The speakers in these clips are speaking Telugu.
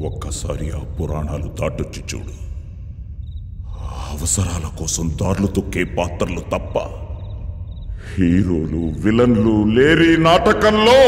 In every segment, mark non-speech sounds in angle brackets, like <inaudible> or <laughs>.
ఒక్కసారి ఆ పురాణాలు దాటొచ్చి చూడు. అవసరాల కోసం దారులు తొక్కే పాత్రలు తప్ప హీరోలు విలన్లు లేరి నాటకంలో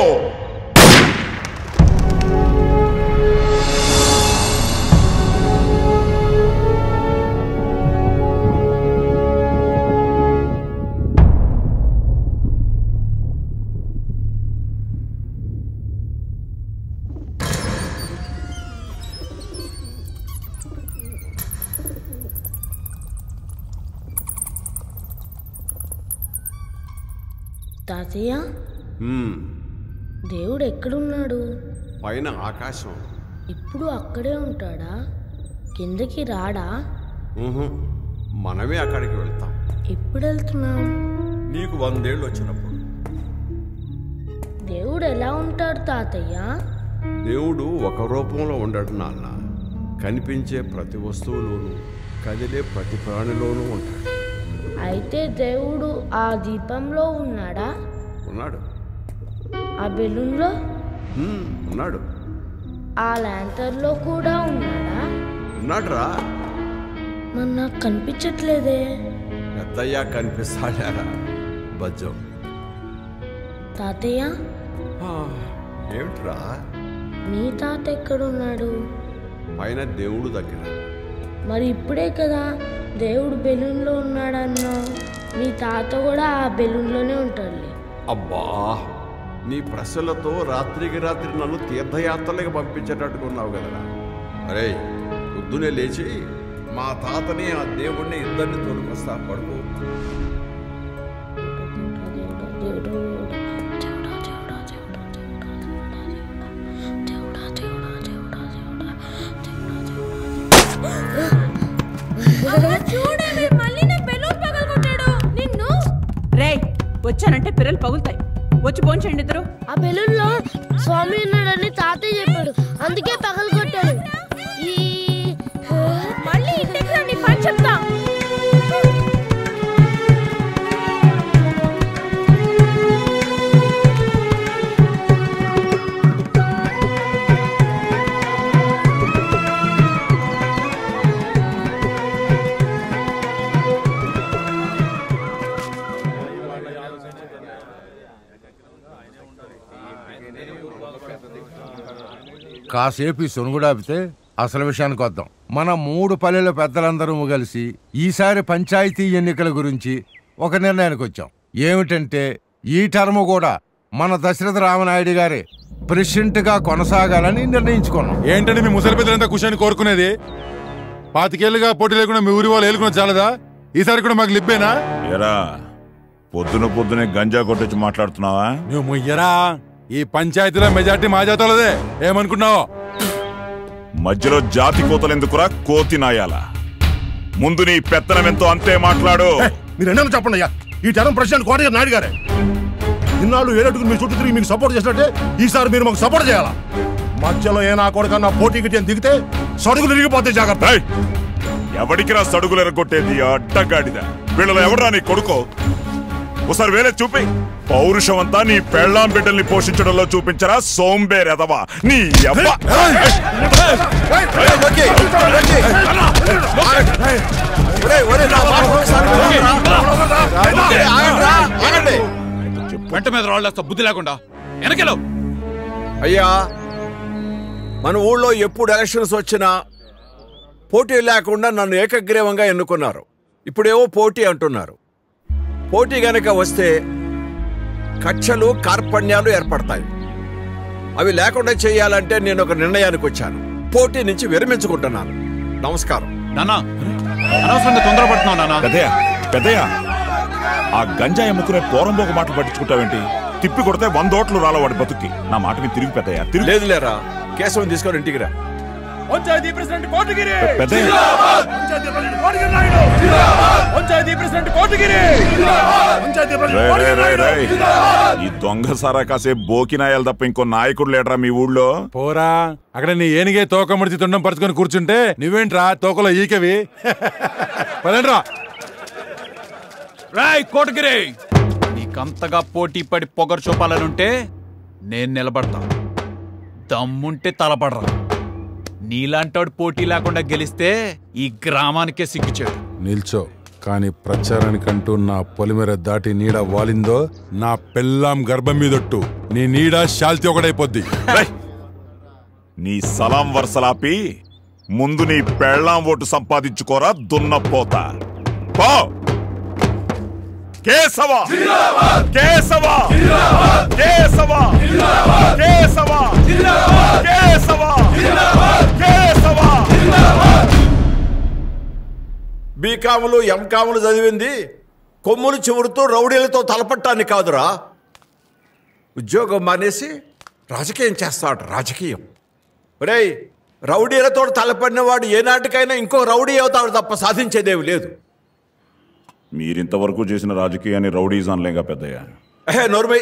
ఆకాశం. ఇప్పుడు అక్కడే ఉంటాడా? కిందకి రాడా. మనమే అక్కడికి వెళ్తాం. ఎప్పుడు వెళ్తున్నాం నీకు వందేళ్ళు వచ్చినప్పుడు. దేవుడు ఎలా ఉంటాడు తాతయ్య? దేవుడు ఒక రూపంలో ఉండడు నాన్న. కనిపించే ప్రతి వస్తువులోనూ కదిలే ప్రతి ప్రాణిలోనూ ఉంటాడు. అయితే దేవుడు ఆ దీపంలో ఉన్నాడా? ఉన్నాడు. ఆ బెలూన్లో. ఉన్నాడు. ఆ ల్యాంతర్లో కూడా ఉన్నాడా? ఉన్నాడు రా మరి నాకు కనిపించట్లేదే. పెద్దయ్యా కనిపిస్తాడారా. బజ్జం. తాతయ్య? ఆ, ఏమిట్రా? మీ తాత ఎక్కడున్నాడు? పైన దేవుడు దగ్గర. మరి ఇప్పుడే కదా దేవుడు బెలూన్లో ఉన్నాడన్నా. మీ తాత కూడా ఆ బెలూన్లోనే ఉంటాడులే. అబ్బా. నీ ప్రశ్నలతో రాత్రికి రాత్రి నన్ను తీర్థయాత్రలకు పంపించేటట్టుకున్నావు కదరా అరే పొద్దునే లేచి మా తాతని ఆ దేవుణ్ణి ఇద్దరిని తోలుకొస్తా పడుకో చూడండి వచ్చానంటే పిల్లలు పగులుతాయి వచ్చి పోంచండి ఇద్దరు. ఆ బెలూన్లో స్వామి ఉన్నాడని తాతయ్య చెప్పాడు. అందుకే పగలు కాసేపు ఈ సొనుగుడు ఆపితే అసలు విషయానికి వద్దాం. మన మూడు పల్లెల పెద్దలందరూ కలిసి ఈసారి పంచాయతీ ఎన్నికల గురించి ఒక నిర్ణయానికి వచ్చాం. ఏమిటంటే ఈ టర్మ్ కూడా మన దశరథ రామనాయుడు గారే ప్రెసిడెంట్గా కొనసాగాలని నిర్ణయించుకున్నాం. ఏంటంటే మీ ముసలి పెద్దలంతా కూర్చొని కోరుకునేది? పాతికేళ్ళుగా పోటీ లేకుండా మీ ఊరి వాళ్ళు ఏలుకున్న చాలదా ఈసారి కూడా మాకు లిబ్బేనా? ఎరా పొద్దున పొద్దునే గంజా కొట్టొచ్చి మాట్లాడుతున్నావా? నువ్వు ముయ్యరా? ఈ పంచాయతీలో మెజార్టీ మా జాతలదే ఏమనుకున్నావు? మధ్యలో జాతి కోతలు ఎందుకురా? కోతి నాయాల. ముందు నీ పెత్తనం ఎంతో అంతే మాట్లాడు. మీరు ఎన్నో చెప్పండి అయ్యా. ఈ టర్మ్ ప్రెసిడెంట్ కోటయ్య నాయుడు గారే. ఇన్నాళ్ళు ఏడట్టుకుని మీ చుట్టూ తిరిగి మీకు సపోర్ట్ చేసినట్టే ఈసారి మీరు మాకు సపోర్ట్ చేయాలా? మధ్యలో ఏ నా కొడుకన్నా పోటీ గిట్టి దిగితే సడుగులు ఇరిగిపోతే జాగ్రత్త. ఏయ్! ఎవడికిరా సడుగులు ఎరగొట్టేది అడ్డగాడిద? వీళ్ళలో ఎవడరా నీ కొడుకో? ఒకసారి వేలే చూపి. పౌరుషం అంతా నీ పెళ్ళాం బిడ్డల్ని పోషించడంలో చూపించరా సోంబేరెదవా? నీ వెంట మీద రాళ్ళేస్తా బుద్ధి లేకుండా. వెనకెళ్ళు. అయ్యా మన ఊళ్ళో ఎప్పుడు ఎలక్షన్స్ వచ్చినా పోటీ లేకుండా నన్ను ఏకగ్రీవంగా ఎన్నుకున్నారు. ఇప్పుడేవో పోటీ అంటున్నారు. పోటీ గనక వస్తే కక్షలు కార్పణ్యాలు ఏర్పడతాయి. అవి లేకుండా చేయాలంటే నేను ఒక నిర్ణయానికి వచ్చాను. పోటీ నుంచి విరమించుకుంటున్నాను. నమస్కారం. నాన్న అనవసరంగా తొందరపడుతున్నావు నాన్న పెద్దయ్య పెద్దయ్య ఆ గంజా ఎమ్ముకునే పోరంబోక మాటలు పట్టించుకుంటావేంటి? తిప్పి కొడితే వంద ఓట్లు రాల వాడి బతుక్కి. నా మాట మీద తిరిగి పెద్దయ్య తిరిగి. లేదు లేరా కేశవం తీసుకొని ఇంటికి రా. పంచాయతీ ప్రెసిడెంట్ కోటగిరి. పంచాయతీ ప్రెసిడెంట్ కోటగిరి. ఈ దొంగ సారా కాసేపు బోకినాయాలు తప్ప ఇంకో నాయకుడు లేడరా మీ ఊళ్ళో? పోరా అక్కడ నీ ఏనిగే తోక ముడిచి తుండం పరుచుకొని కూర్చుంటే నువ్వేంట్రా తోకలో ఈకవి? <laughs> పదండ్రా. రాయ్ కోటగిరి. నీకంతగా పోటీ పడి పొగరు చూపాలనుంటే నేను నిలబడతా. దమ్ముంటే తలపడరా. నీలాంటోడు పోటీ లేకుండా గెలిస్తే ఈ గ్రామానికే సిగ్గుచాడు నిల్చో కానీ ప్రచారానికంటూ నా పొలిమేర దాటి నీడ వాలిందో నా పెళ్ళాం గర్భం మీదొట్టు. నీ నీడ శాల్తి ఒకటైపోద్ది! నీ సలాం వరుసలాపి ముందు నీ పెళ్ళాం ఓటు సంపాదించుకోరా దున్నపోతా. పో! కేశవ. కేశవ. కేశవ. కేశవ. కేశవ. కేశవ. బీకాములు ఎంకాములు చదివింది? కొమ్ములు చివురుతూ రౌడీలతో తలపట్టాన్ని కాదురా. ఉద్యోగం మానేసి రాజకీయం చేస్తాడు రాజకీయం. ఒరేయ్ రౌడీలతో తలపడినవాడు ఏనాటికైనా ఇంకో రౌడీ అవుతాడు తప్ప సాధించేదేవి లేదు. మీరింతవరకు చేసిన రాజకీయాన్ని రౌడీజాన్లేగా పెద్దయ్య. అహే నోర్మై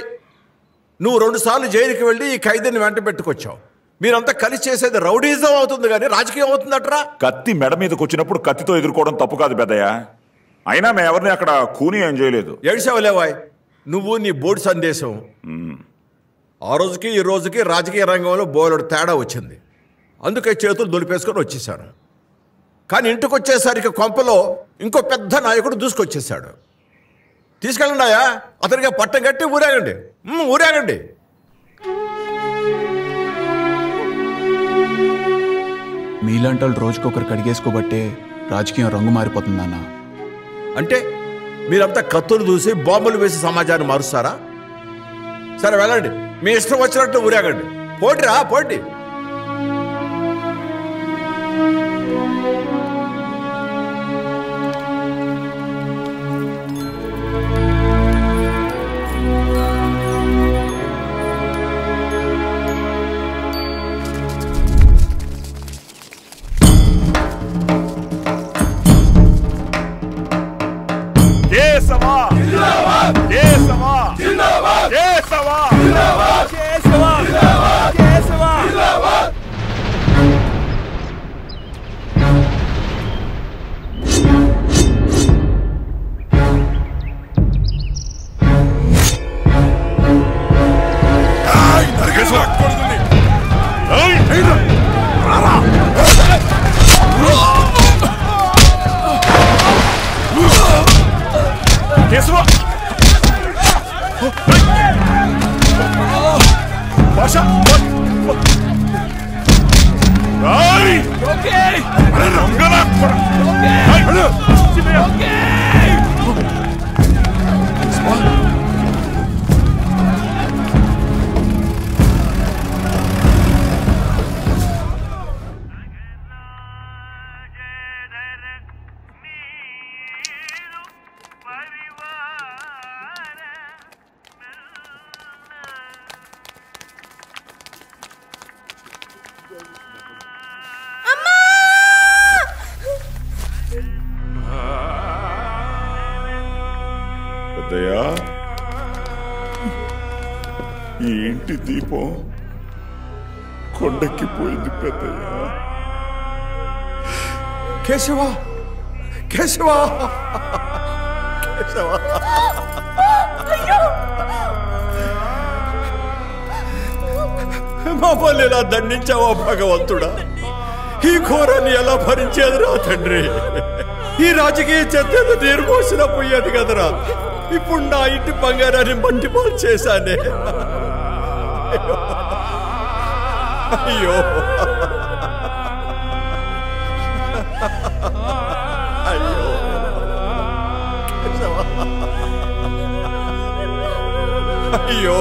నువ్వు రెండుసార్లు జైలుకి వెళ్ళి ఈ ఖైదీని వెంట పెట్టుకొచ్చావు. మీరంతా కలిసి చేసేది రౌడీజం అవుతుంది కానీ రాజకీయం అవుతుందట్రా? కత్తి మెడ మీదకి వచ్చినప్పుడు కత్తితో ఎదుర్కోవడం తప్పు కాదు పెద్దయ్య. అయినా మేము ఎవరిని అక్కడ కూని ఏం చేయలేదు. ఏడ్చావులేవాయ్ నువ్వు నీ బోర్డు సందేశం. ఆ రోజుకి ఈ రోజుకి రాజకీయ రంగంలో బోలెడు తేడా వచ్చింది. అందుకే చేతులు దులిపేసుకొని వచ్చేసాను కానీ ఇంటికి వచ్చేసరికి కొంపలో ఇంకో పెద్ద నాయకుడు దూసుకొచ్చేసాడు తీసుకెళ్ళండి అయ్యా అతనికి పట్టం కట్టి ఊరేగండి. ఊరేగండి. మీలాంటి వాళ్ళు రోజుకొకరు కడిగేసుకోబట్టే రాజకీయం రంగు మారిపోతుందన్న అంటే మీరంతా కత్తులు దూసి బాంబులు వేసి సమాజాన్ని మారుస్తారా? సరే వెళ్ళండి. మీ ఇష్టం వచ్చినట్టు ఊరేగండి. పోటీరా పోటీ కేశవ భాష రాయ్ అరే రంగనా పెద్దయ్యా దండించావా భగవంతుడా? ఈ ఘోరాన్ని ఎలా భరించేదిరా తండ్రి? ఈ రాజకీయ చెత్త నీరు పోయేది కదరా? ఇప్పుడు నా ఇంటి బంగారాన్ని మంటిపాలు చేశానే అయ్యో. అయ్యో. అయ్యో.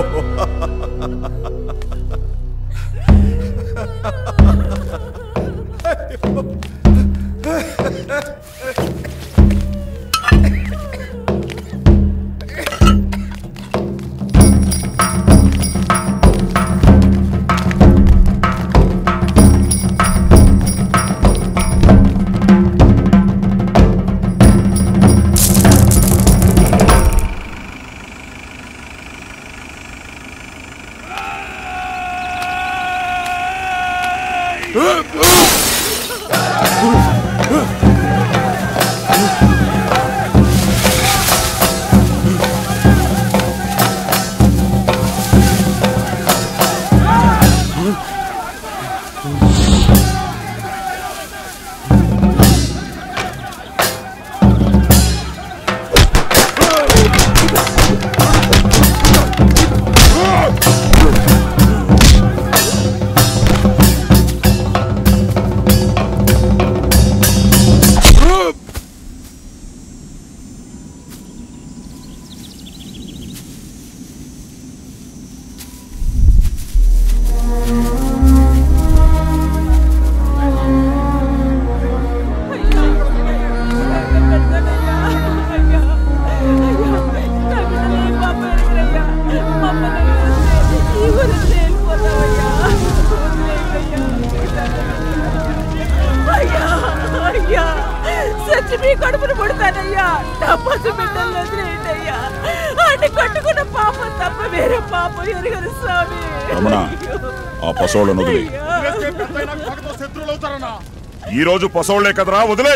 పసోళ్ళను వదిలే ఈ రోజు పసోళ్ళే కదరా వదిలే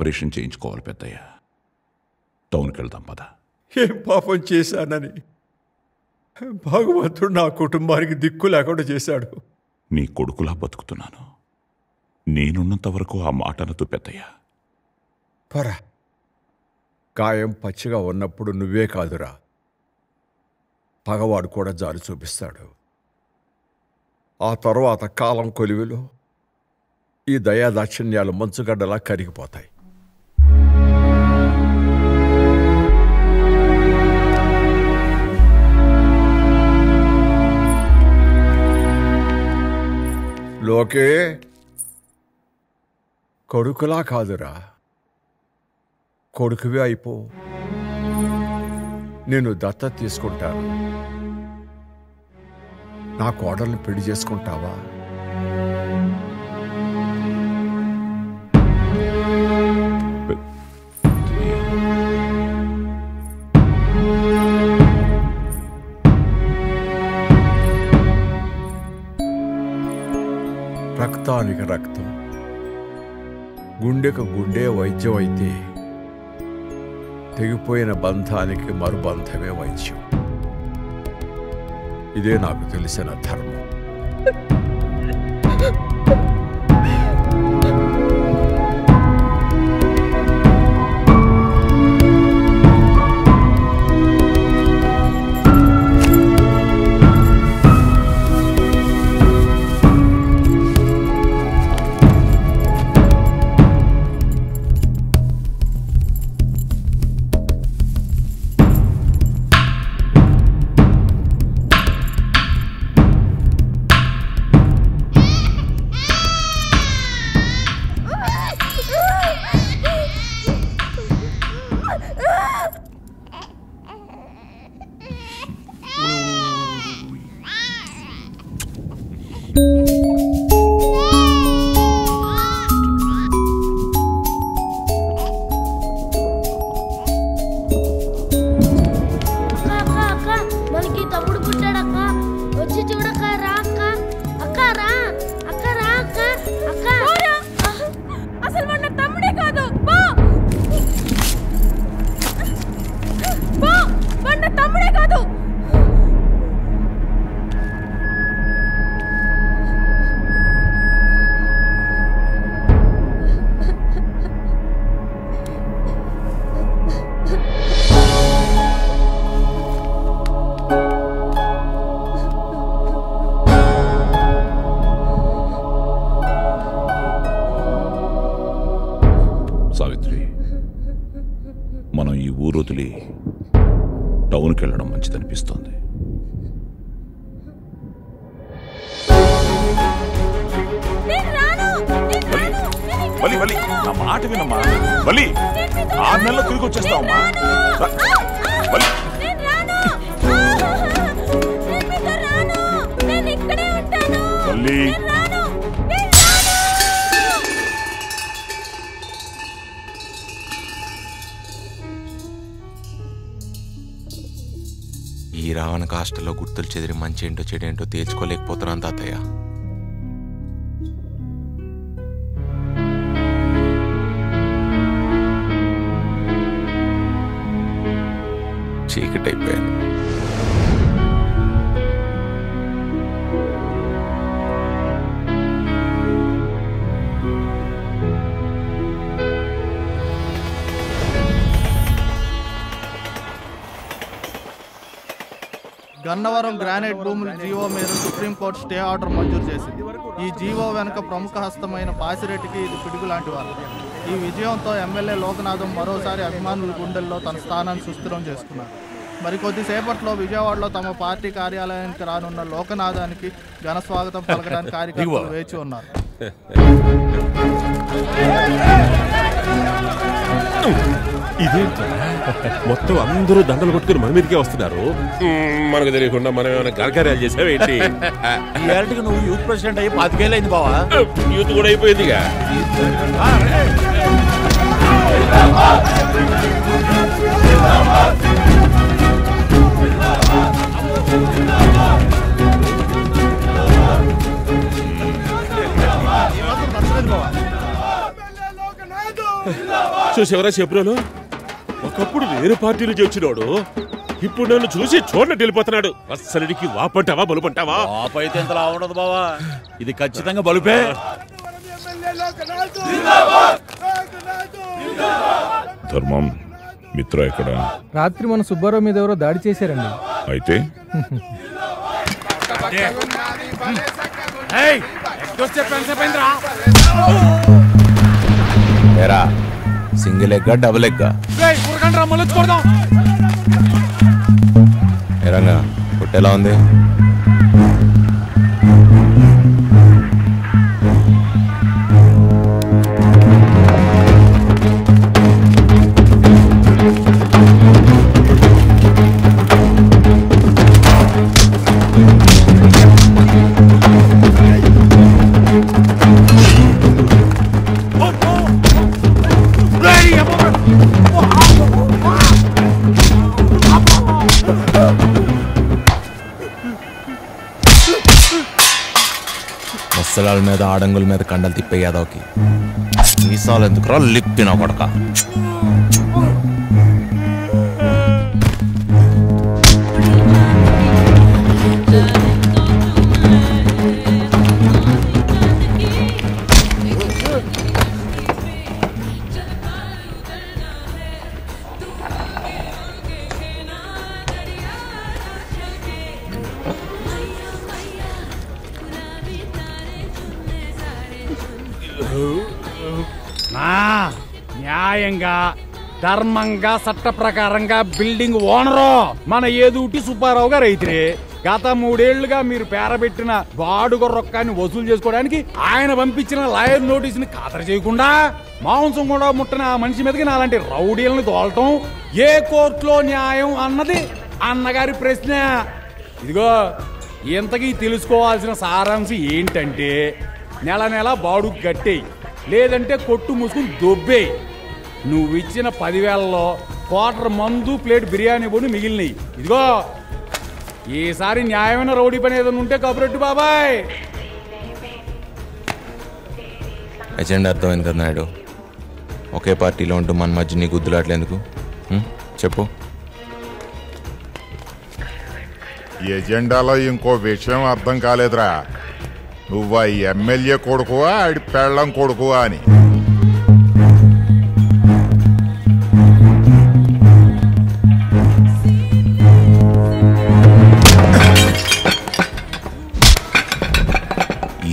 ఆపరేషన్ చేయించుకోవాలి పెద్దయ్య. టౌన్కి వెళ్దాం పద. ఏం పాపం చేశానని? భగవంతుడు నా కుటుంబానికి దిక్కు లేకుండా చేశాడు. నీ కొడుకులా బతుకుతున్నాను. నేనున్నంత వరకు ఆ మాటనతో పెద్దయ్య. పరా. కాయం పచ్చిగా ఉన్నప్పుడు నువ్వే కాదురా. పగవాడు కూడా జారి చూపిస్తాడు. ఆ తర్వాత కాలం కొలివిలో ఈ దయాదాక్షిణ్యాలు మంచుగడ్డలా కరిగిపోతాయి. లోకే? కొడుకులా కాదురా. కొడుకువే అయిపో. నేను దత్త తీసుకుంటాను. నా కోడల్ని పెళ్ళి చేసుకుంటావా? రక్తానికి రక్తం. గుండెకు గుండె వైద్యం అయితే తెగిపోయిన బంధానికి మరుబంధమే వైద్యం. ఇదే నాకు తెలిసిన ధర్మం. మంచి ఏంటో చెడేంటో తేల్చుకోలేకపోతున్నాను సుప్రీంకోర్టు స్టే ఆర్డర్ మంజూరు చేసింది. ఈ జీవో వెనుక ప్రముఖ హస్తమైన పాసిరెడ్డికి ఇది పిడుగు లాంటి వారు. ఈ విజయంతో ఎమ్మెల్యే లోకనాథం మరోసారి అభిమానుల గుండెల్లో తన స్థానాన్ని సుస్థిరం చేసుకున్నారు. మరి కొద్దిసేపట్లో విజయవాడలో తమ పార్టీ కార్యాలయానికి రానున్న లోకనాథానికి ఘన స్వాగతం పలకడానికి <laughs> కార్యకర్తలు వేచి ఉన్నారు. <laughs> ఇదేంటి? మొత్తం అందరూ దండలు కొట్టుకుని మన మీదకే వస్తున్నారు. మనకు తెలియకుండా మనం ఏమైనా ఘనకార్యాలు చేసావేంటి? ఇయాలటికి నువ్వు యూత్ ప్రెసిడెంట్ అయ్యి పాతికేళ్ళు అయింది బావా. యూత్ కూడా అయిపోయిందిగా చూసేవరా చెప్పురాలు ఒకప్పుడు వేరే పార్టీ నుంచి వచ్చినోడు ఇప్పుడు నన్ను చూసి చూడనట్టు వెళ్ళిపోతున్నాడు. అస్సలుడికి వాపంటావా బలుపంటావా? అయితే ఇంతలా ఉండదు బావా. ఇది ఖచ్చితంగా బలుపే. ధర్మం మిత్ర ఎక్కడ? రాత్రి మన సుబ్బారావు మీద ఎవరో దాడి చేశారండి. అయితే? ఎరా సింగిల్ ఎగ్గా డబుల్ ఎగ్గా? ఎరంగా పుట్టెలా ఉంది? ముసలాల మీద ఆడంగుల మీద కండలు తిప్పే యాదవ్కి. మీసాలు ఎందుకురా లిప్పిన కొడక. క్రమంగా చట్ట ప్రకారంగా బిల్డింగ్ ఓనరు. మన ఏదూటి సుబ్బారావు గారు అయితే గత మూడేళ్ళుగా మీరు పేరబెట్టిన బాడుగ రొక్కాన్ని వసూలు చేసుకోవడానికి ఆయన పంపించిన లాయర్ నోటీసుని ఖాతరు చేయకుండా మాంసం కూడా ముట్టిన ఆ మనిషి మీదకి నాలాంటి రౌడీలను తోలటం ఏ కోర్టులో న్యాయం అన్నది అన్నగారి ప్రశ్న. ఇదిగో ఇంతకీ తెలుసుకోవాల్సిన సారాంశం ఏంటంటే నెల నెల బాడుగు కట్టేయి లేదంటే కొట్టు మూసుకుని దొబ్బేయి. నువ్వు ఇచ్చిన పదివేలలో క్వార్టర్ మందు ప్లేట్ బిర్యానీ పోని మిగిలినవి ఇదిగో ఈసారి న్యాయమైన రౌడీ పని ఏదైనా ఉంటే కబురెట్టు బాబాయ్. ఎజెండా అర్థమైంది కదా నాయుడు. ఒకే పార్టీలో ఉంటూ మన మధ్య నీ గుద్దులాట్లేందుకు? చెప్పు. ఎజెండాలో ఇంకో విషయం అర్థం కాలేదురా. నువ్వా ఎమ్మెల్యే కొడుకువా ఆడి పెళ్ళం కొడుకువా అని.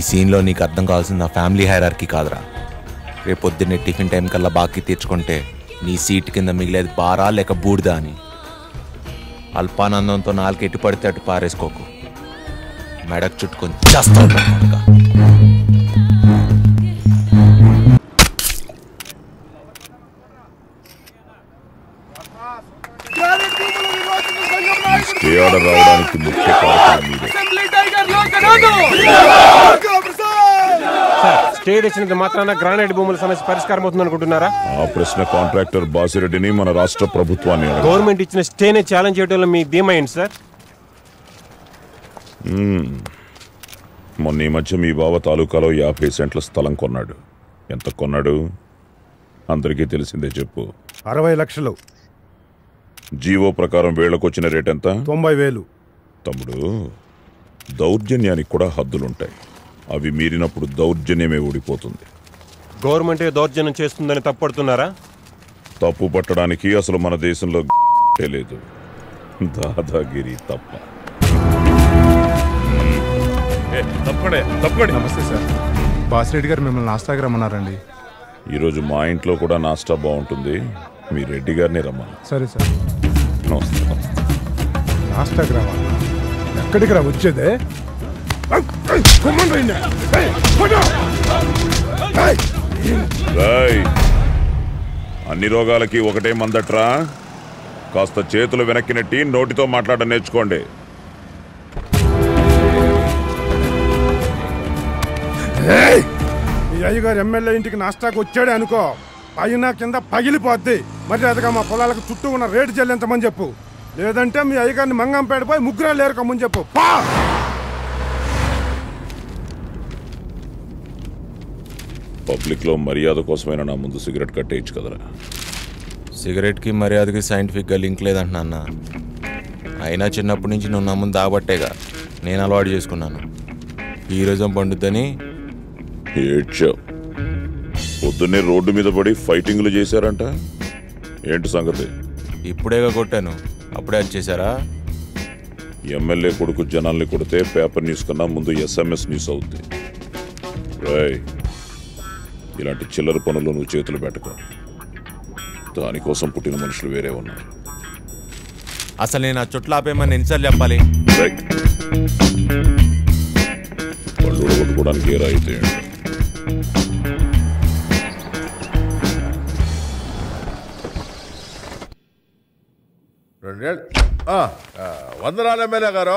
సీన్లో నీకు అర్థం కావాల్సింది నా ఫ్యామిలీ హైరార్కీ కాదురా. రేపు పొద్దున్నే టిఫిన్ టైం కల్లా బాకీ తీర్చుకుంటే నీ సీట్ కింద మిగిలేది బారా లేక బూడిదా అని. అల్పానందంతో నాలుగు ఎటు పడితే అటు పారేసుకోకు. మెడకు చుట్టుకొని ఆర్డర్ రావడానికి ముఖ్య కారణం మీరే. సార్ స్టే తెచ్చినంత మాత్రాన గ్రానైట్ భూముల సమస్య పరిష్కారం అవుతుంది అనుకుంటున్నారా? ఆ ప్రశ్న కాంట్రాక్టర్ బాసిరెడ్డిని మన రాష్ట్ర ప్రభుత్వాన్ని అడగాలి. గవర్నమెంట్ ఇచ్చిన స్టేనే ఛాలెంజ్ చేయడంలో మీ ధీమా ఏంటి సార్. మొన్న ఈ మధ్య మీ బావ తాలూకాలో యాభై సెంట్ల స్థలం కొన్నాడు. ఎంత కొన్నాడు? అందరికీ తెలిసిందే చెప్పు. అరవై లక్షలు. జీవో ప్రకారం వేళకొచ్చిన రేట్ ఎంత తొంభై వేలు. తమ్ముడు దౌర్జన్యానికి కూడా హద్దులుంటాయి. అవి మీరినప్పుడు దౌర్జన్యమే ఓడిపోతుంది గవర్నమెంటే దౌర్జన్యం చేస్తుందని తప్పడుతున్నారా తప్పు పట్టడానికి అసలు మన దేశంలో లేదు. దాదాగిరి తప్ప. తప్పడే తప్పడే. నమస్తే సార్. బాసిరెడ్డి గారు మిమ్మల్ని నాస్తాకి రమ్మన్నారండి. ఈరోజు మా ఇంట్లో కూడా నాస్టా బాగుంటుంది. మీ రెడ్డి గారిని రమ్మను. సరే సార్. నమస్తే. నమస్తే. నాస్తాకి రావాలి ఎక్కడికి రా వచ్చేదే? రాయ్ అన్ని రోగాలకి ఒకటే మందట్రా? కాస్త చేతులు వెనక్కి నెట్టి నోటితో మాట్లాడడం నేర్చుకోండి. ఈ అయ్యగారు ఎమ్మెల్యే ఇంటికి నాస్తాకు వచ్చాడే అనుకో పైన కింద పగిలిపోద్ది. మరి అదిగా మా పొలాలకు చుట్టూ ఉన్న రేటు చెల్లించమని చెప్పు. లేదంటే మీ అయ్యగారిని మంగంపేట పోయి ముగ్గురాలు ఏరుకోమని చెప్పు. పా! పబ్లిక్లో మర్యాద కోసమైనా నా ముందు సిగరెట్ కట్టేయచ్చు కదరా. సిగరెట్కి మర్యాదకి సైంటిఫిక్గా లింక్ లేదంటున్నా అయినా చిన్నప్పటి నుంచి నువ్వు నా ముందు దాబట్టేగా నేను అలవాటు చేసుకున్నాను. హీరోజం పండుద్దని. ఏడ్చావు. పొద్దున్నే రోడ్డు మీద పడి ఫైటింగ్లు చేశారంట. ఏంటి సంగతి? ఇప్పుడేగా కొట్టాను. అప్పుడే వచ్చేసారా ఎమ్మెల్యే కొడుకు జనాల్ని కొడితే పేపర్ న్యూస్ కన్నా ముందు ఎస్ఎంఎస్ న్యూస్ అవుద్ది. రాయ్ ఇలాంటి చిల్లర పనులు నువ్వు చేతులు పెట్టక. దానికోసం పుట్టిన మనుషులు వేరే ఉన్నారు. అసలు నేను ఆ చుట్లు ఆపేమని ఎన్నిసార్లు చెప్పాలి. పళ్ళు కొట్టుకోవడానికి ఏ రాయితే ఏంటి? రెండేళ్ళు. ఆ, ఆ, వందనాలు ఎమ్మెల్యే గారు.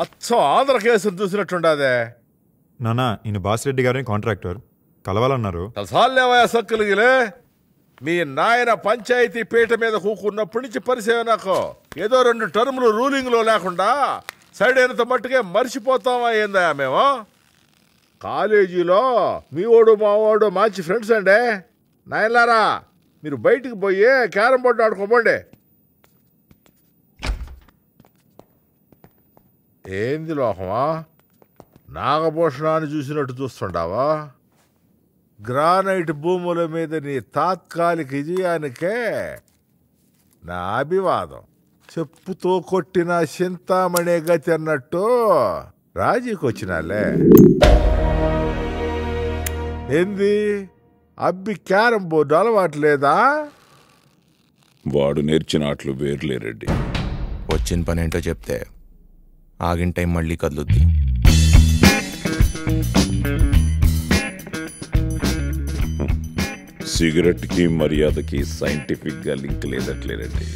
అచ్చం ఆంధ్ర కేసును చూసినట్టుండదే. నానా ఈయన బాసిరెడ్డి గారిని కాంట్రాక్టర్. కలవాలన్నారు. కసాలేవయ సక్కులుగిలే మీ నాయన పంచాయతీ పీట మీద కూకున్నప్పటి నుంచి పరిచయం నాకు. ఏదో రెండు టర్ములు రూలింగ్లో లేకుండా సైడ్ అయినంత మట్టుకే మర్చిపోతామా ఏందా మేము? కాలేజీలో మీ ఓడు మా వాడు మంచి ఫ్రెండ్స్ అండి. నాయనలారా మీరు బయటికి పోయి క్యారం బోర్డు ఆడుకోమండి. ఏంది లోకమా? నాగభూషణాన్ని చూసినట్టు చూస్తుండావా గ్రానైట్ భూముల మీద నీ తాత్కాలిక విజయానికే నా అభివాదం. చెప్పుతో కొట్టిన చింతామణి గతి అన్నట్టు రాజీకి వచ్చినాలే. ఏంది? అబ్బి క్యారం బోర్డు అలవాట్లేదా వాడు నేర్చిన ఆటలు వేర్లే రెడ్డి. వచ్చిన పని ఏంటో చెప్తే ఆగిన టైం మళ్ళీ కదులుద్ది. సిగరెట్కి మర్యాదకి సైంటిఫిక్గా లింక్ లేదట్లే రెడ్డి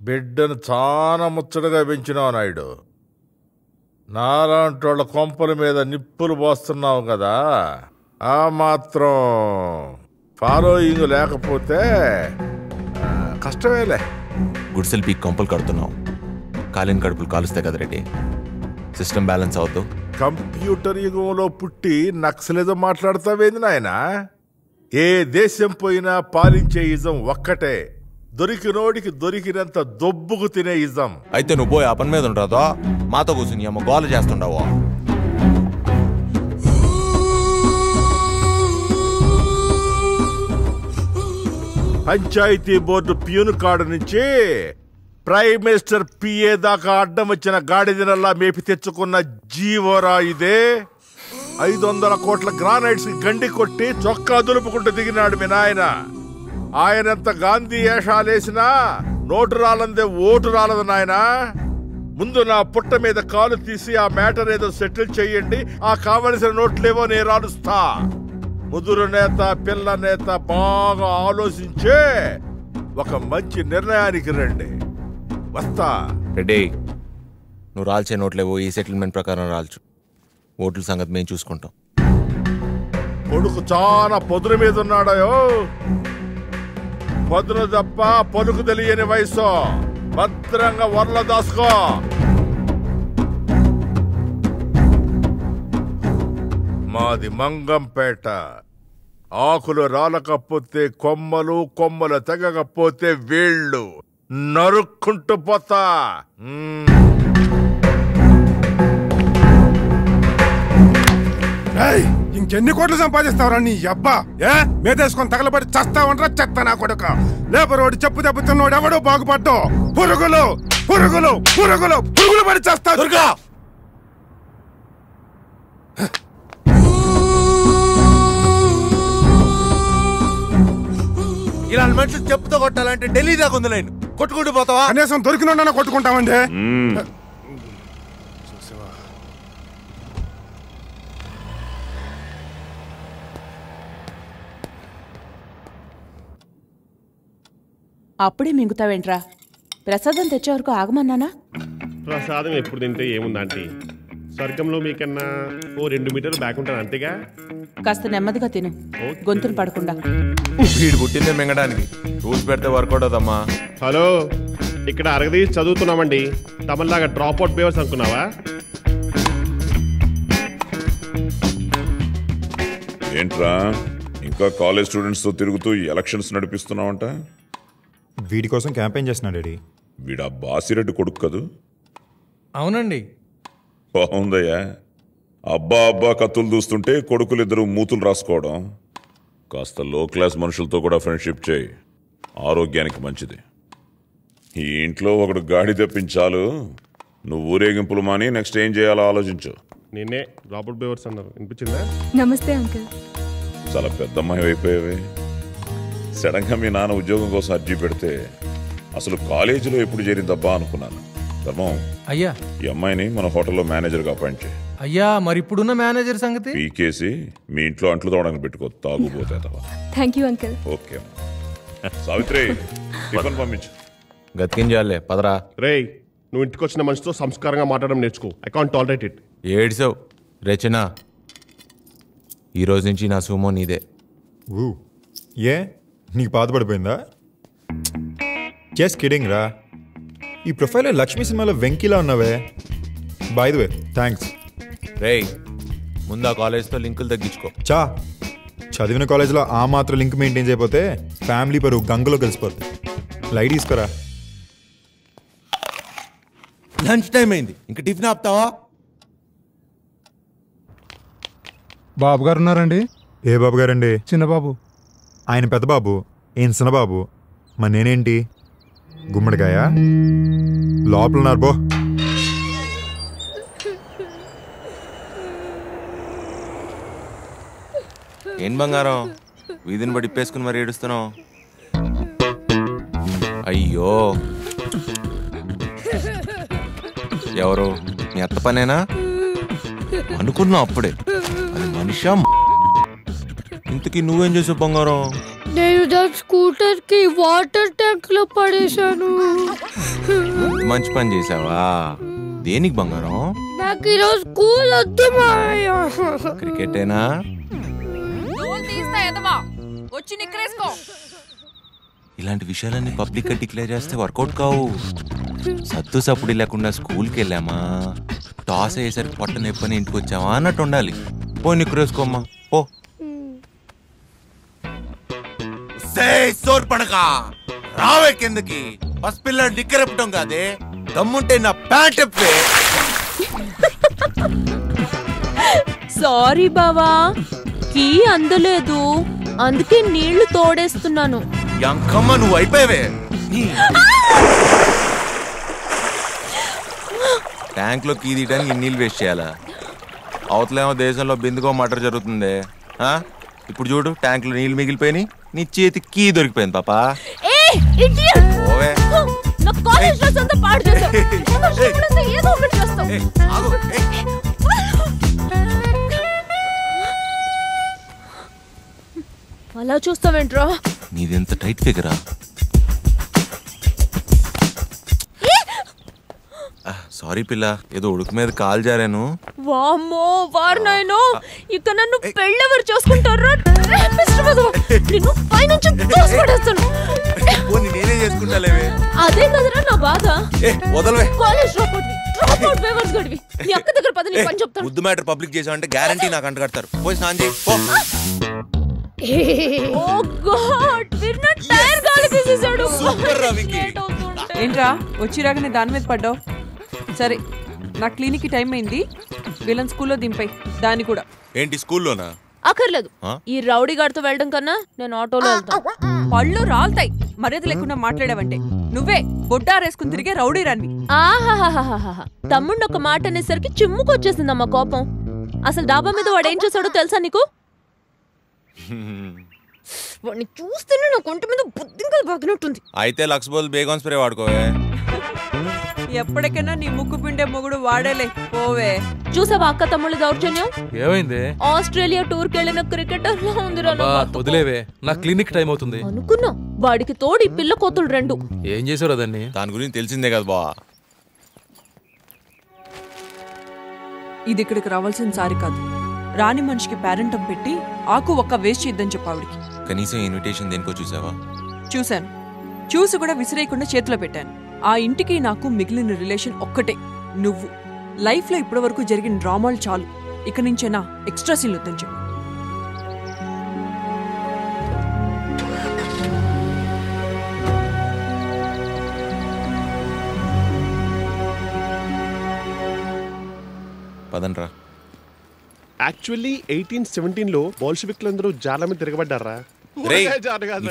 బిడ్డను చాలా ముచ్చటగా పెంచినావు నాయుడు. నాలాంటి వాళ్ళ కొంపల మీద నిప్పులు పోస్తున్నావు కదా ఆ మాత్రం ఫాలోయింగ్ లేకపోతే కష్టమేలే. గుడిసెలు పీక్ కొంపలు కడుతున్నావు కాలిన కడుపులు కాలుస్తాయి కదా రెడ్డి. సిస్టమ్ బ్యాలెన్స్ అవద్దు కంప్యూటర్ యుగంలో పుట్టి నక్సలిజం మాట్లాడతావేంది నాయన? ఏ దేశం పోయినా పాలించే ఇజం ఒక్కటే. దొరికినోడికి దొరికినంత దొబ్బుకు తినే ఇజం. అయితే నువ్వు పోయి ఆ పని మీద ఉంటాదో మాతో కూర్చుని అమ్మ గోల చేస్తుండవు. పంచాయతీ బోర్డు ప్యూన్ కాడు నుంచి ప్రైమ్ మినిస్టర్ పిఏ దాకా అడ్డం వచ్చిన గాడిదనల్లా మేపి తెచ్చుకున్న జీవోరా ఇదే. ఐదు వందల కోట్ల గ్రానైట్స్ గండి కొట్టి చొక్కా దులుపుకుంటూ దిగినాడు మీ నాయన. ఆయనంత గాంధీ వేషాలేసినా నోటు రాలందే ఓటు రాలదు నాయనా. ముందు నా పుట్ట మీద కాలు తీసి ఆ మ్యాటర్ ఏదో సెటిల్ చేయండి ఆ కావలసిన నోట్లేవో నేను రాలుస్తా. ముదురు నేత పిల్ల నేత బాగా ఆలోచించే ఒక మంచి నిర్ణయానికి రండి. వస్తా. రెడ్డి నువ్వు రాల్చే నోట్లేవో ఈ సెటిల్మెంట్ ప్రకారం రాల్చు. ఓట్ల సంగతి మేము చూసుకుంటాం. కొడుకు చాలా పొదురు మీద ఉన్నాడయో. పొదురు తప్ప పొలుకు తెలియని వయసు భద్రంగా వరల దాసుకో. మాది మంగంపేట. ఆకులు రాలకపోతే కొమ్మలు కొమ్మలు తెగకపోతే వీళ్ళు. నరుక్కుంటూ పోతా. ఇంకెన్ని కోట్లు సంపాదిస్తావురా నీ అబ్బా? ఏ? మేదేసుకొని తగలబడి చస్తావంట్రా చెత్త నా కొడుక. లేబరోడు చెప్పు దెబ్బతున్నోడు ఎవడో బాగుపడ్డు. పురుగులు పురుగులు పురుగులు పురుగులు పడి చేస్తా దుర్గా! ఇలాంటి మనుషులు చెప్పుతో కొట్టాలంటే ఢిల్లీ దాకా ఉంది లైన్. కొట్టుకుంటూ పోతావా కనీసం దొరికిన కొట్టుకుంటామండి. అప్పుడే మింగుతావేంట్రా? ప్రసాదం తెచ్చే వరకు ఆగమన్నానా? ప్రసాదం ఎప్పుడు తింటే ఏముంది ఆంటీ? స్వర్గంలో మీకన్నా ఓ రెండు మీటర్లు బ్యాక్ ఉంటాను అంతేగా? కాస్త నెమ్మదిగా తిను. గొంతులు పడకుండా. వీడు పుట్టిందే మింగడానికి. రూల్స్ పెడితే వర్కౌట్ అవుదమ్మా హలో ఇక్కడ అరగదీసి చదువుతున్నామండి. తమలాగా డ్రాప్ అవుట్ పేవర్స్ అనుకున్నావా? ఏంట్రా? ఇంకా కాలేజ్ స్టూడెంట్స్తో తిరుగుతూ ఎలక్షన్స్ నడిపిస్తున్నావంట? వీడి కోసం క్యాంపెయిన్ చేస్తున్నాడు డాడీ. వీడా బాసిరెడ్డి కొడుకు కదూ? అవునండి. బాగుందయ్యా అబ్బా అబ్బా కత్తులు దూస్తుంటే కొడుకులిద్దరూ మూతులు రాసుకోవడం. కాస్త లో క్లాస్ మనుషులతో కూడా ఫ్రెండ్షిప్ చేయి. ఆరోగ్యానికి మంచిది. ఈ ఇంట్లో ఒకడు గాడి తెప్పించాలు. నువ్వు ఊరేగింపులు మాని నెక్స్ట్ ఏం చేయాలో ఆలోచించు. నిన్నే డ్రాప్ అవుట్ పేవర్స్ అన్నారు. వినిపించిందా? నమస్తే అంకుల్. చాలా పెద్ద అమ్మాయి అయిపోయావే. సడన్గా మీ నాన్న ఉద్యోగం కోసం అర్జీ పెడితే అసలు కాలేజీలో ఎప్పుడు చేరిందబ్బా అనుకున్నాను. ధర్మం అయ్యా. ఈ అమ్మాయిని మన హోటల్లో మేనేజర్గా అపాయింట్ చేయి. అయ్యా మరి ఇప్పుడున్న మేనేజర్ సంగతి? పీకేసి మీ ఇంట్లో అంట్లు తోడానికి పెట్టుకో తాగుపోతే thank you uncle okay. Savitri tiffin పంపించు. గతికించాలే పదరా. రేయ్ నువ్వు ఇంటికి వచ్చిన మనిషితో సంస్కారంగా మాట్లాడడం నేర్చుకో. ఐ కాంట్ టాలరేట్ ఇట్ ఏడ్సావు. రచన ఈ రోజు నుంచి నా సుమో నీదే. ఊ. ఏ? నీకు బాధపడిపోయిందా? జస్ట్ కిడింగ్ రా. ఈ ప్రొఫైల్లో లక్ష్మీ సినిమాలో వెంకీలా ఉన్నావే. బై ద వే థ్యాంక్స్ రేయ్ ముందు ఆ కాలేజ్తో లింకులు తగ్గించుకో. చా చదివిన కాలేజీలో ఆ మాత్రం లింక్ మెయింటైన్ చేయకపోతే ఫ్యామిలీ పరువు గంగలో కలిసిపోతుంది లైట్ తీసుకురా. లంచ్ టైం అయింది. ఇంక టిఫిన్ ఆపుతావా? బాబు గారు ఉన్నారండి? ఏ బాబు గారండి? చిన్నబాబు. ఆయన పెద్ద బాబు ఏం చిన్నబాబు. మరి నేనేంటి? గుమ్మడికాయ? లోపల ఉన్నారు బో ఏం బంగారం? వీధిని బట్టి ఇప్పేసుకుని మరి ఏడుస్తున్నావు? అయ్యో. ఎవరు? మీ అత్త పనేనా? అనుకున్నావు అప్పుడే. అది మనిషా ఇంతకీ నువ్వేం చేసావు బంగారం? నేను దాని స్కూటర్కి వాటర్ ట్యాంక్లో పడేశాను. మంచి పని చేసావా దేనికి బంగారం? నాకు ఈరోజు స్కూల్ వద్దు తీస్తా ఎదవా వచ్చి నిక్కరేసుకో. ఇలాంటి విషయాలన్నీ పబ్లిక్గా డిక్లేర్ చేస్తే వర్కౌట్ కావు. సత్తు సప్పుడు లేకుండా స్కూల్కి వెళ్ళామా? టాస్ అయ్యేసరికి పొట్ట నొప్పని ఇంటికి వచ్చామా? అన్నట్టు ఉండాలి. పో నిక్కురేసుకోమ్మా. పో. సోర్ పడక. రావే కిందకి. పసిపిల్లడు నిక్కరెప్పటం కాదే. దమ్ముంటే నా ప్యాంట్ ఎప్పే సారీ బావా కీ అందలేదు. అందుకే నీళ్ళు తోడేస్తున్నాను. ఎంకమ్మ నువ్వు అయిపోయావే. ట్యాంక్లో కీ తీయడానికి నీళ్ళు వేస్ట్ చేయాలా? అవతలేమో దేశంలో బిందుకో మటర్ జరుగుతుంది. ఆ? ఇప్పుడు చూడు ట్యాంక్లో నీళ్ళు మిగిలిపోయినాయి. నీ చేతి కీ దొరికిపోయింది పాపా. ఏ ఇడియట్ ఓవే నా కాలేజ్ డ్రెస్ అంతా పాడు చేసావు. అవసరం ఉన్నంత ఏదో ఒకటి చేస్తావు. అలా చూస్తావేంట్రా? నీదెంత టైట్ ఫిగరా? సారీ పిల్ల ఏదో ఉడుకు మీద కాల్ జారాను. వామ్మో వారినాయనో! ఇక నన్ను పెళ్ళెవరు చేసుకుంటారా. నిన్ను పైనుంచి నేనే చేసుకుంటాలేవే? అదే కదరా నా బాధ. ఏ వదలవే. College drop out drop out weavers గడివి. నీ అక్క దగ్గర పద పని చెప్తాను. ముద్దు మ్యాటర్ పబ్లిక్ చేసావంటే గ్యారంటీ నాకు అంట కడతారు పోయి స్నానం చేయి పో. ఓ గాడ్ వీరు టైర్ గాలి తీసేసాడు సూపర్ రవికి ఏంట్రా వచ్చి రాగానే దాని మీద పడ్డావు? సరే నా క్లినిక్ టైం అయింది. వీళ్ళని స్కూల్లో దింపాయి. దాన్ని కూడా. ఏంటి స్కూల్లోనా? అక్కర్లేదు? ఈ రౌడీ గారితో వెళ్ళడం కన్నా నేను ఆటోలో వెళ్తాను. పళ్ళు రాలుతాయి. మర్యాద లేకుండా మాట్లాడావంటే. నువ్వే బొడ్డారేసుకుని తిరిగే రౌడీ రాన్వి తమ్ముడిని ఒక మాట అనేసరికి చిమ్ముకొచ్చేసిందమ్మా కోపం. అసలు డాబా మీద వాడు ఏం చేశాడో తెలుసా నీకు? <laughs> వాడిని చూస్తేనే నాకు ఒంటి మీద బుద్ధిగా బగినట్టుంది. అయితే లక్స్ బోల్ బేగాన్ స్ప్రే వాడుకోవే. ఎప్పటికైనా నీ ముక్కు పిండే మొగుడు వాడేలే. పోవే. చూసావా అక్క తమ్ముళ్ళ దౌర్జన్యం? ఏమైంది? ఆస్ట్రేలియా టూర్ కెళ్ళిన క్రికెటర్ లా ఉందిరా నా అబ్బా, బతుకు. వదిలేవే. నా క్లినిక్ టైం అవుతుంది. అనుకున్నా. వాడికి తోడి పిల్ల కోతులు రెండు. ఏం చేసావు దాన్ని? దాని గురించి తెలిసిందే కదా బా. ఇది ఇక్కడికి రావాల్సిన సారి కాదు. రాని మనిషికి పేరెంటం పెట్టి ఆకు ఒక్క వేస్ట్ చేద్దని చెప్పావిడికి కనీసం ఇన్విటేషన్ దేనికో చూసావా? చూశాను. చూసి కూడా విసిరేయకుండా చేతిలో పెట్టాను. ఆ ఇంటికి నాకు మిగిలిన రిలేషన్ ఒక్కటే నువ్వు. లైఫ్లో ఇప్పటివరకు జరిగిన డ్రామాలు చాలు. ఇక నుంచైనా ఎక్స్ట్రా సీన్లు వద్దని చెప్పు. పదండ్రా. యాక్చువల్లీ ఎయిటీన్ సెవెంటీన్లో బోల్షివిక్లందరూ జాల మీద తిరగబడ్డారా.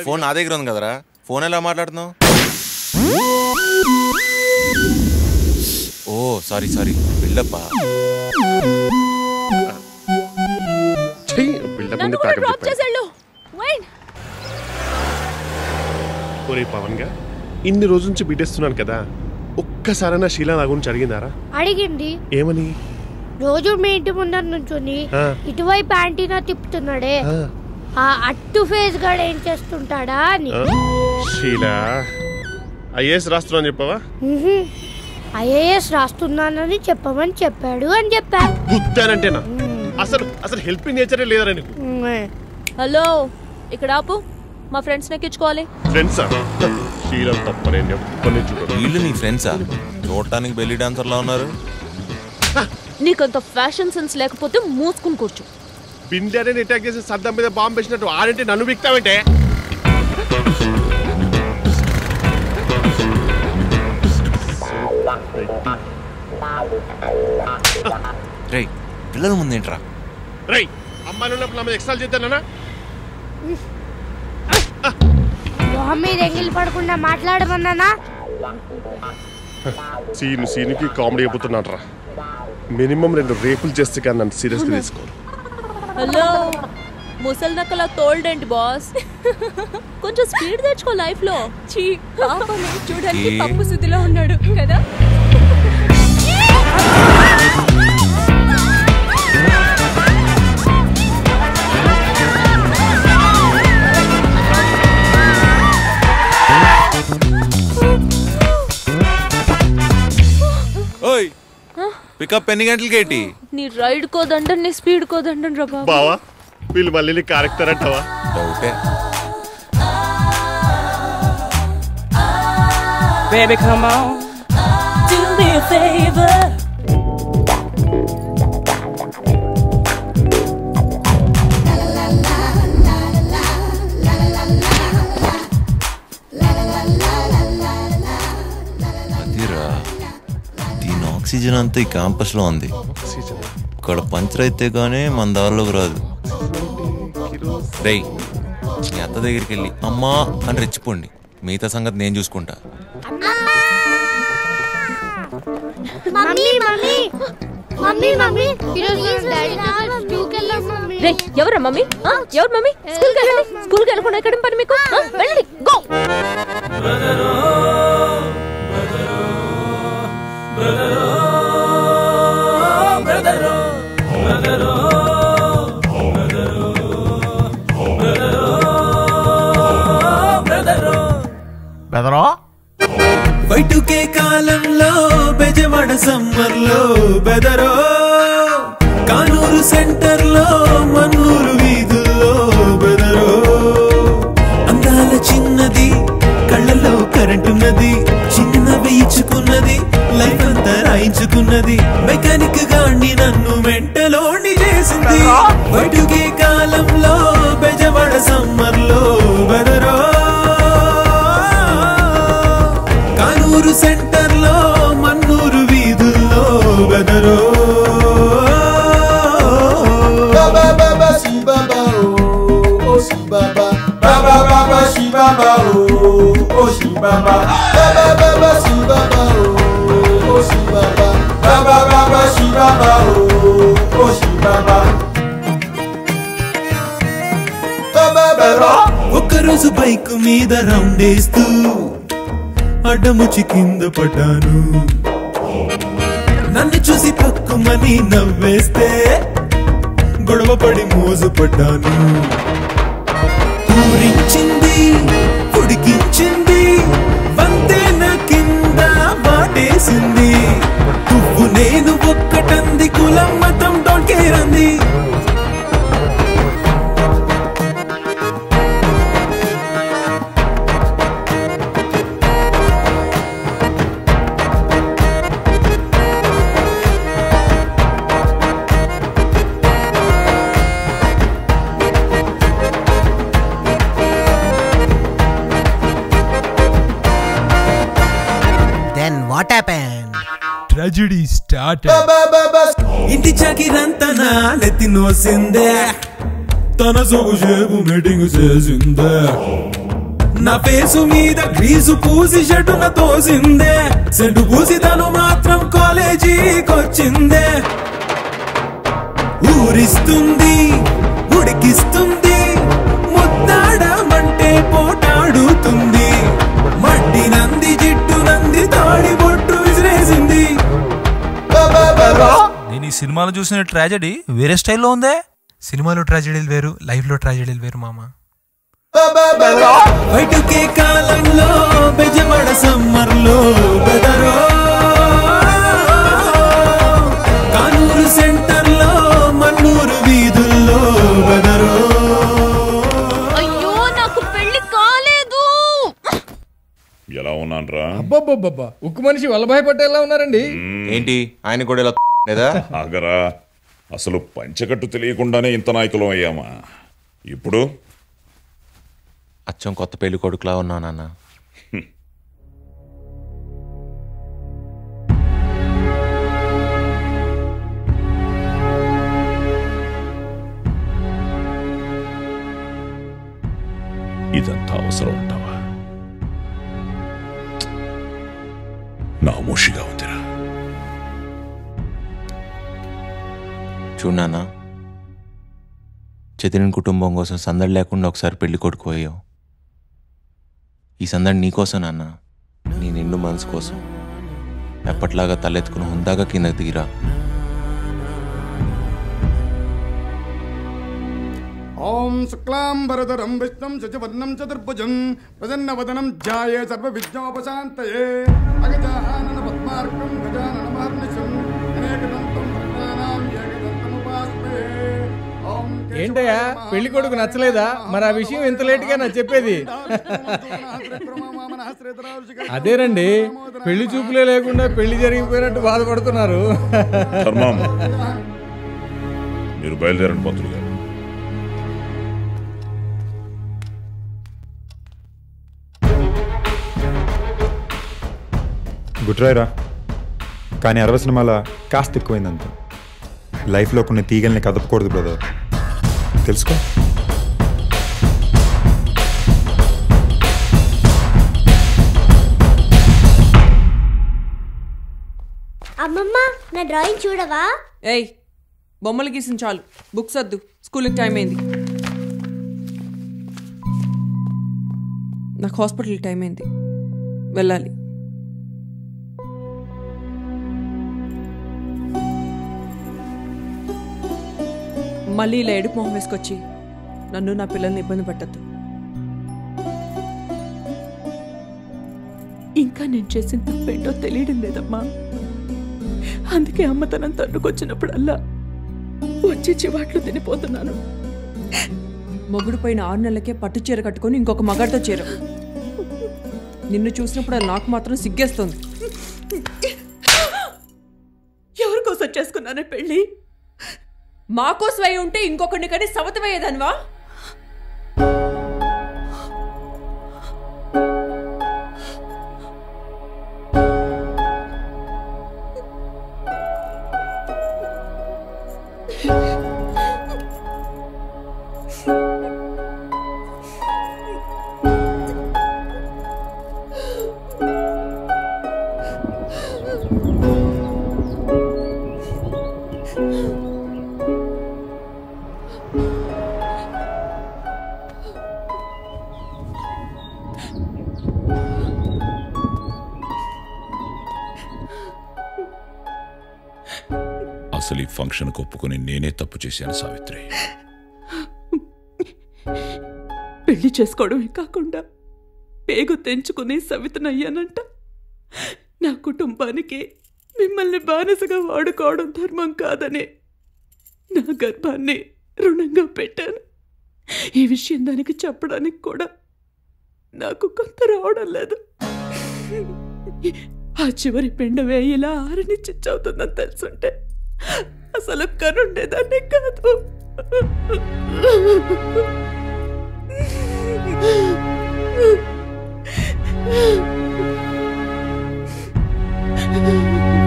ఫోన్ నా దగ్గర ఉంది కదరా? ఫోన్ ఎలా మాట్లాడుతున్నావు? Oh sorry sorry. బిల్డప్పా. చెయ్యి, build up నన్ను ఉంది, కూడా pack up డ్రాప్ చెప్పాను. చేసేళ్ళు. వైన్ ఒరే పవన్గా ఇన్ని రోజుల నుంచి బీటేస్తున్నాను కదా ఒక్కసారైనా షీలా నా గురించి అడిగిందారా అడిగింది. ఏమని? రోజు మీ ఇంటి ముందర నుంచుని. ఇటువైపు యాంటీనా తిప్పుతున్నాడే. ఆ. అట్టు ఫేస్ గాడు ఏం చేస్తుంటాడా అని. ఆ? ఐఏఎస్ రాస్తున్నాను చెప్పవా? ఐఏఎస్ రాస్తున్నానని చెప్పమని చెప్పాడు అని చెప్పా. గుద్దానంటేనా? అసలు అసలు హెల్పింగ్ నేచరే లేదరా నీకు? హలో ఇక్కడ ఆపు. మా ఫ్రెండ్స్ నెక్కించుకోవాలి ఫ్రెండ్సా? షీలా తప్ప నేను ఎప్పటి నుంచి చూడను. వీళ్ళు నీ ఫ్రెండ్సా? చూడటానికి బెల్లి డాన్సర్లా ఉన్నారు. నీకంత ఫ్యాషన్ సెన్స్ లేకపోతే మూసుకుని కూర్చో. బిందెని అటాక్ చేసి సద్దం మీద బాంబు వేసినట్టు ఆడంటే నన్ను బిక్తావంటే రేయ్ పిల్లల ముందేంట్రా రై అమ్మాయిలు ఉన్నప్పుడు నా మీద ఎక్స్ట్రా చేద్దానా మొహం మీద ఎంగిలి పడకుండా మాట్లాడమన్నానా? సీను సీనుకి కామెడీ అయిపోతున్నాడు రా మినిమం రెండు రేపులు చేస్తే కానీ నన్ను సీరియస్గా తీసుకోరు. హలో ముసలి నక్కలా తోల్డేంటి బాస్? కొంచెం స్పీడ్ తెచ్చుకో లైఫ్లో చీ పాపం చూడడానికి ఏ? పప్పు సుద్దిలో ఉన్నాడు కదా? పికప్ ఎన్ని గంటలకేటి నీ రైడ్ కోదండం నీ స్పీడ్ కోదండం రా బాబు బావా వీళ్ళు మళ్ళీ నీ క్యారెక్టర్ అంటావా డౌటే Baby, come on. Do me a favor. Oxygen అంతా ఈ క్యాంపస్లో ఉంది. ఇక్కడ పంచర్ అయితే గానీ మన దారిలోకి రాదు. రేయ్ మీ అత్త దగ్గరికి వెళ్ళి అమ్మా అని రెచ్చిపోండి. మిగతా సంగతి నేను చూసుకుంటా. Mummy mummy! Mummy mummy! ఈరోజు మనం డాడీ స్కూల్కి వెళ్ళాం మమ్మీ. రే ఎవరా మమ్మీ? ఎవరు మమ్మీ? స్కూల్కి వెళ్ళండి. స్కూల్కి వెళ్ళకుండా ఎక్కడ పని మీకు? వెళ్ళండి. గో బెదరో వైటుకే కాలంలో బెజవాడ సమ్మర్లో బెదరో. కానూరు సెంటర్లో మన్నూరు వీధుల్లో బెదరో. అందాల చిన్నది కళ్ళలో కరెంటున్నది చిన్న వేయించుకున్నది లైఫ్ అంతా రాయించుకున్నది మెకానిక్ ఒకరోజు బైక్ మీద రౌండేస్తూ అడ్డముచి కింద పడ్డాను. నన్ను చూసి తక్కువని నవ్వేస్తే గొడవ పడి మోసపడ్డాను. పూరించింది ఉడికించింది వంతెన కింద వాటేసింది. నువ్వు నేను ఒక్కటంది కులం మతం ఇంటి చాకిరంత నా నెత్తి నోసిందే. తన సొగు మీటింగ్ చేసిందే. నా పేసు మీద గ్రీసు పూసి షటున తోసిందే. సెంటు పూసి తను మాత్రం కాలేజీకొచ్చిందే ఊరిస్తుంది ఉడికిస్తుంది ముద్దాడమంటే పోటాడుతుంది. సినిమాలో చూసిన ట్రాజడీ వేరే స్టైల్లో ఉందే. సినిమాలో ట్రాజడీలు వేరు లైఫ్లో ట్రాజడీలు వేరు మామ. బయటకే కాలంలో సమ్మర్లో బెదరో. కానూరు సెంటర్లో మన్నూరు వీధుల్లో బెదరో. అయ్యో నాకు పెళ్ళి కాలేదు. ఎలా అబ్బబ్బబ్బబ్బా ఉక్కు మనిషి వల్లభాయ్ పటేల్లా ఉన్నారండి. ఏంటి? ఆయన కూడా ఇలా లేదా? ఆగరా. అసలు పంచకట్టు తెలియకుండానే ఇంత నాయకులం అయ్యామా? ఇప్పుడు? అచ్చం కొత్త పెళ్ళి కొడుకులా ఉన్నా నాన్న. ఇదంతా అవసరం ఉంటావా నామోషిగా ఉందిరా చూడానా నాన్న కుటుంబం కోసం సందడి లేకుండా ఒకసారి పెళ్ళి కొడుకు ఈ సందడి నీకోసం నాన్న నీ నిండు మనసు కోసం. ఎప్పట్లాగా తలెత్తుకుని హుందాగా కిందకి దిగిరా. ఓం శుక్లాంబరధరం విష్ణం శశివర్ణం చతుర్భుజం ప్రసన్నవదనం ధ్యాయే సర్వవిద్యోపశాంతయే అగజానన పద్మార్కం గజానన మహర్నిశం అనేకదంతం ఏంటయ్యా? పెళ్ళి కొడుకు నచ్చలేదా? మరి ఆ విషయం ఇంత లేటుగా నాకు చెప్పేది. అదేనండి పెళ్ళి చూపులే లేకుండా పెళ్ళి జరిగిపోయినట్టు బాధపడుతున్నారు. ధర్మం. మీరు బయలుదేరండి పంతులు గారు. గుట్రాయిరా కానీ అరవై సినిమాల కాస్త ఎక్కువైందంత లైఫ్లో కొన్ని తీగల్ని కదపకూడదు బ్రదర్. తెలుసుకో. అమ్మమ్మ నా డ్రాయింగ్ చూడవా? ఏయ్ బొమ్మలు గీసిన చాలు. బుక్స్ వద్దు. స్కూల్కి టైం అయింది. నాకు హాస్పిటల్ టైం అయింది. వెళ్ళాలి. మళ్ళీ ఇలా ఎడుపు మొహం వేసుకొచ్చి నన్ను నా పిల్లల్ని ఇబ్బంది పెట్టద్దు. ఇంకా నేను చేసిన తప్పేంటో తెలియడం లేదమ్మా. అందుకే అమ్మ తనం తన్నుకొచ్చినప్పుడల్లా వచ్చి చివాట్లు తినిపోతున్నాను. మొగుడు పైన ఆరు నెలలకే పట్టు చీర కట్టుకొని ఇంకొక మగాడితో చీర. నిన్ను చూసినప్పుడు అది నాకు మాత్రం సిగ్గేస్తుంది. ఎవరి కోసం చేసుకున్నానే పెళ్ళి? మాకోసం అయి ఉంటే ఇంకొకరిని కానీ సవతమయ్యేదానివా అసలు ఫంక్షన్ ఒప్పుకొని నేనే తప్పు చేశాను సావిత్రి. పెళ్ళి చేసుకోవడమే కాకుండా పేగు తెంచుకుని సవితనయ్యానంట నా కుటుంబానికి మిమ్మల్ని బానిసగా వాడుకోవడం ధర్మం కాదని నా గర్భాన్ని రుణంగా పెట్టాను. ఈ విషయం దానికి చెప్పడానికి కూడా నాకు కొంత రావడం లేదు. ఆ చివరి పిండమే ఇలా ఆరని చిచ్చవుతుందని తెలుసుంటే అసలు కనుండేదాన్ని కాదు Mm-hmm.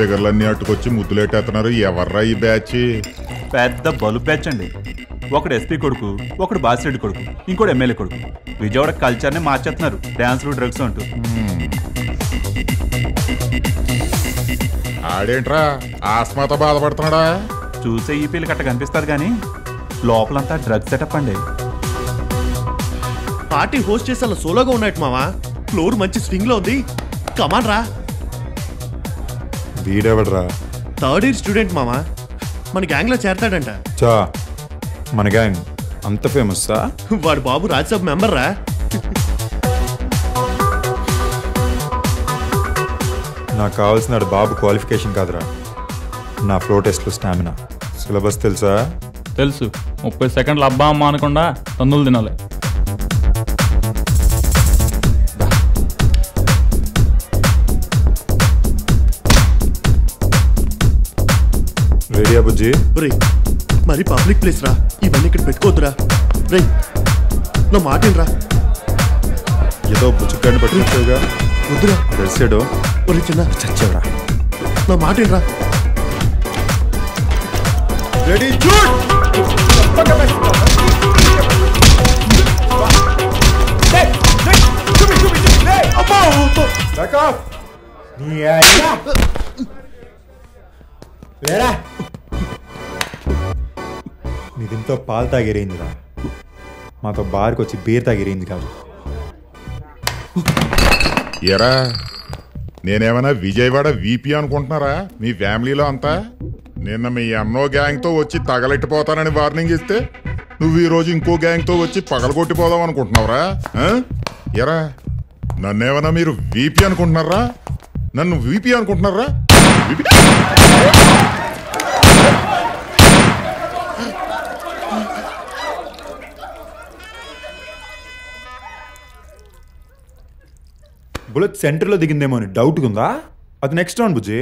ఫిగర్లన్నీ అట్టుకొచ్చి ముద్దులెట్టేస్తున్నారు ఎవర్రా ఈ బ్యాచ్? పెద్ద బలు బ్యాచ్ అండి. ఒకడు ఎస్పీ కొడుకు ఒకడు బాసిరెడ్డి కొడుకు ఇంకోటి ఎమ్మెల్యే కొడుకు. విజయవాడ కల్చర్ని మార్చేస్తున్నారు డ్యాన్స్లు డ్రగ్స్ అంటూ. ఆడేంట్రా? ఆస్మాతో బాధపడుతున్నాడా? చూసే ఈ పిల్లలు కట్ట కనిపిస్తారు కానీ లోపలంతా డ్రగ్స్ సెటప్ అండి. పార్టీ హోస్ట్ చేసి అలా సోలోగా ఉన్నట్టు మావా. ఫ్లోర్ మంచి స్వింగ్లో ఉంది. కమాన్ రా. వీడెవడరా? థర్డ్ ఇయర్ స్టూడెంట్ మావా మన గ్యాంగ్లో చేరతాడంట. చా మన గ్యాంగ్ అంత ఫేమస్సా వాడు బాబు రాజ్యసభ మెంబర్ రా. నాకు కావాల్సిన వాడు బాబు క్వాలిఫికేషన్ కాదురా. నా ఫ్లో టెస్ట్లో స్టామినా సిలబస్ తెలుసా? తెలుసు. ముప్పై సెకండ్లు అబ్బా అమ్మ అనకుండా తన్నులు తినాలి. రెడీయా బుజ్జి రే మరి పబ్లిక్ ప్లేస్ రా ఇవన్నీ ఇక్కడ పెట్టుకోవద్దురా రే నా మాట రా ఏదో బుచ్చుకాడిని పట్టుకుంటావుగా వద్దురా తెలిసాడు ఒరే చిన్న చచ్చేవరా నా మాట రా రెడీ లేరా నీ దీంతో పాలు తాగిరేందిరా మాతో బార్కి వచ్చి బీర్ తాగిరేంది కాదు. ఎరా నేనేమైనా విజయవాడ వీపీ అనుకుంటున్నారా? మీ ఫ్యామిలీలో అంతా? నిన్న మీ అన్నో గ్యాంగ్తో వచ్చి తగలెట్టిపోతానని వార్నింగ్ ఇస్తే నువ్వు ఈరోజు ఇంకో గ్యాంగ్తో వచ్చి పగలగొట్టిపోదాం అనుకుంటున్నావురా ఎరా నన్నేమైనా మీరు వీపీ అనుకుంటున్నారా? నన్ను వీపీ అనుకుంటున్నారా? బుల్లెట్ సెంటర్లో దిగిందేమో అని డౌట్ ఉందా అది నెక్స్ట్ రౌండ్ బుజ్జి.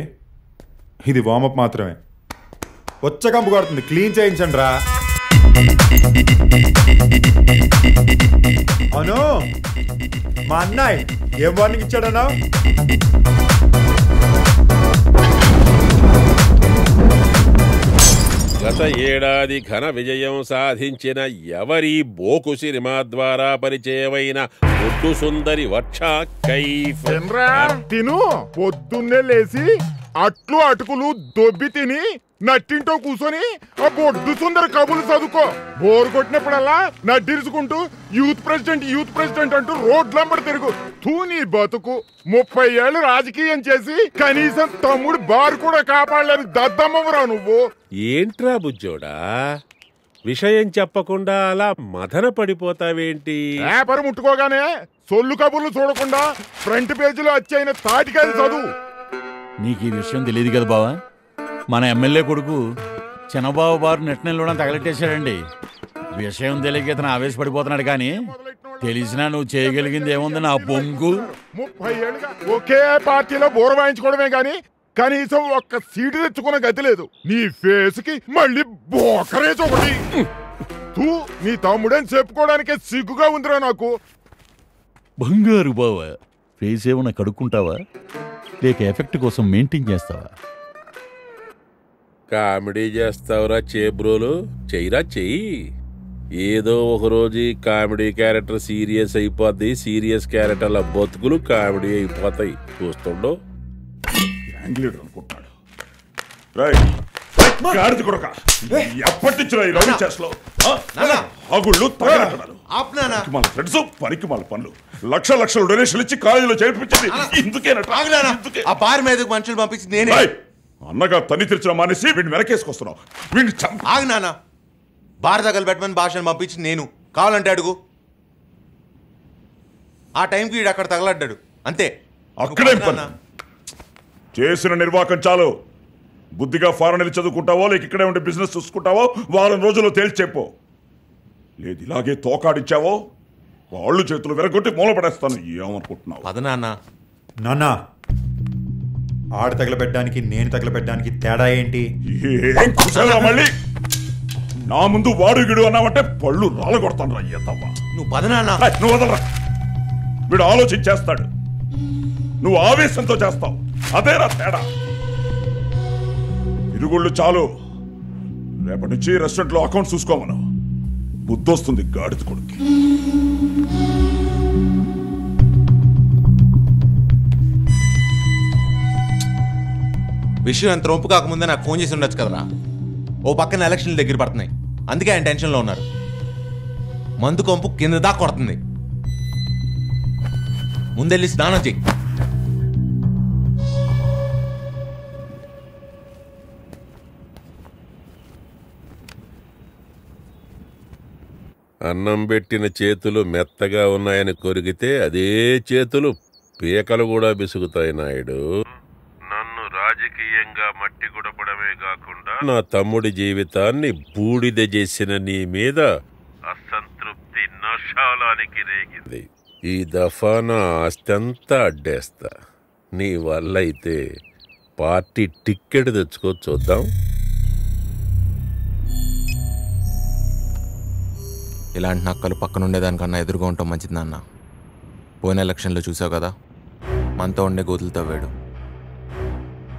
ఇది వార్మప్ మాత్రమే. వచ్చకంపు కొడుతుంది. క్లీన్ చేయించండి రా అవును మా అన్నయ్య ఏం వార్నింగ్ ఇచ్చాడన్నా గత ఏడాది ఘన విజయం సాధించిన ఎవరి బోకు సినిమా ద్వారా పరిచయమైన ఒడ్డు సుందరి వర్ష కైఫ్? తిను. పొద్దున్నే లేచి అట్లు అటుకులు దొబ్బి తిని నట్టింటో కూర్చొని ఆ బొడ్డు సుందర కబులు చదువుకో. బోరు కొట్టినప్పుడల్లా నడ్డిరుచుకుంటూ యూత్ ప్రెసిడెంట్ యూత్ ప్రెసిడెంట్ అంటూ రోడ్లంబడి తిరుగు. తూ నీ బతుకు. ముప్పై ఏళ్ళు రాజకీయం చేసి కనీసం తమ్ముడు బారు కూడా కాపాడలేని దద్దమ్మవురా నువ్వు. ఏంట్రా బుజ్జోడా? విషయం చెప్పకుండా అలా మదన పడిపోతావేంటి? పేపర్ ముట్టుకోగానే సొల్లు కబుర్లు చూడకుండా ఫ్రంట్ పేజీలో వచ్చైన తాటికాయలు చదువు. నీకు ఈ విషయం తెలియదు కదా బావా? మన ఎమ్మెల్యే కొడుకు చిన్నబాబు బారు నెట్నెల్లోనే తగలెట్టేశాడండి. విషయం తెలియక ఇతను ఆవేశపడిపోతున్నాడు కానీ తెలిసినా నువ్వు చేయగలిగింది ఏముంది? నా బొంగు. ముప్పై ఏళ్ళుగా ఒకే పార్టీలో బోర వాయించుకోవడమే గాని కనీసం ఒక్క సీటు తెచ్చుకున్న గతి లేదు. నీ ఫేస్కి మళ్ళీ బోకరేజ్ ఒకటి. తూ నీ తమ్ముడని చెప్పుకోవడానికే సిగ్గుగా ఉందిరా నాకు. బంగారు బావ ఫేస్ ఏమన్నా కడుక్కుంటావా? లేక ఎఫెక్ట్ కోసం మెయింటైన్ చేస్తావా? కామెడీ చేస్తావురా చేబ్రోలు. చెయ్యిరా చెయ్యి. ఏదో ఒక రోజు ఈ కామెడీ క్యారెక్టర్ సీరియస్ అయిపోద్ది. సీరియస్ క్యారెక్టర్ల బతుకులు కామెడీ అయిపోతాయి. చూస్తుండో. పనికి వాళ్ళ పనులు లక్ష లక్షల డొనేషన్లు ఇచ్చి కాలేజీలో చేర్పించింది. ఇందుకేనట. ఇందుకే. ఆ బార్ మీదకు మనుషులు పంపించి నేనే! అన్నగా తన్ని తెరిచిన మానేసి వీడిని వెనకేసుకొస్తున్నావు. వీడిని చంప. ఆగు నాన్న. దగ్గర పెట్టమని భాషను పంపించి నేను కావాలంటే అడుగు. ఆ టైంకి వీడు అక్కడ తగలడ్డాడు. అంతే. అక్కడే చేసిన నిర్వాకం చాలు. బుద్ధిగా ఫారెన్ వెళ్ళి చదువుకుంటావో లేక ఇక్కడే ఉండి బిజినెస్ చూసుకుంటావో వారం రోజుల్లో తేల్చి చెప్పు లేదు ఇలాగే తోకాడిచ్చావో వాళ్ళు చేతులు విరగొట్టి మూల పడేస్తాను ఏమనుకుంటున్నావు? పద నాన్న. నాన్న ఆడ తగలబెట్టడానికి నేను తగలబెట్టడానికి తేడా ఏంటి? ఏం మళ్ళీ? నా ముందు వాడు గిడు అన్నావంటే పళ్ళు రాలగొడతాను రా నువ్వు పద నాన్న. నువ్వు వదలరా. వీడు ఆలోచించేస్తాడు నువ్వు ఆవేశంతో చేస్తావు. అదేరా తేడా. తిరుగుళ్ళు చాలు. రేపటి నుంచి రెస్టారెంట్లో అకౌంట్ చూసుకోమను. బుద్ధొస్తుంది గాడిద కొడుకు విషయం ఎంత రొంపు కాకముందే నాకు ఫోన్ చేసి ఉండొచ్చు కదరా. ఓ పక్కన ఎలక్షన్లు దగ్గర పడుతున్నాయి. అందుకే ఆయన టెన్షన్లో ఉన్నారు. మందు కొంపు కింద దాకా కొడుతుంది. ముందెళ్ళి స్నానం చెయ్యి. అన్నం పెట్టిన చేతులు మెత్తగా ఉన్నాయని కొరిగితే అదే చేతులు పీకలు కూడా బిసుగుతాయి నాయుడు. రాజకీయంగా మట్టి గుడపడమే కాకుండా నా తమ్ముడి జీవితాన్ని బూడిద చేసిన నీ మీద అసంతృప్తి నశాలానికి రేగింది. ఈ దఫా నా ఆస్తంతా అడ్డేస్తా. నీ వల్ల అయితే పార్టీ టిక్కెట్ తెచ్చుకో చూద్దాం. ఇలాంటి నక్కలు పక్కన ఉండేదానికన్నా ఎదురుగా ఉండటం మంచిది నాన్న. పోయిన ఎలక్షన్లో చూసావు కదా? మనతో ఉండే గోతులతో వేడు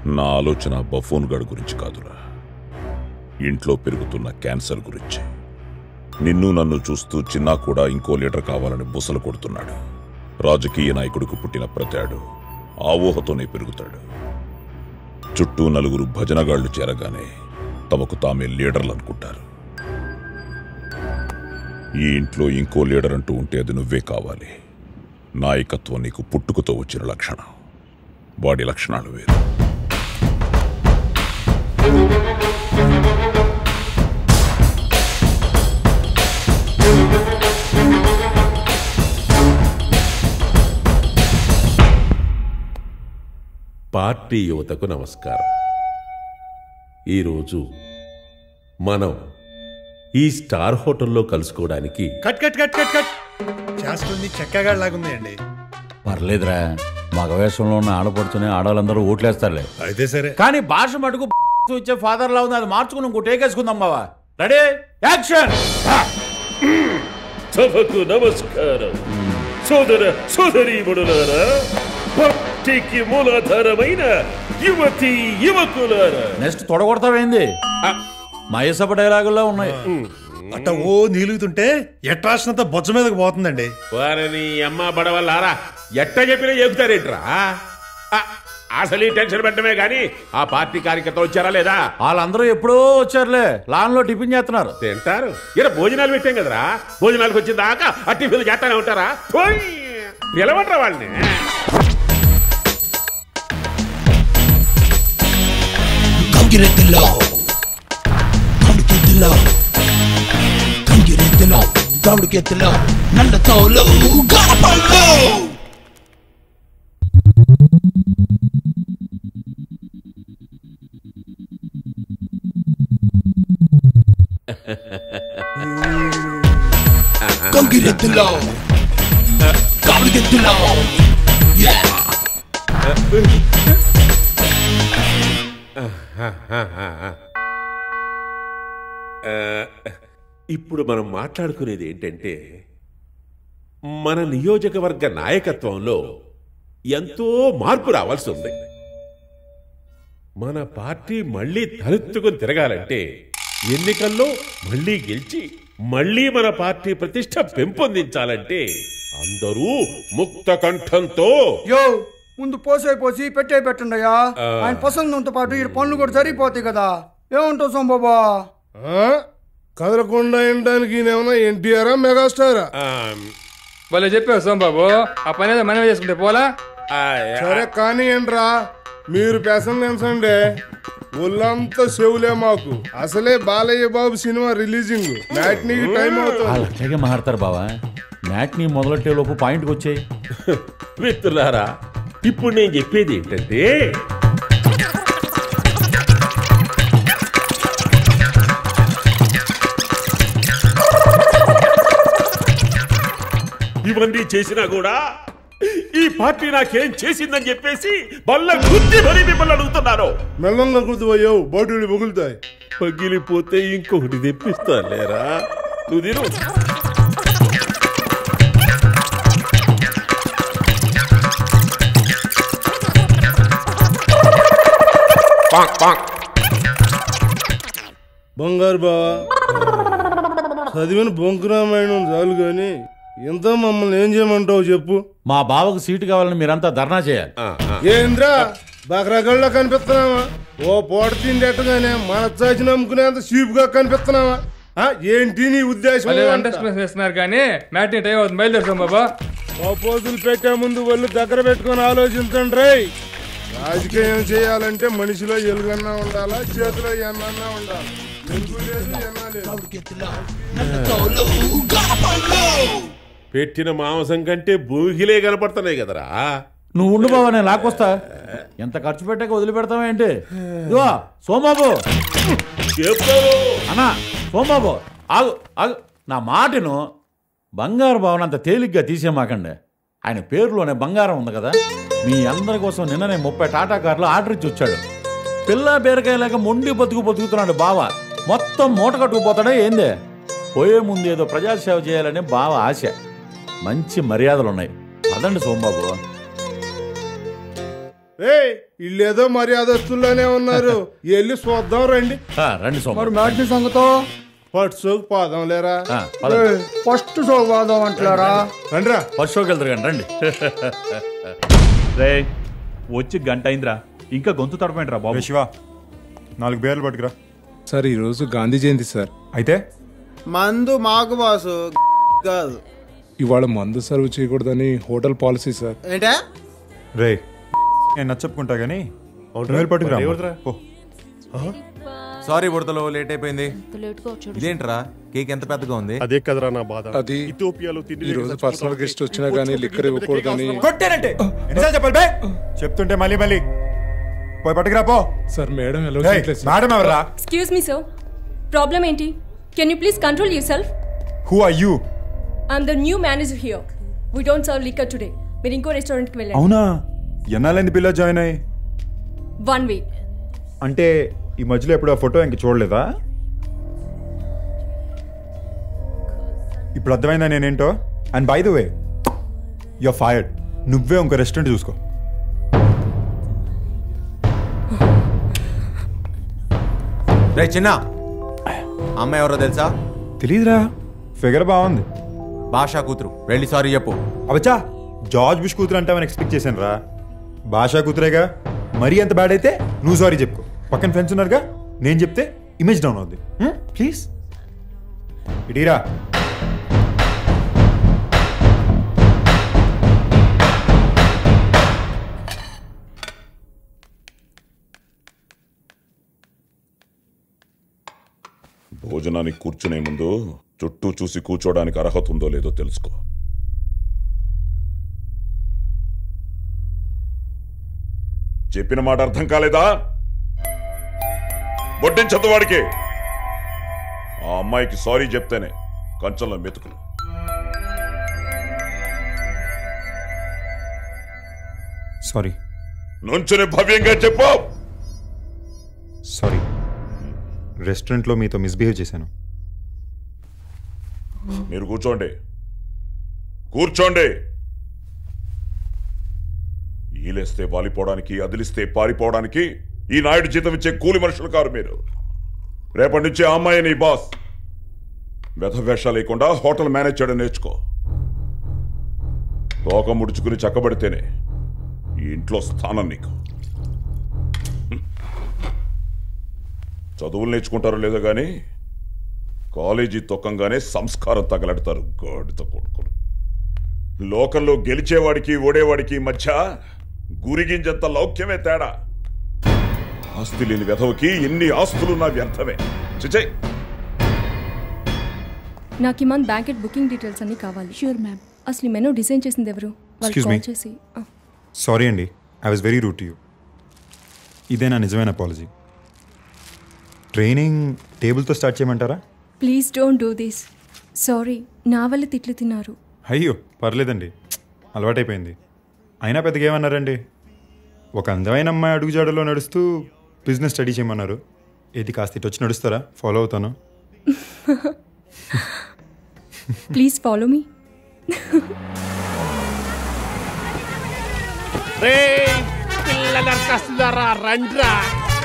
నా ఆలోచన బఫోన్ గడ్ గురించి కాదురా. ఇంట్లో పెరుగుతున్న క్యాన్సర్ గురించి. నిన్ను నన్ను చూస్తూ చిన్నా కూడా ఇంకో లీటర్ కావాలని బుసలు కొడుతున్నాడు. రాజకీయ నాయకుడికి పుట్టిన ప్రతాడు ఆవోహతోనే పెరుగుతాడు. చుట్టూ నలుగురు భజనగాళ్ళు చేరగానే తమకు తామే లీడర్లు అనుకుంటారు ఈ ఇంట్లో ఇంకో లీడర్ అంటూ ఉంటే అది నువ్వే కావాలి. నాయకత్వం నీకు పుట్టుకతో వచ్చిన లక్షణం. వాడి లక్షణాలు వేరు. పార్టీ యువతకు నమస్కారం. ఈరోజు మనం ఈ స్టార్ హోటల్లో కలుసుకోవడానికి cut cut cut cut cut. చేస్తుంది చెక్కగాడిలాగుంది అండి పర్లేదురా. మగ వేషంలో ఉన్న ఆడపడుచుని ఆడవాళ్ళందరూ ఓట్లేస్తారులే. అయితే సరే. కానీ భాష మటుకు <laughs> ఇచ్చే ఫాదర్ లా ఉంది. అది మార్చుకుని ఇంకో టేకేసుకుందాం బావా రెడీ యాక్షన్ సభకు నమస్కారం. సోదర సోదరీమణులారా. పార్టీకి మూలాధారమైన యువతి యువకులారా. నెక్స్ట్ తొడగొడతావేంది? మహేసభ డైలాగుల్లో ఉన్నాయి. అట్ట ఓ నీలుగుతుంటే ఎట్రాసినంత బొజ్జ మీదకి పోతుందండి. వారిని అమ్మ బడవల్లారా? ఎట్ట చెప్పినా చెబుతారేంట్రా ఆ, అసలు ఈ టెన్షన్ పెట్టడమే గాని ఆ పార్టీ కార్యకర్తలు వచ్చారా లేదా? వాళ్ళందరూ ఎప్పుడో వచ్చారులే. లాన్లో టిఫిన్ చేస్తున్నారు. తింటారు. ఇలా భోజనాలు పెట్టాం కదరా? భోజనాలకు వచ్చిన దాకా ఆ టిఫిన్లు చేస్తానే ఉంటారా? పోయ్, పిలవట్రా వాళ్ళని. தங்கிறதில்லோ கடிக்கிறதில்லோ தங்கிறதில்லோ தவிடுக்கிறதில்லோ நல்ல தோலோ காப்பல்லோ Come get it low. Come get it low. Yeah. ఇప్పుడు మనం మాట్లాడుకునేది ఏంటంటే మన నియోజకవర్గ నాయకత్వంలో ఎంతో మార్పు రావాల్సి ఉంది. మన పార్టీ మళ్ళీ తలెత్తుకుని తిరగాలంటే ఎన్నికల్లో మళ్ళీ గెలిచి మళ్ళీ మన పార్టీ ప్రతిష్ట పెంపొందించాలంటే అందరూ ముక్త కంఠంతో యో! ముందు పోసే పోసి పెట్టే పెట్టండియా. ఆయన పసందంతో పాటు ఈ పనులు కూడా సరిపోతాయి కదా. ఏమంటావు సోంబాబా? కదలకుండా ఉండడానికి ఈయనేమన్నా ఎన్టీఆరా మెగాస్టారా? భలే చెప్పావు సోంబాబు. ఆ పని ఏదో మనమే చేసుకుంటే పోలా? సరే కానీ ఏంట్రా? మీరు పెసండి ఒళ్ళంతా చెవులే మాకు. అసలే బాలయ్య బాబు సినిమా రిలీజింగ్. మ్యాట్నీకి టైం వాళ్ళు అవుతుంది అట్లాగే మాట్లాడతారు బావా. మ్యాట్ని మొదలెట్టే లోపు పాయింట్కి వచ్చాయి <laughs> మిత్రులారా ఇప్పుడు నేను చెప్పేది ఏంటంటే ఇవన్నీ చేసినా కూడా ఈ పార్టీ నాకేం చేసిందని చెప్పేసి బల్ల గుద్ది మరీ మిమ్మల్ని అడుగుతున్నాను. మెల్లంగా బాటిల్ పగులుతాయి పగిలిపోతే ఇంకొకటి తెప్పిస్తా లేరా నువ్వు బంగారు బావా చదివిన బొంకురామాయణం చాలు కానీ ఇంత మమ్మల్ని ఏం చేయమంటావు చెప్పు. మా బావకు సీటు కావాలని మీరంతా ధర్నా చేయాలి. ఏంద్రా బకరగళ్ళ కనిపిస్తున్నావా? ఓ పూట తిండెట్టగానే మన చాచి నమ్ముకునేంత చీపుగా కనిపిస్తున్నావా? ఆ, ఏంటి నీ ఉద్దేశం చేస్తున్నారు కానీ మ్యాట్ని టైం అవుతుంది బయలుదేరుతాం బాబా. ప్రపోజల్ పెట్టే ముందు ఒళ్ళు దగ్గర పెట్టుకొని ఆలోచించండి రేయ్. రాజకీయం చేయాలంటే మనిషిలో ఎలుగన్నా ఉండాలా చేతిలో ఎన్నన్నా ఉండాలి. పెట్టిన మాంసం కంటే భూమికిలే కనపడుతున్నాయి కదరా. నువ్వు ఉండు బావా నేను లాక్కొస్తా. ఎంత ఖర్చు పెట్టాక వదిలిపెడతావా ఏంటి? ఇదిగో సోమబాబు అన్నా సోమబాబు ఆగు ఆగు. నా మాటను బంగారు భావన అంత తేలిగ్గా తీసేమాకండి. ఆయన పేరులోనే బంగారం ఉంది కదా? మీ అందరి కోసం నిన్ననే ముప్పై టాటా కార్లు ఆర్డర్ ఇచ్చి వచ్చాడు. పిల్ల బీరకాయలాగా మొండి బతుకు బతుకుతున్నాడు బావ. మొత్తం మూట కట్టుకుపోతాడే ఏందే? పోయే ముందు ఏదో ప్రజాసేవ చేయాలని బావ ఆశ. మంచి మర్యాదలు ఉన్నాయి. అదండి సోమబాబు. ఏయ్ వీళ్ళేదో మర్యాదస్తుల్లోనే ఉన్నారు. <laughs> వెళ్ళి చూద్దాం రండి. రండి సోమ మరి మ్యాట్ని సంగతో? పట్టు సోకు పోదాం లేరా? ఫస్ట్ షో పోదాం అంటారా రండిరా ఫస్ట్ షోకి వెళ్తారు కానీ రండి. రే వచ్చి గంట అయిందిరా. ఇంకా గొంతు తడపండి బాబు? శివ నాలుగు బేర్లు పట్టుకురా. సార్ ఈరోజు గాంధీ జయంతి సార్. అయితే? మందు మాకు బాసు కాదు. ఇవాళ మందు సర్వ్ చేయకూడదని హోటల్ పాలసీ సార్. ఏంటా? రే నేను నచ్చప్పుకుంటా కానీ వేలు పట్టుకురా సారీ బుడతలో లేట్ అయిపోయింది. ఇదేంట్రా? కేక్ ఎంత పెద్దగా ఉంది? అదే కదరా నా బాధ. అది ఇథియోపియాలో ఈ రోజు పర్సనల్ గెస్ట్ వచ్చినా గానీ లిక్కర్ ఇవ్వకూడదని కొట్టానంటే. ఎన్నిసార్లు చెప్పాలి? బే! చెప్తుంటే మళ్ళీ మళ్ళీ. పోయి పట్టుకురా పో. సార్ మేడం ఎలా మేడం ఎవరా? ఎక్స్క్యూజ్ మీ సార్ ప్రాబ్లం ఏంటి? Can you please control yourself who are you I'm the new manager here we don't serve liquor today మీరు ఇంకో రెస్టారెంట్కి వెళ్ళండి. అవునా? ఎన్నాళ్ళైంది పిల్ల జాయిన్ అయ్యి? వన్ వీక్ అంటే ఈ మధ్యలో ఎప్పుడు ఆ ఫోటో ఇంక చూడలేదా? ఇప్పుడు అర్థమైందా నేనేంటో? And by the way you fired నువ్వే ఇంకో రెస్టారెంట్ చూసుకో. రే చిన్న. అమ్మ ఎవరో తెలుసా? తెలీదురా. ఫిగర్ బాగుంది. భాషా కూతురు. వెళ్ళి సారీ చెప్పు. అవచ్చా జార్జ్ బుష్ కూతురు అంటావని ఎక్స్పెక్ట్ చేశాను రా భాషా కూతురేగా మరీ అంత బ్యాడ్ అయితే నువ్వు సారీ చెప్పుకో. పక్కన ఫ్రెండ్స్ ఉన్నారుగా నేను చెప్తే ఇమేజ్ డౌన్ అవుద్ది. Hmm? ప్లీజ్ ఇడీరా. భోజనానికి కూర్చునే ముందు చుట్టూ చూసి కూర్చోడానికి అర్హత ఉందో లేదో తెలుసుకో. చెప్పిన మాట అర్థం కాలేదా? వడ్డించద్దు వాడికి ఆ అమ్మాయికి సారీ చెప్తేనే కంచంలో మెతుకులు. సారీ. నుంచుని భవ్యంగా చెప్పు. సారీ. రెస్టారెంట్లో మీతో మిస్బిహేవ్ చేశాను. మీరు కూర్చోండి. కూర్చోండి. ఈలేస్తే వాలిపోవడానికి అదిలిస్తే పారిపోవడానికి ఈ నాయుడు జీతం ఇచ్చే కూలి మనుషులు కారు మీరు. రేపటి నుంచి ఆ అమ్మాయి నీ బాస్. వ్యధవేషాలు లేకుండా హోటల్ మేనేజ్ చేయడం నేర్చుకో. తోక ముడుచుకుని చక్కబడితేనే ఈ ఇంట్లో స్థానం నీకు. చదువులు నేర్చుకుంటారో లేదో కానీ కాలేజీ తొక్కంగానే సంస్కారం తగలడతారు గాడితో కొడుకులు. లోకంలో గెలిచేవాడికి ఓడేవాడికి మధ్య గురిగింజంత లౌక్యమే తేడా. ఆస్తి లేని వెధవకి ఎన్ని ఆస్తులున్నా వ్యర్థమే. చిచే. నాకు ఈ మంత్ బ్యాంకెట్ బుకింగ్ డీటెయిల్స్ అన్ని కావాలి. షూర్ మ్యామ్ అసలు ఈ మెనూ డిజైన్ చేసింది ఎవరు? వాళ్ళు. కాల్ చేసి సారీ అండి. I was very rude to you ఇదే నా నిజమైన అపాలజీ ట్రైనింగ్ టేబుల్తో స్టార్ట్ చేయమంటారా? Please don't do this sorry నా వల్ల తిట్లు తిన్నారు. అయ్యో పర్లేదండి. అలవాటైపోయింది. అయినా పెద్దగా ఏమన్నారండి? ఒక అందమైన అమ్మాయి అడుగుజాడలో నడుస్తూ బిజినెస్ స్టడీ చేయమన్నారు. ఏది కాస్త ఇటు వచ్చి నడుస్తారా? ఫాలో అవుతాను. ప్లీజ్ ఫాలో మీ రే పిల్లల కస్తున్నారా రండ్రా.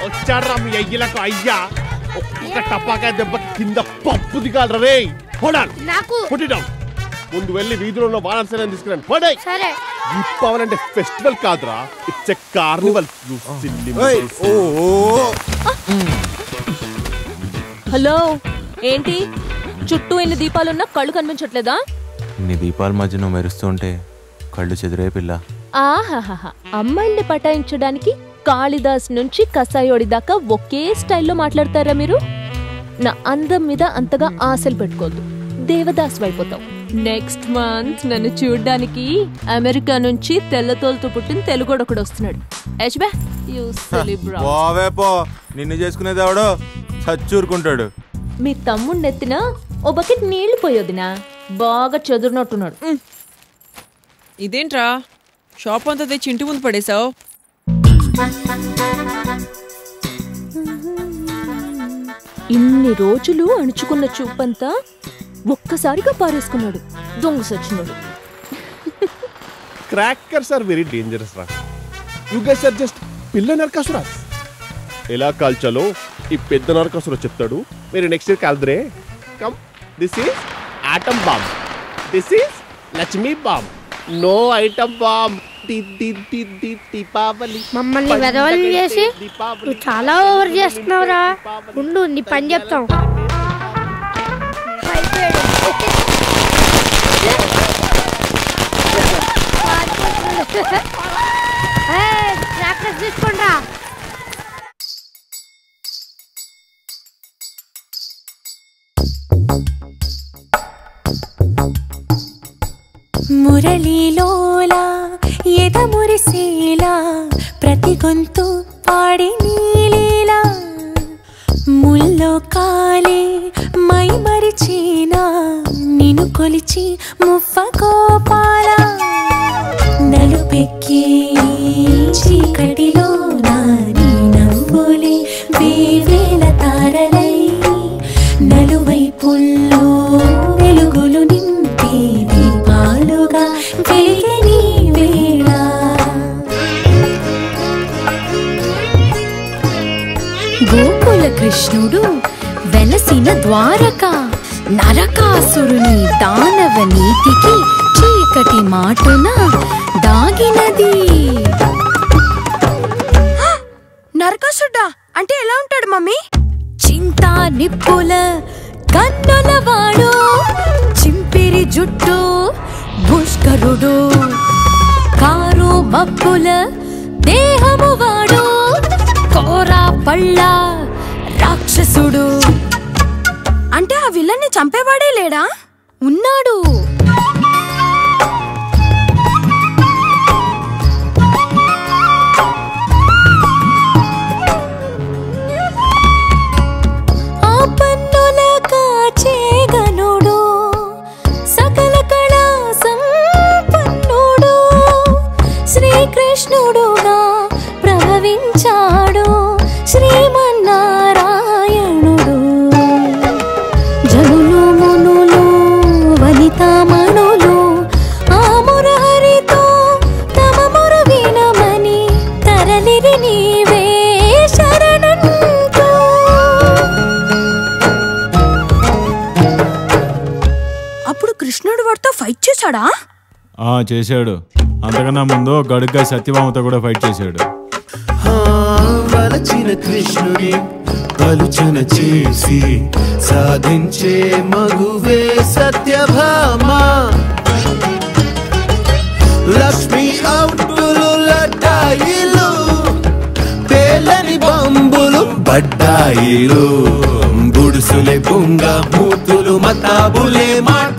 వచ్చాడ్రా మీ అయ్యలకు అయ్యా. ఒక్క టపాకా దెబ్బ కింద పప్పు దిగాలరా రే. హోడాన్ నాకు పుట్టి డౌన్ ముందు వెళ్ళి వీధిలో ఉన్న వానర్సని తీసుకురండి. పోడే! సరే. దీపావళి ఫెస్టివల్ కాదురా. ఇట్స్ ఎ కార్నివల్ హలో ఏంటి? చుట్టూ ఎన్ని దీపాలున్నా కళ్ళు కనిపించట్లేదా? నీ దీపాల మధ్య నువ్వు మెరుస్తుంటే కళ్ళు చెదిరే పిల్ల. ఆహాహా అమ్మాయిల్ని పటాయించడానికి కాళిదాస్ నుంచి కసాయోడి దాకా ఒకే స్టైల్లో మాట్లాడతారా మీరు? నా అందం మీద అంతగా ఆశలు పెట్టుకోవద్దు దేవదాస్ అయిపోతావు నెక్స్ట్ మంత్ నన్ను చూడ్డానికి అమెరికా నుంచి తెల్లతోలుతో పుట్టిన తెలుగోడు ఒకడు వస్తున్నాడు. యజ్బే యూ సిలీ బ్రా పోవే పో. నిన్ను చేసుకునేది ఎవడో? చచ్చూరుకుంటాడు. మీ తమ్ముడిని ఎత్తిన ఓ బకెట్ నీళ్ళు పోయొద్దునా? బాగా చెదురునట్టున్నాడు. ఇదేంట్రా? షాప్ అంతా తెచ్చి ఇంటి ముందు పడేశావు? ఇన్ని రోజులు అణుచుకున్న చూపంతా ఒక్కసారిగా పారేసుకున్నాడు. దొంగ సచ్చినాడు. క్రాకర్స్ ఆర్ వెరీ డేంజరస్ రా. యు గైస్ ఆర్ జస్ట్ పిల్ల నరకాసురాస్ ఎలా కాల్చాలో ఈ పెద్ద నరకాసుర చెప్తాడు. మీరు next year కాల్దరే. Come this is atom bomb this is Lakshmi bomb. No item bomb Deepavali. మమ్మల్ని వెదవలు చేసి నువ్వు చాలా ఓవర్ చేస్తున్నావురా. ఉండు నీ పని చెప్తాం. ట్రాక్టర్ తీసుకోండి మురళీలోలా ఎద మురిసేలా ప్రతి గొంతు పాడి నీలీలా. ముల్లో కాలే మై మరిచేనా నిన్ను కొలిచి ముఫ్ఫ గోపాల నలుపెక్కి చీకటిలో నాని కృష్ణుడు వెలసిన ద్వారక నరకాసురుని దానవ నీతికి చీకటి మాటున దాగినది. నరకాసుడా అంటే ఎలా ఉంటాడు మమ్మీ? చింతా నిప్పుల కన్నుల వాడు చింపిరి జుట్టు పుష్కరుడు కారు మబ్బుల దేహము వాడు కోరా పళ్ళ రాక్షసుడు. అంటే ఆ విల్లన్ని చంపేవాడే లేడా? ఉన్నాడు. ఆ శ్రీకృష్ణుడుగా ప్రభవించాడు చేశాడా? ఆ చేశాడు. అంతకన్నా ముందు గడుగ్గా సత్యభామతో కూడా ఫైట్ చేశాడు. వలచిన కృష్ణుని పలుచన చేసి సాధించే మగువే సత్యభామ. లక్ష్మి అవుటులు లటాయిలు పేలని బంబులు బడ్డాయిలు బుడుసులే బుంగ మూతులు మతాబులే మాట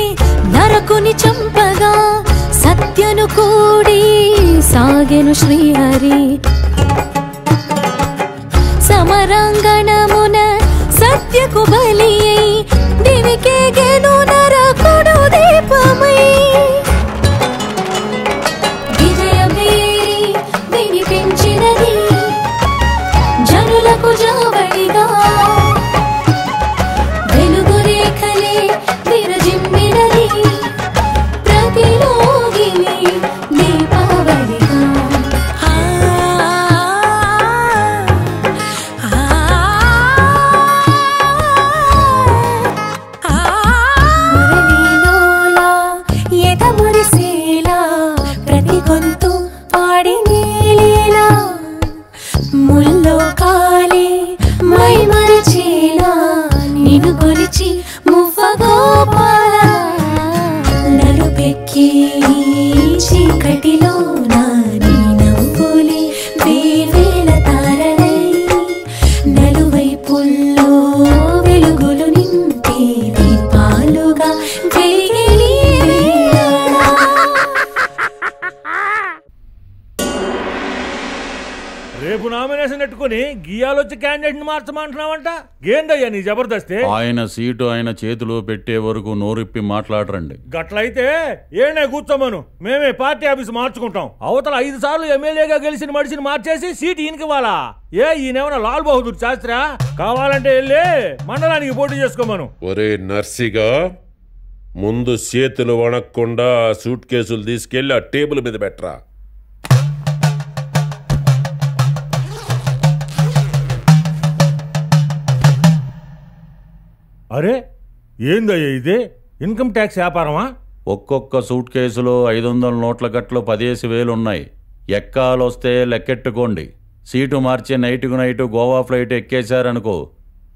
నరకుని చంపగా సత్యను కూడి సాగెను శ్రీహరి. సమరాంగణమున సత్యకు బలి దివికే గెను రేపు నామినేషన్ పెట్టుకుని గియాలొచ్చి క్యాండిడేట్ని మార్చమంటున్నావంట? ఏందయ్యా నీ జబర్దస్తి? ఆయన సీటు ఆయన చేతిలో పెట్టే వరకు నోరిప్పి మాట్లాడరండి. గట్లయితే ఏనే కూర్చోమను? మేమే పార్టీ ఆఫీస్ మార్చుకుంటాం. అవతల ఐదు సార్లు ఎమ్మెల్యేగా గెలిచిన మనిషిని మార్చేసి సీట్ ఈయనకివ్వాలా ఏ ఈయనేమన్నా లాల్ బహదూర్ శాస్త్రా? కావాలంటే వెళ్ళి మండలానికి పోటీ చేసుకోమను. ఒరే నర్సిగా ముందు చేతులు వణక్కుండా సూట్ కేసులు తీసుకెళ్ళి ఆ టేబుల్ మీద పెట్టరా. అరే ఏందయ్యా ఇది? ఇన్కమ్ ట్యాక్స్ వ్యాపారమా? ఒక్కొక్క సూట్ కేసులో ఐదు వందల నోట్ల గట్లు పదేసి వేలు ఉన్నాయి ఎక్కాలొస్తే లెక్కెట్టుకోండి. సీటు మార్చి నైటుకు నైటు గోవా ఫ్లైట్ ఎక్కేశారనుకో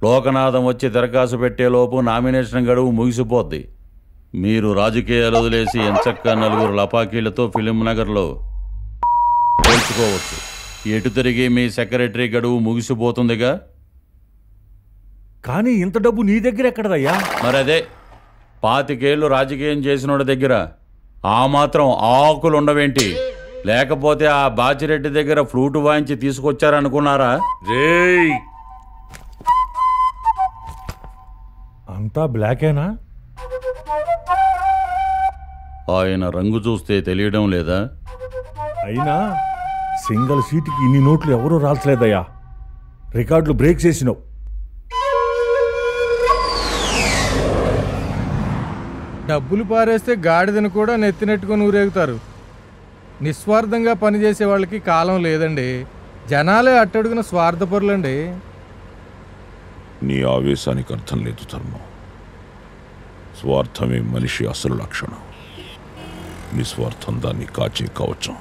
లోకనాథం వచ్చి దరఖాస్తు పెట్టేలోపు నామినేషన్ గడువు ముగిసిపోద్ది. మీరు రాజకీయాలు వదిలేసి ఎంచక్క నలుగురు లపాకీలతో ఫిలిం నగర్లో పోల్చుకోవచ్చు ఎటు తిరిగి మీ సెక్రటరీ గడువు ముగిసిపోతుందిగా? కానీ ఇంత డబ్బు నీ దగ్గర ఎక్కడదయ్యా? మరదే పాతికేళ్ళు రాజకీయం చేసినోడి దగ్గర ఆ మాత్రం ఆకులు ఉండవేంటి లేకపోతే ఆ బాచిరెడ్డి దగ్గర ఫ్లూట్ వాయించి తీసుకొచ్చారనుకున్నారా? రేయ్! అంతా బ్లాకేనా? ఆయన రంగు చూస్తే తెలియడం లేదా? అయినా సింగిల్ సీటుకి ఇన్ని నోట్లు ఎవరూ రాల్చలేదయ్యా. రికార్డులు బ్రేక్ చేసినావు. డబ్బులు పారేస్తే గాడిదను కూడా నెత్తినెట్టుకొని ఊరేగుతారు. నిస్వార్థంగా పనిచేసే వాళ్ళకి కాలం లేదండి. జనాలే అట్టడుగున స్వార్థపరులండి. నీ ఆవేశానికి అర్థం లేదు ధర్మం. స్వార్థమే మనిషి అసలు లక్షణం. నిస్వార్థం దాన్ని కాచే కవచం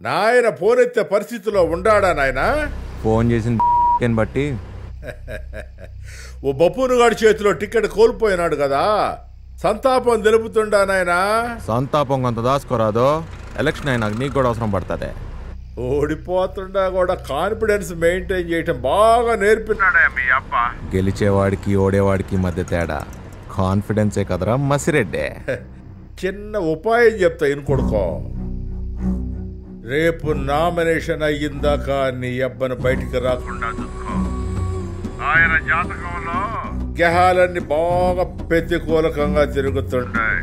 నాయన పోనెత్తే పరిస్థితిలో ఉండాడా నాయన? ఫోన్ చేసిన బట్టి. ఓ బప్పునుగాడి చేతిలో టికెట్ కోల్పోయినాడు కదా. సంతాపం తెలుపుతుండా నాయనా? సంతాపం కొంత దాచుకోరాదో ఎలక్షన్ అయినాక నీకు కూడా అవసరం పడుతుంది. ఓడిపోతుండా కూడా కాన్ఫిడెన్స్ మెయింటైన్ చేయటం బాగా నేర్పినాడా మీ అబ్బ. గెలిచేవాడికి ఓడేవాడికి మధ్య తేడా. కాన్ఫిడెన్సే కదరా మసిరెడ్డే. చిన్న ఉపాయం చెప్తా ఇను కొడుకో రేపు నామినేషన్ అయ్యిందాక నీ అబ్బను బయటికి రాకుండా చూసుకో. ఆయన జాతకంలో గ్రహాలన్నీ బాగా ప్రతికూలకంగా తిరుగుతుంటాయి.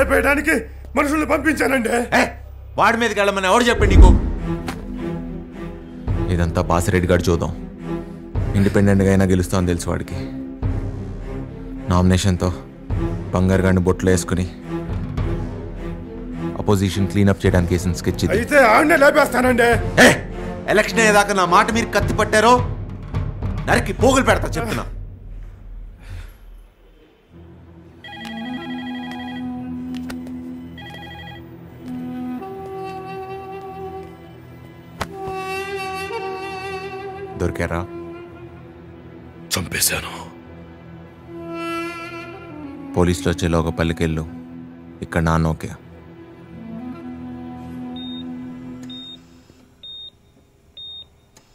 లేపేయడానికి మనుషుల్ని పంపించానండి. వాడి మీదకి వెళ్ళమని ఎవరు చెప్పండి నీకు? ఇదంతా బాసిరెడ్డి గారు చూద్దాం ఇండిపెండెంట్గా అయినా గెలుస్తామని తెలుసు వాడికి. నామినేషన్తో బంగారు గారిని బొట్లు వేసుకుని అపోజిషన్ క్లీనప్ చేయడానికి వేసిన స్కెచ్ అయితే లేపేస్తానండి. ఎలక్షన్ అయ్యేదాకా నా మాట మీరు కత్తి పట్టారో నరికి పోగులు పెడతా చెప్తున్నా. దొరికారా చంపేశాను పోలీసులు వచ్చేలోగా పల్లెకెళ్ళు ఇక్కడ నాన్న okay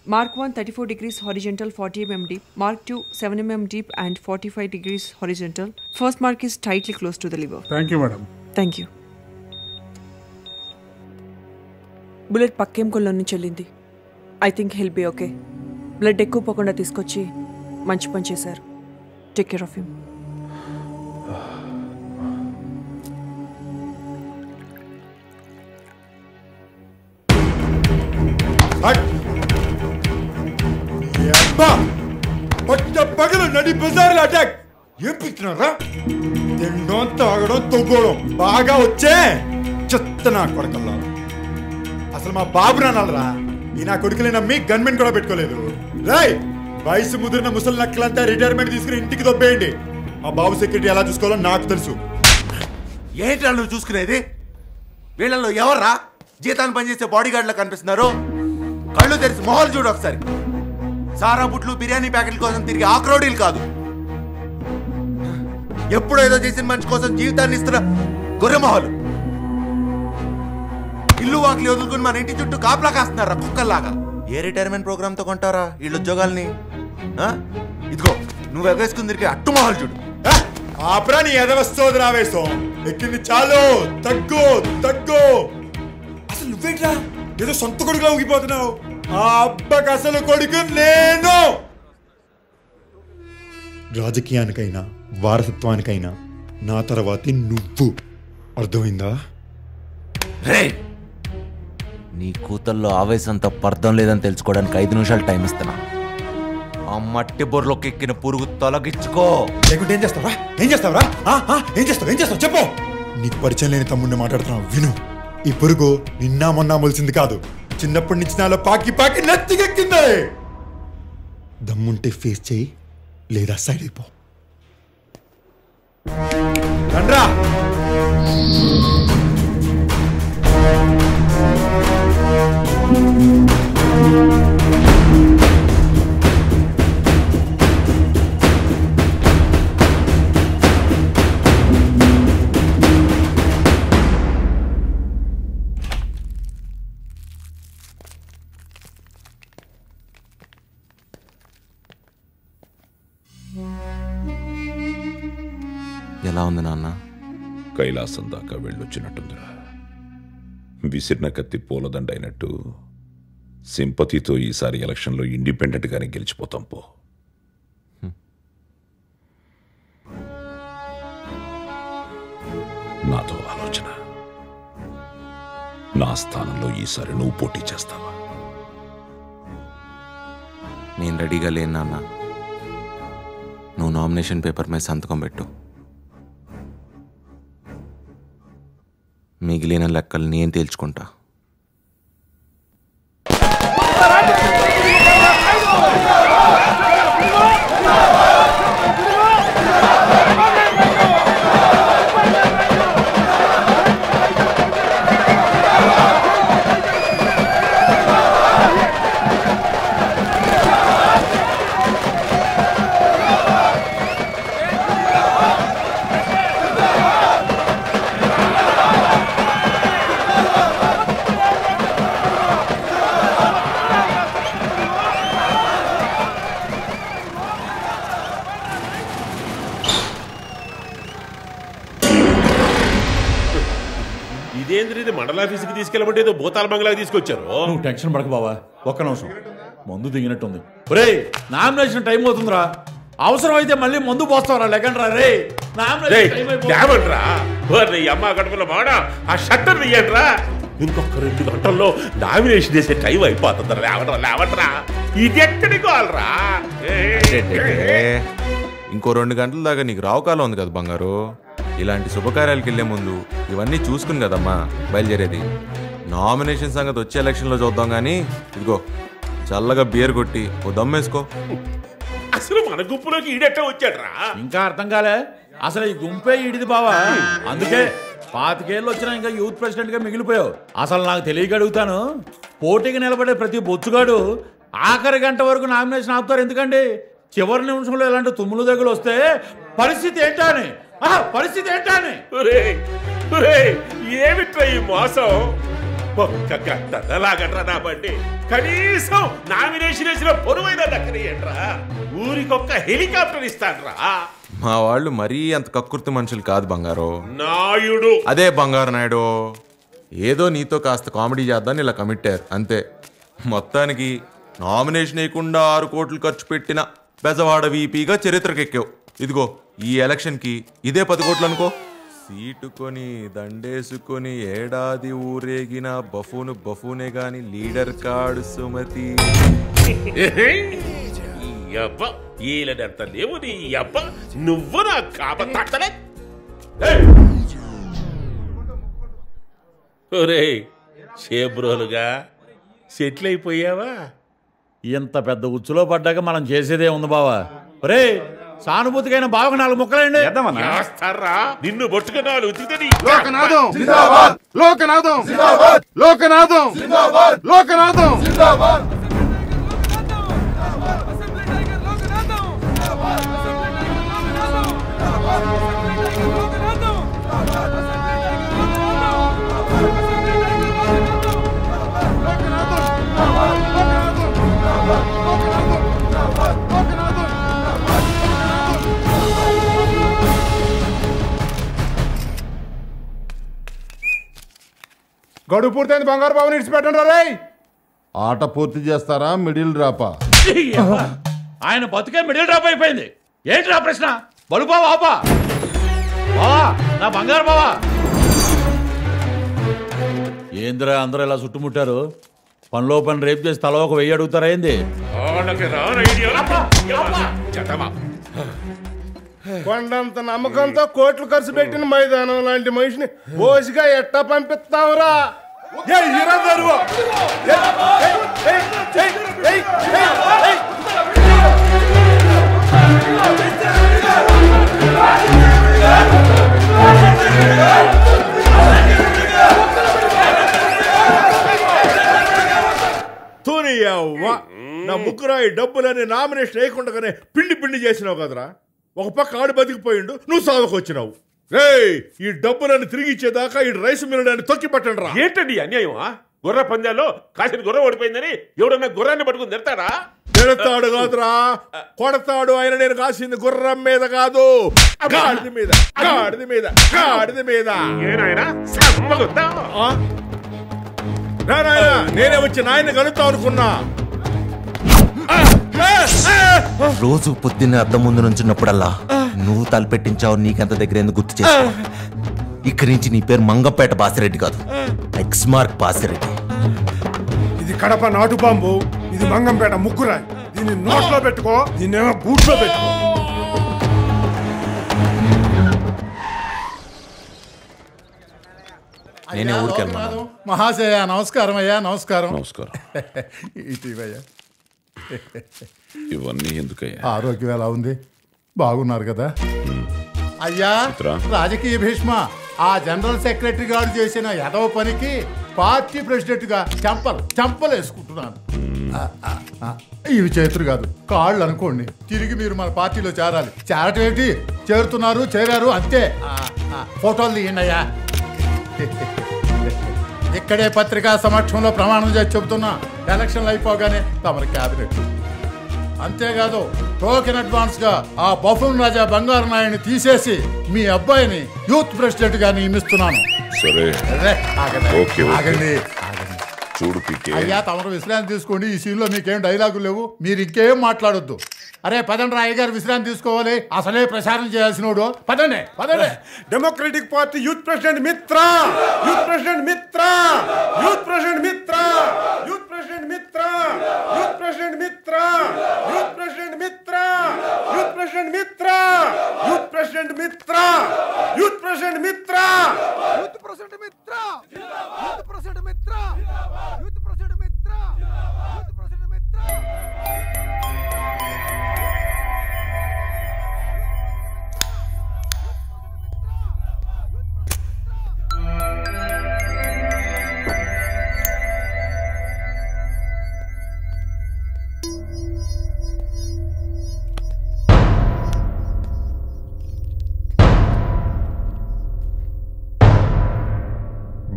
Mark 1 34 degrees horizontal 40 mm deep. Mark 2 7 mm deep and 45 degrees horizontal. First mark is tightly close to the liver. Thank you madam Thank you. Bullet పక్కేం కొల్లో నుంచి వెళ్ళింది I think he'll be okay blood ఎక్కువ పోకుండా తీసుకొచ్చి మంచి పని చేశారు. టేక్ కేర్ ఆఫ్ హిమ్ అబ్బా! పట్ట పగలు నడి బజార్ల అటాక్ ఏం పిచ్చినారా తినడం తాగడం తొగ్గడం బాగా వచ్చే చెత్త నా కొడకల్లా. అసలు మా బాబు నాన్నలరా? ఈ నా కొడుకుని నమ్మి గన్మెన్ కూడా పెట్టుకోలేదు. రాయ్ వయసు ముదిరిన ముసలి నక్కలంతా రిటైర్మెంట్ తీసుకుని ఇంటికి దొబ్బేయండి. మా బాబు సెక్యూరిటీ ఎలా చూసుకోవాలో నాకు తెలుసు. ఏంటి నువ్వు చూసుకునేది? వీళ్ళలో ఎవర్రా జీతాన్ని పనిచేసే బాడీ గార్డ్లా కనిపిస్తున్నారు? కళ్ళు తెరిచి మొహాలు చూడు ఒకసారి. సారా బుట్లు బిర్యానీ ప్యాకెట్ల కోసం తిరిగి ఆక్రోడీలు కాదు. ఎప్పుడో ఏదో చేసిన మనిషి కోసం జీవితాన్ని ఇస్తున్న గొర్రె మొహాలు ఇల్లు వాకిలి వదులుకుని మన ఇంటి చుట్టూ కాపలా కాస్తున్నారా కుక్కల్లాగా? ఏ రిటైర్మెంట్ ప్రోగ్రామ్తో కొంటారా వీళ్ళ ఉద్యోగాల్ని? ఆ? ఇదిగో నువ్వు ఎగేసుకుని తిరిగి అట్టు మొహాలు చూడు. ఆపరా నీ ఎదవస్తోది రావేశం ఎక్కింది చాలు తగ్గు తగ్గు. అసలు నువ్వేట్రా? ఏదో సొంత కొడుకులా ఊగిపోతున్నావు. ఆ అబ్బకి అసలు కొడుకు నేను. రాజకీయానికైనా వారసత్వానికైనా నా తర్వాతి నువ్వు. అర్థమైందా? రే నీ కూతల్లో ఆవేశంతో పర్థం లేదని తెలుసుకోవడానికి ఐదు నిమిషాలు టైం ఇస్తున్నా. ఆ మట్టి బొర్రలోకి ఎక్కిన పురుగు తొలగించుకో. లేకుంటే ఏం చేస్తావా ఏం చేస్తావరా? ఏం చేస్తావు? ఏం చేస్తావు? చెప్పు. నీకు పరిచయం లేని తమ్ముడిని మాట్లాడుతున్నావు విను. ఈ పురుగు నిన్న మొన్న మొలిసింది కాదు. చిన్నప్పటి నుంచి నాలో పాకి పాకి నెత్తికెక్కింది దమ్ముంటే ఫేస్ చేయి లేదా సైడ్ అయిపో. రండ్రా. ఎలా ఉంది నాన్న? కైలాసం దాకా వెళ్ళొచ్చినట్టుందిరా. విసిరిన కత్తి పూలదండ అయినట్టు సింపతితో ఈసారి ఎలక్షన్లో ఇండిపెండెంట్గానే గెలిచిపోతాం పో. నాతో ఆలోచన. నా స్థానంలో ఈసారి నువ్వు పోటీ చేస్తావా? నేను రెడీగా లేను నాన్న. నువ్వు నామినేషన్ పేపర్ మీద సంతకం పెట్టు. మిగిలిన లెక్కలు నేను తేల్చుకుంటా. తీసుకెళ్ళమంటే ఏదో భూతాల బంగ్లాకి తీసుకొచ్చారు? నువ్వు టెన్షన్ పడక బావా ఒక్క నిమిషం. మందు దిగినట్టుంది. రే నామినేషన్ టైం అవుతుందిరా. అవసరం అయితే మళ్ళీ మందు పోస్తావరా లెగండ్రా రే నామినేషన్ అమ్మ గడపల ఆ షట్టర్ తీయండిరా. ఇంకొక రెండు గంటల్లో నామినేషన్ చేసే టైం అయిపోతుంది లేవట్రా లేవట్రా ఇది ఎక్కడికి ఏ, ఇంకో రెండు గంటల దాకా నీకు రావుకాలం ఉంది కదా బంగారు. ఇలాంటి శుభకార్యాలకు వెళ్ళే ముందు ఇవన్నీ చూసుకుని కదమ్మా బయలుదేరేది. నామినేషన్ సంగతి వచ్చే ఎలక్షన్లో చూద్దాం కానీ ఇదిగో చల్లగా బియర్ కొట్టి ఓ దమ్మేసుకో. అసలు మన గుంపులోకి ఈడెట్ట వచ్చాడ్రా? ఇంకా అర్థం కాలే. అసలు ఈ గుంపే ఇడిది బావా. అందుకే పాతికేళ్ళు వచ్చినా ఇంకా యూత్ ప్రెసిడెంట్గా మిగిలిపోయావు. అసలు నాకు తెలియక అడుగుతాను. పోటీకి నిలబడే ప్రతి బొచ్చుగాడు ఆఖరి గంట వరకు నామినేషన్ ఆపుతారు. ఎందుకండి? చివరి నిమిషంలో ఇలాంటి తుమ్ములు దగ్గర వస్తే పరిస్థితి ఏంటా అని ఆహా, పరిస్థితి ఏంటా అని ఒరేయ్, ఒరేయ్, ఏమిట్రా ఈ మోసం? ఒక్క గంట అలాగట్రా నా బండి. కనీసం నామినేషన్ వేసిన పొరువైన దక్కనియంట్రా. ఊరికొక్క హెలికాప్టర్ ఇస్తాడ్రా మా వాళ్ళు మరీ అంత కక్కుర్తి మనుషులు కాదు బంగారు. నాయుడు. అదే బంగారు నాయుడు. ఏదో నీతో కాస్త కామెడీ చేద్దాం ఇలా కమిట్టారు అంతే. మొత్తానికి నామినేషన్ వేయకుండా ఆరు కోట్లు ఖర్చు పెట్టిన బెజవాడ వీపీగా చరిత్రకెక్కావు. ఇదిగో ఈ ఎలక్షన్కి ఇదే పది కోట్లు అనుకో సీటు కొని దండేసుకొని ఏడాది ఊరేగిన బఫూను బఫూనే గాని లీడర్ కాడు సుమతి. లేవు నీ అబ్బ నువ్వు నా కాప తట్టలే. సెటిల్ అయిపోయావా? ఇంత పెద్ద ఉచ్చులో పడ్డాక మనం చేసేదే ఉంది బావా. రే సానుభూతికైన బావకు నాలుగు ముక్కలండి. నిన్ను నాలుగు నీ లోకనాథం. జిందాబాద్. లోకనాథం. జిందాబాద్. లోకనాథం. జిందాబాద్. లోకనాథం. గడువు పూర్తయింది బంగారు బాబు నిడిచిపెట్టండి రే ఆట పూర్తి చేస్తారా? మిడిల్ డ్రాపా? ఆయన బతుకే మిడిల్ డ్రాప్ అయిపోయింది. ఏంటి నా ప్రశ్న? బలుబావా ఆపా. బావా నా బంగారు బావా. ఏందిరా అందరూ ఇలా చుట్టుముట్టారు? పనిలో పని రేపు చేసి తల ఒక వెయ్యి అడుగుతారా ఏంది? కొండంత నమ్మకంతో కోట్లు ఖర్చు పెట్టిన మైదానం లాంటి మనిషిని బోసిగా ఎట్టా పంపిస్తావురా? ఏ హీరో గారు! నా ముగ్గురాయి డబ్బులని నామినేషన్ వేయకుండానే పిండి పిండి చేసినావు కదరా. ఒక పక్క ఆడు బతికిపోయిండు నువ్వు సాగుకొచ్చినావు. రేయ్ ఈ డబ్బులను తిరిగి ఇచ్చేదాకా ఈ రైస్ మిల్లడాన్ని తొక్కి పట్టండి రా ఏంటండి అన్యాయమా గుర్ర పందాల్లో కాసిన గుర్ర ఓడిపోయిందని ఎవడన్నా గుర్రాన్ని పట్టుకుని తిడతాడా? తిడతాడు కాదురా. కొడతాడు ఆయన నేను కాసింది గుర్రం మీద కాదు. గాడిద మీద గాడిద మీద గాడిద మీద? రా నేనే వచ్చి నాయన కలుగుతా అనుకున్నా. రోజు పొద్దున్నే అద్దం ముందు నుంచున్నప్పుడల్లా నువ్వు తలపెట్టించావు నీకెంత దగ్గర ఎందుకు గుర్తు చేసుకో? ఇక్కడి నుంచి నీ పేరు మంగపేట బాసిరెడ్డి కాదు. Ex mark Basireddy. ఇది కడప నాటు బాంబు ఇది మంగంపేట ముగ్గురాయి. దీన్ని నోట్లో పెట్టుకో దీన్నేమో గూట్లో పెట్టుకో. నేనే ఊరికి వెళ్ళమన్నాను మహాశయ నమస్కారం అయ్యా నమస్కారం. నమస్కారం. <laughs> ఇటీవయ్యా <laughs> ఇవన్నీ ఎందుకయ్యా? ఆరోగ్యం ఎలా ఉంది? బాగున్నారు కదా? అయ్యా. రాజకీయ భీష్మ ఆ జనరల్ సెక్రటరీ గారు చేసిన ఎదవ పనికి పార్టీ ప్రెసిడెంట్గా చెంపలు చెంపలు వేసుకుంటున్నాను. ఇవి చేతులు కాదు కాళ్ళు అనుకోండి. తిరిగి మీరు మన పార్టీలో చేరాలి. చేరటం ఏంటి? చేరుతున్నారు చేరారు అంతే. ఫోటోలు తీయండి అయ్యా. ఇక్కడే పత్రికా సమక్షంలో ప్రమాణం చేసి చెబుతున్నా ఎలక్షన్లు అయిపోగానే తమరి క్యాబినెట్. అంతేకాదు టోకెన్ అడ్వాన్స్గా ఆ బఫూన్ రాజా బంగారు నాయుడిని తీసేసి మీ అబ్బాయిని యూత్ ప్రెసిడెంట్గా నియమిస్తున్నాను. సరే. ఆగండి. చూడు అయ్యా తమరు విశ్రాంతి తీసుకోండి ఈ సీన్లో మీకేం డైలాగులు లేవు? మీరు ఇంకేం మాట్లాడొద్దు. అరే పదండి రాయ్య గారు విశ్రాంతి తీసుకోవాలి అసలే ప్రచారం చేయాల్సినోడు పదండి పదండి democratic party youth president Mitra youth president Mitra youth president Mitra youth president Mitra youth president Mitra youth president Mitra youth president Mitra youth president Mitra youth president Mitra youth president Mitra youth president Mitra youth president Mitra youth president Mitra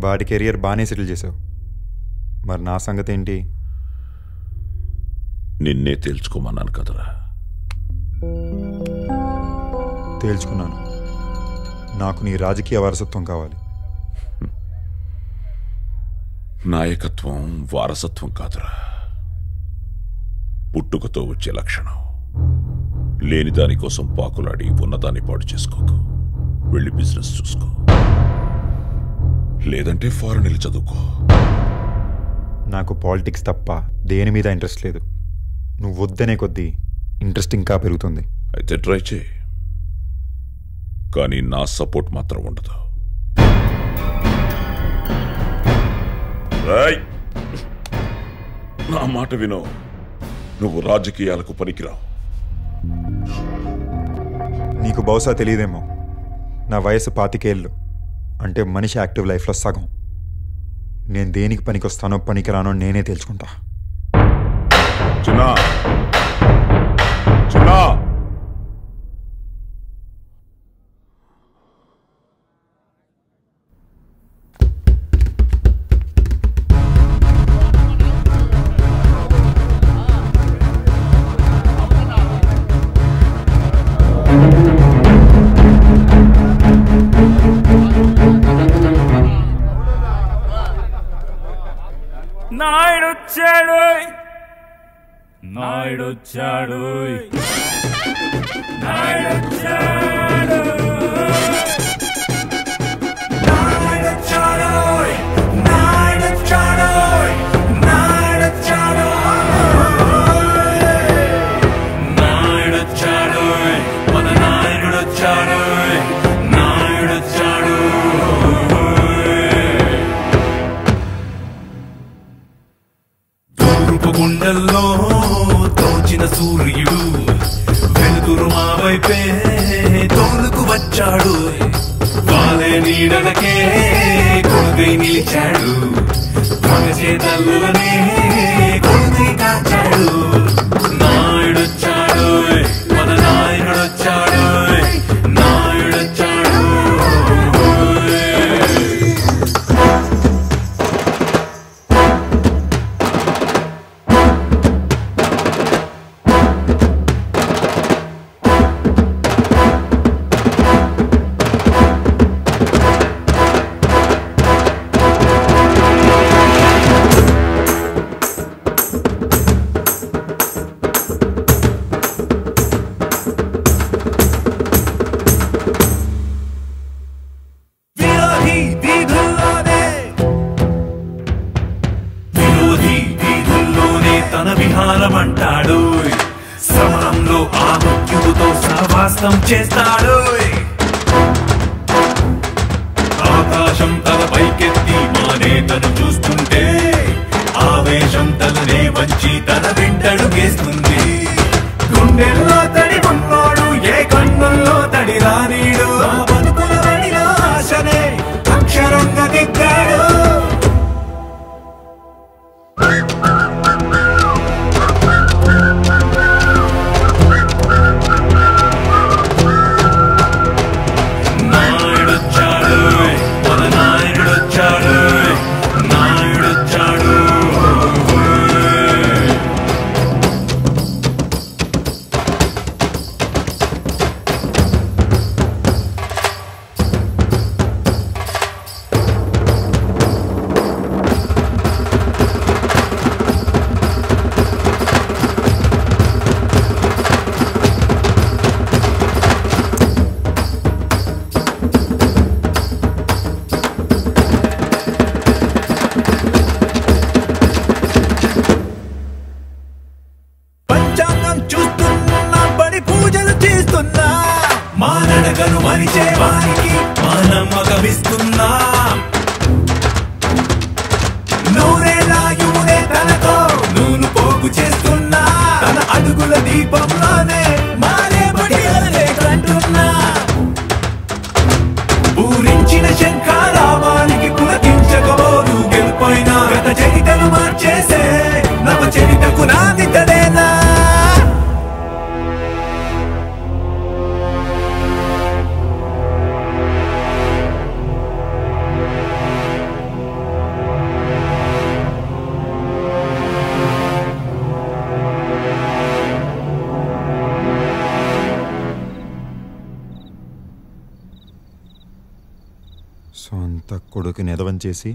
వాడి కెరియర్ బాగానే సెటిల్ చేసావు. మరి నా సంగతి ఏంటి? నిన్నే తేల్చుకోమన్నాను కదరా. తేల్చుకున్నాను. నాకు నీ రాజకీయ వారసత్వం కావాలి. నాయకత్వం వారసత్వం కాదురా. పుట్టుకతో వచ్చే లక్షణం. లేని దానికోసం పాకులాడి ఉన్నదాన్ని పాడు చేసుకోకు. వెళ్ళి బిజినెస్ చూసుకో. లేదంటే ఫారెన్ వెళ్ళి చదువుకో. నాకు పాలిటిక్స్ తప్ప దేని మీద ఇంట్రెస్ట్ లేదు. నువ్వు వద్దనే కొద్దీ ఇంట్రెస్ట్ ఇంకా పెరుగుతుంది. అయితే ట్రై చేయి. కానీ నా సపోర్ట్ మాత్రం ఉండదు. రాయ్ నా మాట విను. నువ్వు రాజకీయాలకు పనికిరావు. నీకు బహుశా తెలియదేమో. నా వయసు పాతికేళ్ళు. అంటే మనిషి యాక్టివ్ లైఫ్లో సగం. నేను దేనికి పనికొస్తానో పనికిరానో నేనే తేల్చుకుంటా. చిన్నా! చిన్నా! నాయుడొచ్చాడు నాయుడొచ్చాడు. చేసి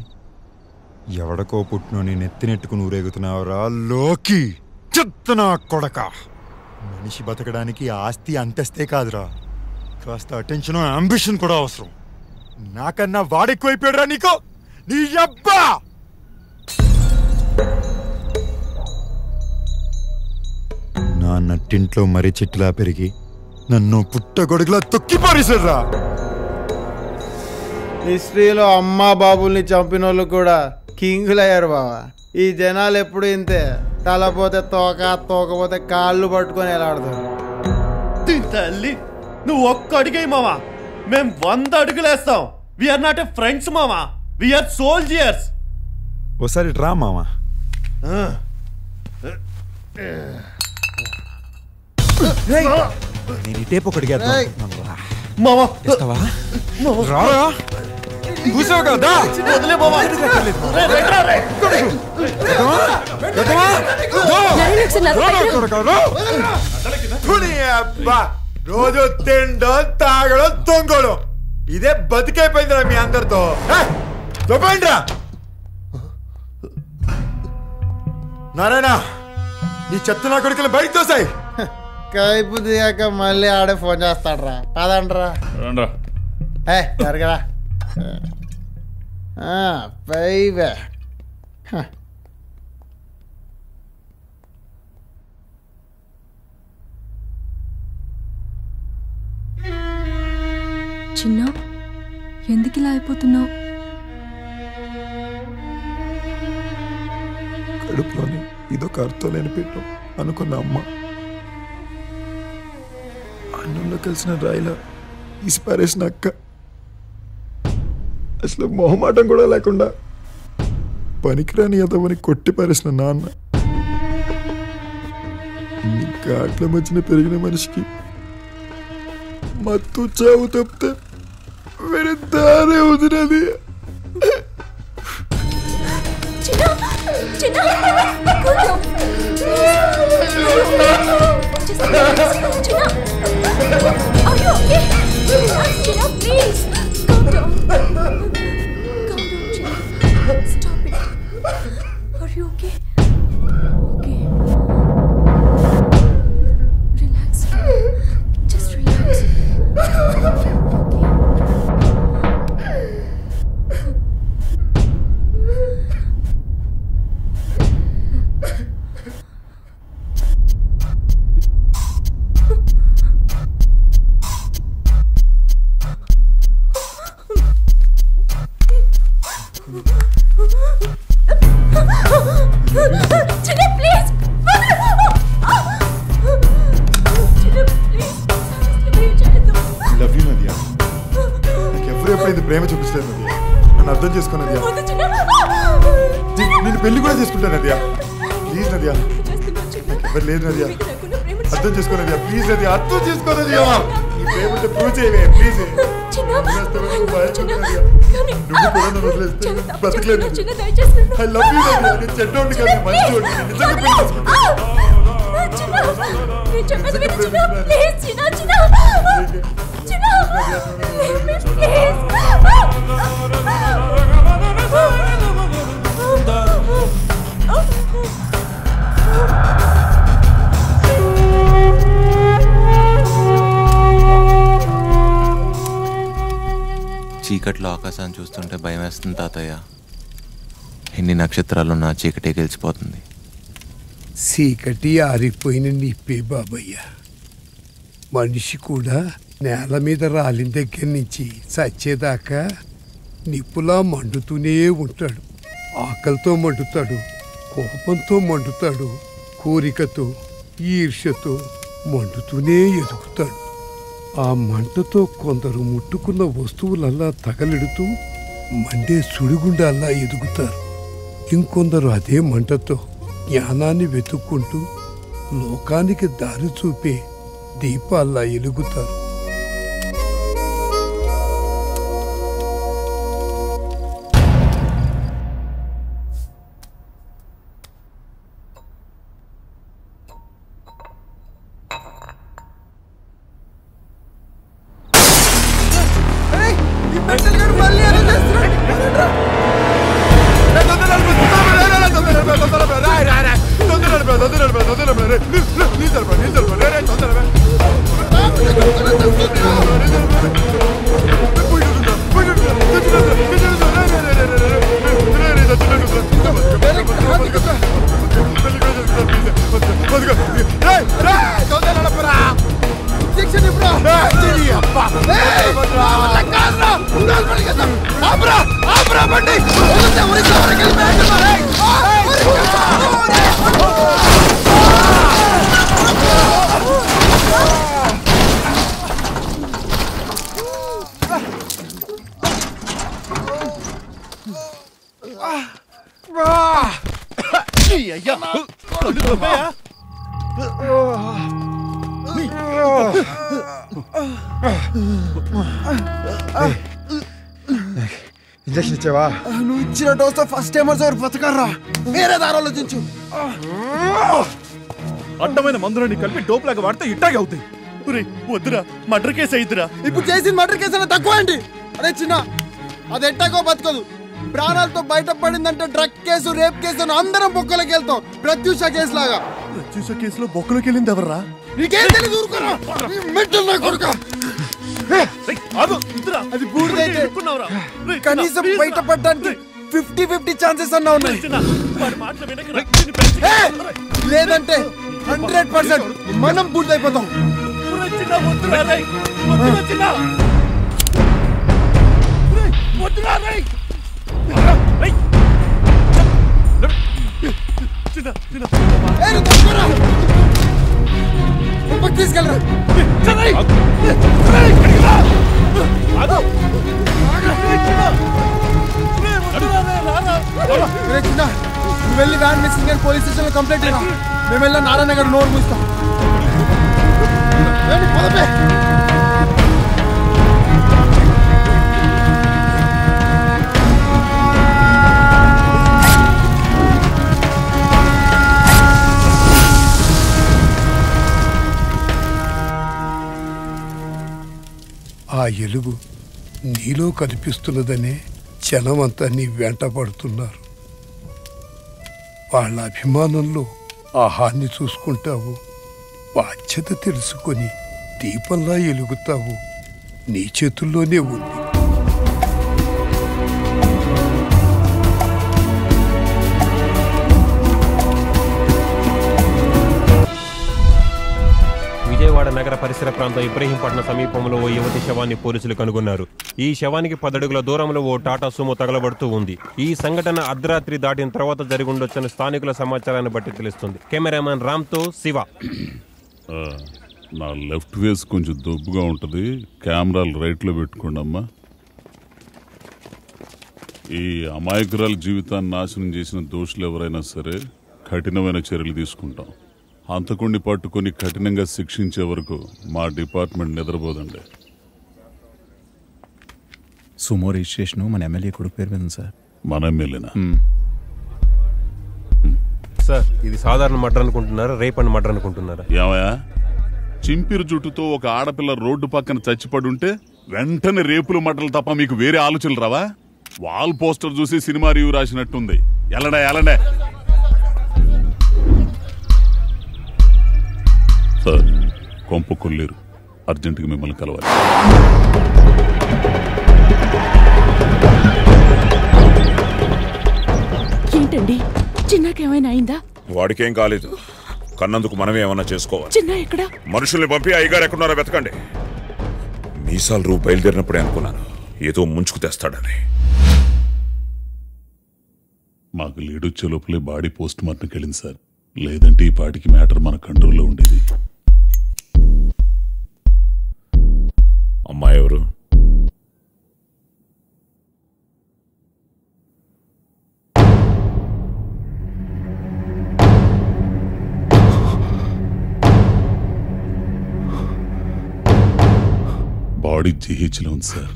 ఎవడకో పుట్టినోని నెత్తినెట్టుకుని ఊరేగుతున్నావురా లోకి! చెత్తన కొడక! మనిషి బతకడానికి ఆస్తి అంతస్తే కాదురా. కాస్త అటెన్షన్ అంబిషన్ కూడా అవసరం. నాకన్నా వాడెక్కువైపోయాడురా నీకు! నీ అబ్బా! నా నట్టింట్లో మరీ చెట్టులా పెరిగి నన్ను పుట్టగొడుగులా తొక్కి రా హిస్టరీలో అమ్మా బాబుల్ని చంపిన వాళ్ళు కూడా కింగులయ్యారు బావా. ఈ జనాలు ఎప్పుడు ఇంతే? తలపోతే తోక తోకపోతే కాళ్ళు పట్టుకొని ఎలాడతారు? తల్లి నువ్వు ఒక్క అడిగే మావా. మేం వంద అడుగులేస్తాం. We are not a friends మావా. విఆర్ సోల్జియర్స్ ఓసారి రా మామా నేను ఈ టేప్ ఒకటి మావా. కూసావు కదా. వదిలే మావా రోజు తిండం తాగడం తొంగడం. ఇదే బతికైపోయిందిరా మీ అందరితో. చెప్పండిరా నారాయణ ఈ చెత్త నా కొడుకులు బయట తోసాయి. కైపు దిగాక మళ్ళీ ఆడే ఫోన్ చేస్తాడ్రా. పదండ్రా. ఏ జరగరా పైవే చిన్న ఎందుకు ఇలా అయిపోతున్నావు? కడుపులోనే ఇదొక అర్థం లేని పెట్టం అనుకున్న అమ్మ. అన్నంలో కలిసిన రాయిలా తీసి పారేసిన అక్క. అసలు మొహమాటం కూడా లేకుండా పనికిరాని ఎదవని కొట్టి పారేసిన నాన్న నీ కాట్ల మధ్యన పెరిగిన మనిషికి మత్తు చావు తప్పితే వేరే దారే వదినది please? Calm down. Calm down, Gina. బ్రతకలేదు ఐ లవ్ యూ నదియా నేను చెడ్డోడిని ఎన్ని నక్షత్రాలున్నా చీకటే గెలిచిపోతుంది. చీకటి ఆరిపోయిన నిప్పే బాబయ్య. మనిషి కూడా నేల మీద రాలిన దగ్గర నుంచి చచ్చేదాకా నిప్పులా మండుతూనే ఉంటాడు. ఆకలితో మండుతాడు కోపంతో మండుతాడు కోరికతో ఈర్ష్యతో మండుతూనే ఎదుగుతాడు. ఆ మంటతో కొందరు ముట్టుకున్న వస్తువులల్లా తగలెడుతూ మండే సుడిగుండాల్లా ఎదుగుతారు. ఇంకొందరు అదే మంటతో జ్ఞానాన్ని వెతుక్కుంటూ లోకానికి దారి చూపే దీపాల్లా ఎలుగుతారు. ఇచ్చావా నువ్వు ఇచ్చిన డోస్తో ఫస్ట్ టైమర్స్ ఎవరు బతకర్రా. వేరే దారి ఆలోచించు. అడ్డమైన మందులని కలిపి డోప్ లాగా వాడితే ఇట్టాగే అవుతాయి. వద్దురా మర్డర్ కేసు అయిద్దిరా. ఇప్పుడు చేసిన మర్డర్ కేసు అన్న తక్కువ అండి అరే చిన్న అది ఎట్టాగో బతకదు. ప్రాణాలతో బయటపడిందంటే డ్రగ్ కేసు రేప్ కేసు అని అందరం బొక్కలోకి వెళ్తాం. ప్రత్యూష కేసు లాగా. ప్రత్యూష కేసులో బొక్కలోకి వెళ్ళింది ఎవర్రా? నీకేం తెలియదు ఊరుకోరా? నీ మెంటల్ నా కొడుకా. అది బూడిదైతే కనీసం బయటపడడానికి ఫిఫ్టీ ఫిఫ్టీ ఛాన్సెస్ అన్నా ఉన్నాయి ఏ! లేదంటే హండ్రెడ్ పర్సెంట్ మనం బూడిదైపోతాం ఏ, నువ్వు తప్పుకోరా. ఇంపకి తీసుకెళ్ళరా. ఒరే చిన్న, నువ్వు వెళ్ళి వ్యాన్ మిస్సింగ్ అని పోలీస్ స్టేషన్లో కంప్లైంట్ ఇవ్వ. మేము వెళ్ళా నారాయణ గారు నోరు మూస్తాం. ఆ ఎలుగు నీలో కనిపిస్తున్నదనే జనమంతా నీ వెంట పడుతున్నారు. వాళ్ళ అభిమానంలో ఆహాన్ని చూసుకుంటావు. బాధ్యత తెలుసుకొని దీపంలా ఎలుగుతావు. నీ చేతుల్లోనే ఉంది. నగర పరిసర ప్రాంతం ఇబ్రహీంపట్నం సమీపంలో ఓ యువతి శవాన్ని పోలీసులు కనుగొన్నారు. ఈ శవానికి పదడుగుల దూరంలో ఓ టాటా సుమో తగలబడుతూ ఉంది. ఈ సంఘటన అర్ధరాత్రి దాటిన తర్వాత జరిగి ఉండొచ్చని స్థానికుల సమాచారాన్ని బట్టి తెలుస్తుంది. కెమెరామెన్ రామ్తో శివ. నా లెఫ్ట్ ఫేస్ కొంచెం దొబ్బుగా ఉంటుంది. కెమెరాలు రైట్లో పెట్టుకోండి అమ్మా. ఈ అమాయకురాల జీవితాన్ని నాశనం చేసిన దోషులు ఎవరైనా సరే కఠినమైన చర్యలు తీసుకుంటాం. హంతకుణ్ణి పట్టుకొని కఠినంగా శిక్షించే వరకు మా డిపార్ట్మెంట్ నిద్రపోదండి. సుమో రిజిస్ట్రేషన్ మన ఎమ్మెల్యే కొడుకు పేరు మీద సార్. మన ఎమ్మెల్యేనా? సార్ ఇది సాధారణ మర్డర్ అనుకుంటున్నారా? రేప్ అని మర్డర్ అనుకుంటున్నారా? ఏమయ్యా? చింపిరి జుట్టుతో ఒక ఆడపిల్ల రోడ్డు పక్కన చచ్చిపడి ఉంటే వెంటనే రేపులు మటలు తప్ప మీకు వేరే ఆలోచనలు రావా? వాల్ పోస్టర్ చూసి సినిమా రివ్యూ రాసినట్టుంది. ఎల్లడా ఎలండే సార్ కొంప కొల్లేరు. అర్జెంటుగా మిమ్మల్ని కలవాలి. ఏంటండి? చిన్నకేమైనా అయిందా? వాడికేం కాలేదు. కన్నందుకు మనమే ఏమన్నా చేసుకోవాలి. చిన్న ఎక్కడ? మనుషుల్ని పంపి అయ్యగారు ఎక్కడున్నారో వెతకండి. మీసాలు రూ బయలుదేరినప్పుడే అనుకున్నాను. ఏదో ముంచుకు తెస్తాడని. మాకు లీడ్ వచ్చే లోపలే బాడీ పోస్ట్ మార్టంకి వెళ్ళింది సార్. లేదంటే ఈ పాటికి మ్యాటర్ మన కంట్రోల్లో ఉండేది. అమ్మాయి ఎవరు? బాడీ జీహెచ్లో ఉంది సార్.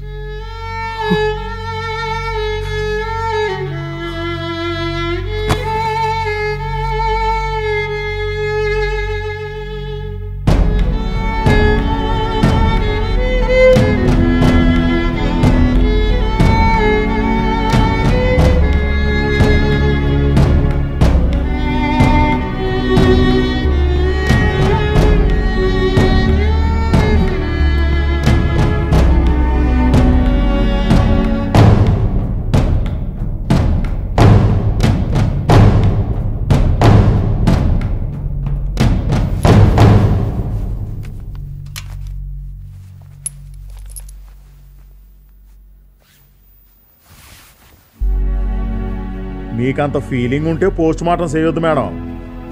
మీకంత ఫీలింగ్ ఉంటే పోస్ట్ మార్టం చేయొద్దు మేడం.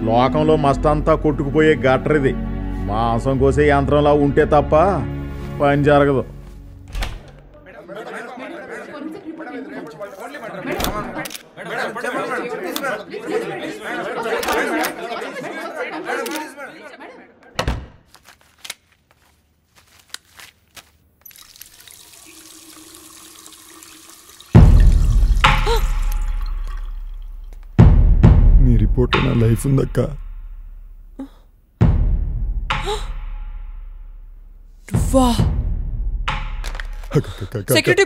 లోకంలో మస్తంతా కొట్టుకుపోయే గట్టర్ ఇది. మాంసం కోసే యంత్రంలా ఉంటే తప్ప పని జరగదు. రిపోర్ట్ నా లైఫ్ ఉందక్క. నువ్వా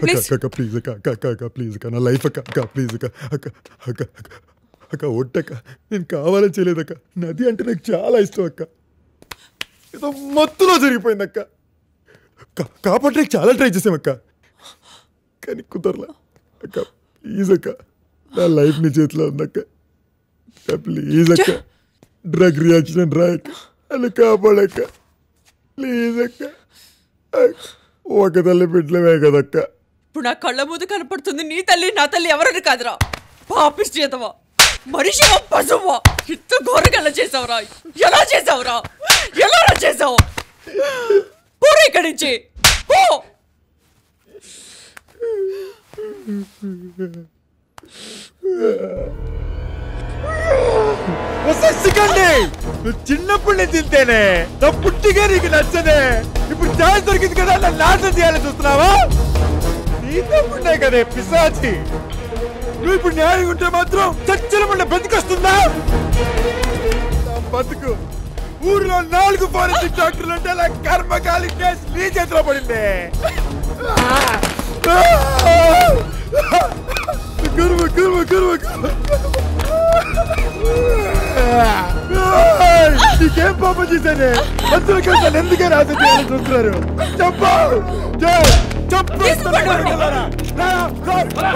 please. అక్క ప్లీజ్ అక్క అక్క అక్క అక్క ప్లీజ్ అక్క నా లైఫ్ అక్క అక్క ప్లీజ్ అక్క అక్క అక్క అక్క అక్క ఒట్టక్క నేను కావాలని చేయలేదక్క. నది అంటే నాకు చాలా ఇష్టం అక్క. ఏదో మత్తులో జరిగిపోయింది అక్క కా- కాపాడడానికి చాలా ట్రై చేసామక్క కానీ కుదరలా. అక్క ప్లీజ్ అక్క నా లైఫ్ నీ చేతిలో ఉందక్క. అక్క ప్లీజ్ అక్క. డ్రగ్ రియాక్షన్ రాయక్క అలా కాపాడక్క. ప్లీజ్ అక్క. ఒక తల్లి బిడ్డలమే కదక్క. ఇప్పుడు నా కళ్ళ ముందు కనపడుతుంది నీ తల్లి నా తల్లి ఎవరని కాదురా. పాపిస్ చేతవా. మనిషివా పశువా. ఇంత ఘోరంగా ఎలా చేసావురా? ఎలా చేసావురా? ఎలా చేసావు? పోరా ఇక్కడి నుంచి. పో. సిగ్గండి నువ్వు చిన్నప్పుడు నేను తింటేనే నా పుట్టిగా నీకు నచ్చదే. ఇప్పుడు ఛాన్స్ దొరికింది కదా నన్ను నాశనం చేయాలని చూస్తున్నావా? నీ కదే పిశాచి. నువ్వు ఇప్పుడు న్యాయం ఉంటే మాత్రం చచ్చిన పడిన బతికొస్తుందా బతుకు. ఊరిలో నాలుగు ఫారెన్సిక్ డాక్టర్లు ఉంటే అలా కర్మకాలి కేసు నీ చేతిలో పడింది. గురువు గురువు గురువు గురువు. నీకేం పాపం చేశానే అందరూ కలిసి ఎందుకని ఆశ చేయాలని చూస్తున్నారు చెప్పు జై! చెప్పు కొడుకులారా! రా, రా.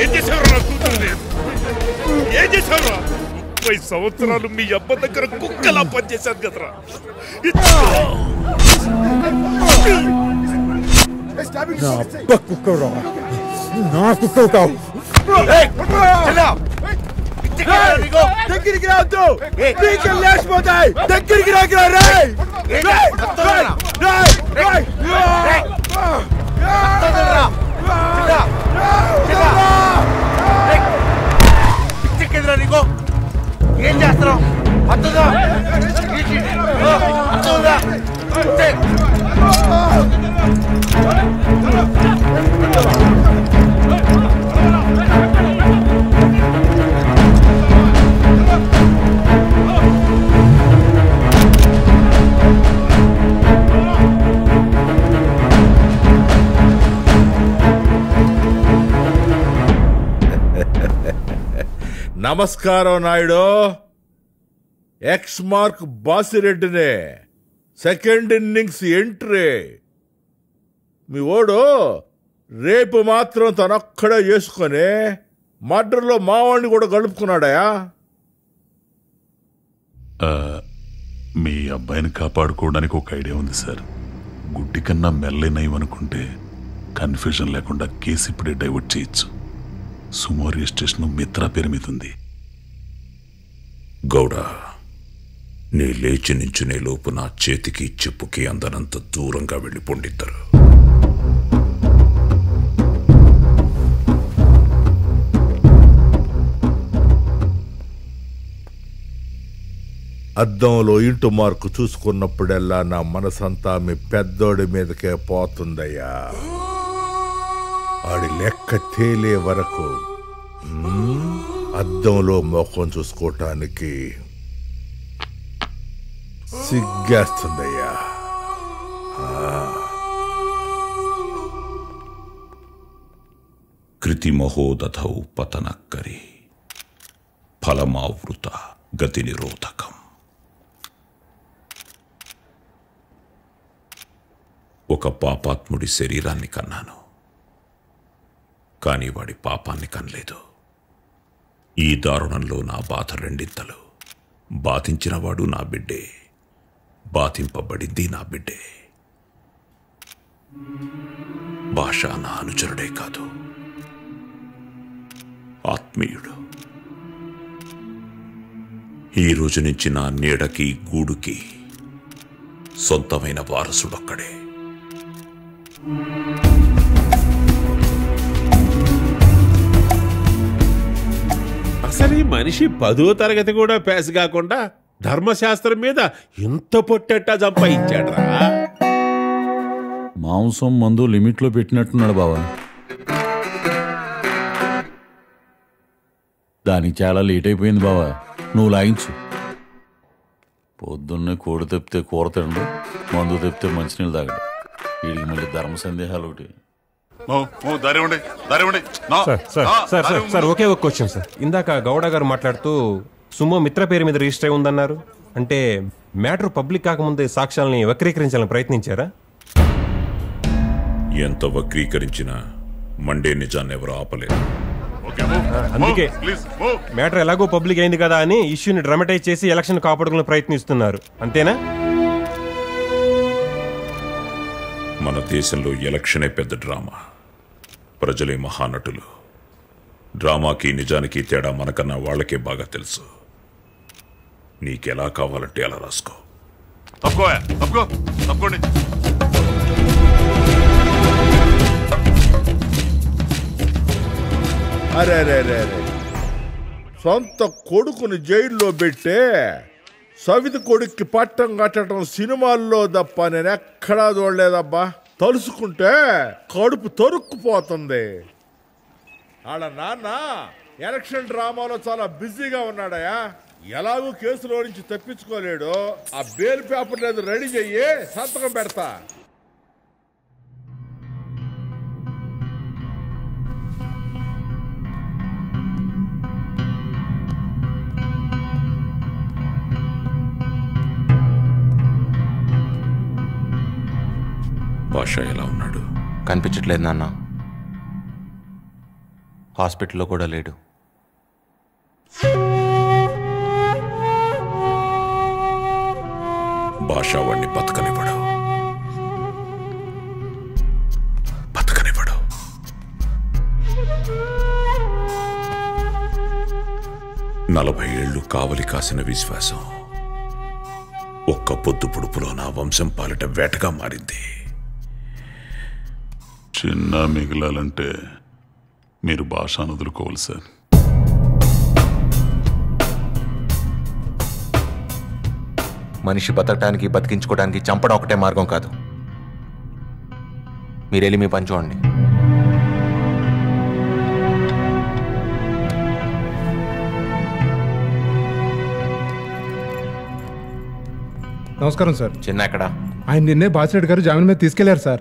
ఏం చేసావురా నా కూతుర్ని? ఏం చేసావురా ముప్పై సంవత్సరాలు మీ అబ్బ దగ్గర కుక్కలా పనిచేశాను కదరా. నా అబ్బ కుక్కరా నా కుక్క కావు దగ్గరికి రావద్దు నీకు లేచిపోతాయి. దగ్గరికి రాకిరా రేయ్. నీకు. ఏం చేస్తున్నావు? అర్థంగా నమస్కారం నాయుడు. ఎక్స్ మార్క్ బాసిరెడ్డినే. సెకండ్ ఇన్నింగ్స్ ఎంట్రీ మీ ఓడు రేపు మాత్రం తనొక్కడే చేసుకొని మర్డర్లో మావాడిని కూడా గడుపుకున్నాడయా? మీ అబ్బాయిని కాపాడుకోవడానికి ఒక ఐడియా ఉంది సార్. గుడ్డి కన్నా మెల్లైనయం అనుకుంటే కన్ఫ్యూజన్ లేకుండా కేసు ఇప్పుడే డైవర్ట్ చేయొచ్చు. సుమో స్టేషన్ మిత్రా పేరు మీద ఉంది. గౌడ నీ లేచి నించునే లోపు నా చేతికి చెప్పుకి అందనంత దూరంగా వెళ్ళి పొండిద్దరు. అద్దంలో ఇంటు మార్కు చూసుకున్నప్పుడల్లా నా మనసంతా మీ పెద్దోడి మీదకే పోతుందయ్యా. ఆడి లెక్క తేలే వరకు అద్దంలో మొఖం చూసుకోవటానికి సిగ్గేస్తుందయ్యా. ఆ. కృతిమహోదధౌ పతనక్కరి ఫలమావృత గతి నిరోధకం ఒక పాపాత్ముడి శరీరాన్ని కన్నాను కానీ వాడి పాపాన్ని కనలేదు. ఈ దారుణంలో నా బాధ రెండింతలు. బాధించినవాడు నా బిడ్డే. బాధింపబడింది నా బిడ్డే. భాష నా అనుచరుడే కాదు. ఆత్మీయుడు. ఈ రోజు నుంచి నా నీడకి గూడుకి సొంతమైన వారసుడొక్కడే. అసలు ఈ మనిషి పదో తరగతి కూడా పేస్ కాకుండా ధర్మశాస్త్రం మీద ఇంత పొట్టెట్టా సంపాదించాడ్రా? మాంసం మందు లిమిట్లో పెట్టినట్టున్నాడు బావా. దానికి చాలా లేట్ అయిపోయింది బావా. నువ్వు లాగించు. పొద్దున్నే కోడి తెప్పితే కూర తినడు మందు తెప్పితే మంచినీళ్ళు తాగడు. వీడికి మళ్ళీ ధర్మ సందేహాలు ఒకటి. Sir sir sir sir sir ఒకే ఒక క్వశ్చన్ సార్. ఇందాక గౌడ గారు మాట్లాడుతూ సుమో మిత్ర పేరు మీద రిజిస్టర్ అయి ఉందన్నారు అంటే మ్యాటర్ పబ్లిక్ కాకముందే సాక్ష్యాలని వక్రీకరించాలని ప్రయత్నించారా? ఎంత వక్రీకరించినా మండే నిజాన్ని ఎవరు ఆపలేరు. అందుకే మ్యాటర్ ఎలాగో పబ్లిక్ అయింది కదా అని ఇష్యూని డ్రమటైజ్ చేసి ఎలక్షన్ కాపాడుకునే ప్రయత్నిస్తున్నారు. అంతేనా? మన దేశంలో ఎలక్షనే పెద్ద డ్రామా. ప్రజలే మహానటులు. డ్రామాకి నిజానికి తేడా మనకన్నా వాళ్ళకే బాగా తెలుసు. నీకెలా కావాలంటే అలా రాసుకో. తప్పుకో తప్పుకో తప్పుకోండి. అరే అరే అరే అరే. సొంత కొడుకుని జైల్లో పెట్టే సవితి కొడుక్కి పట్టం కట్టడం సినిమాల్లో తప్ప నేను ఎక్కడా చూడలేదబ్బా. తలుసుకుంటే కడుపు తరుక్కుపోతుంది. ఆడ నాన్న ఎలక్షన్ డ్రామాలో చాలా బిజీగా ఉన్నాడయా ఎలాగూ కేసులో నుంచి తప్పించుకోలేడు. ఆ బేల్ పేపర్ లేదు రెడీ చెయ్యి సంతకం పెడతా. భాష ఎలా ఉన్నాడు? కనిపించట్లేదు నాన్న. హాస్పిటల్లో కూడా లేడు. భాష వాణ్ణి బతకనివ్వడు. బతకనివ్వడు. నలభై ఏళ్ళు కావలి కాసిన విశ్వాసం ఒక్క పొద్దు పొడుపులో నా వంశం పాలిట వేటగా మారింది. చిన్న మిగిలాలంటే మీరు భాషను వదులుకోవాలి సార్. మనిషి బతకడానికి బతికించుకోవడానికి చంపడం ఒకటే మార్గం కాదు. మీరెళ్ళి మీ పని చూడండి. నమస్కారం సార్. చిన్న ఎక్కడ? ఆయన నిన్నే బాసిరెడ్డి గారు జామీన్ మీద తీసుకెళ్ళారు సార్.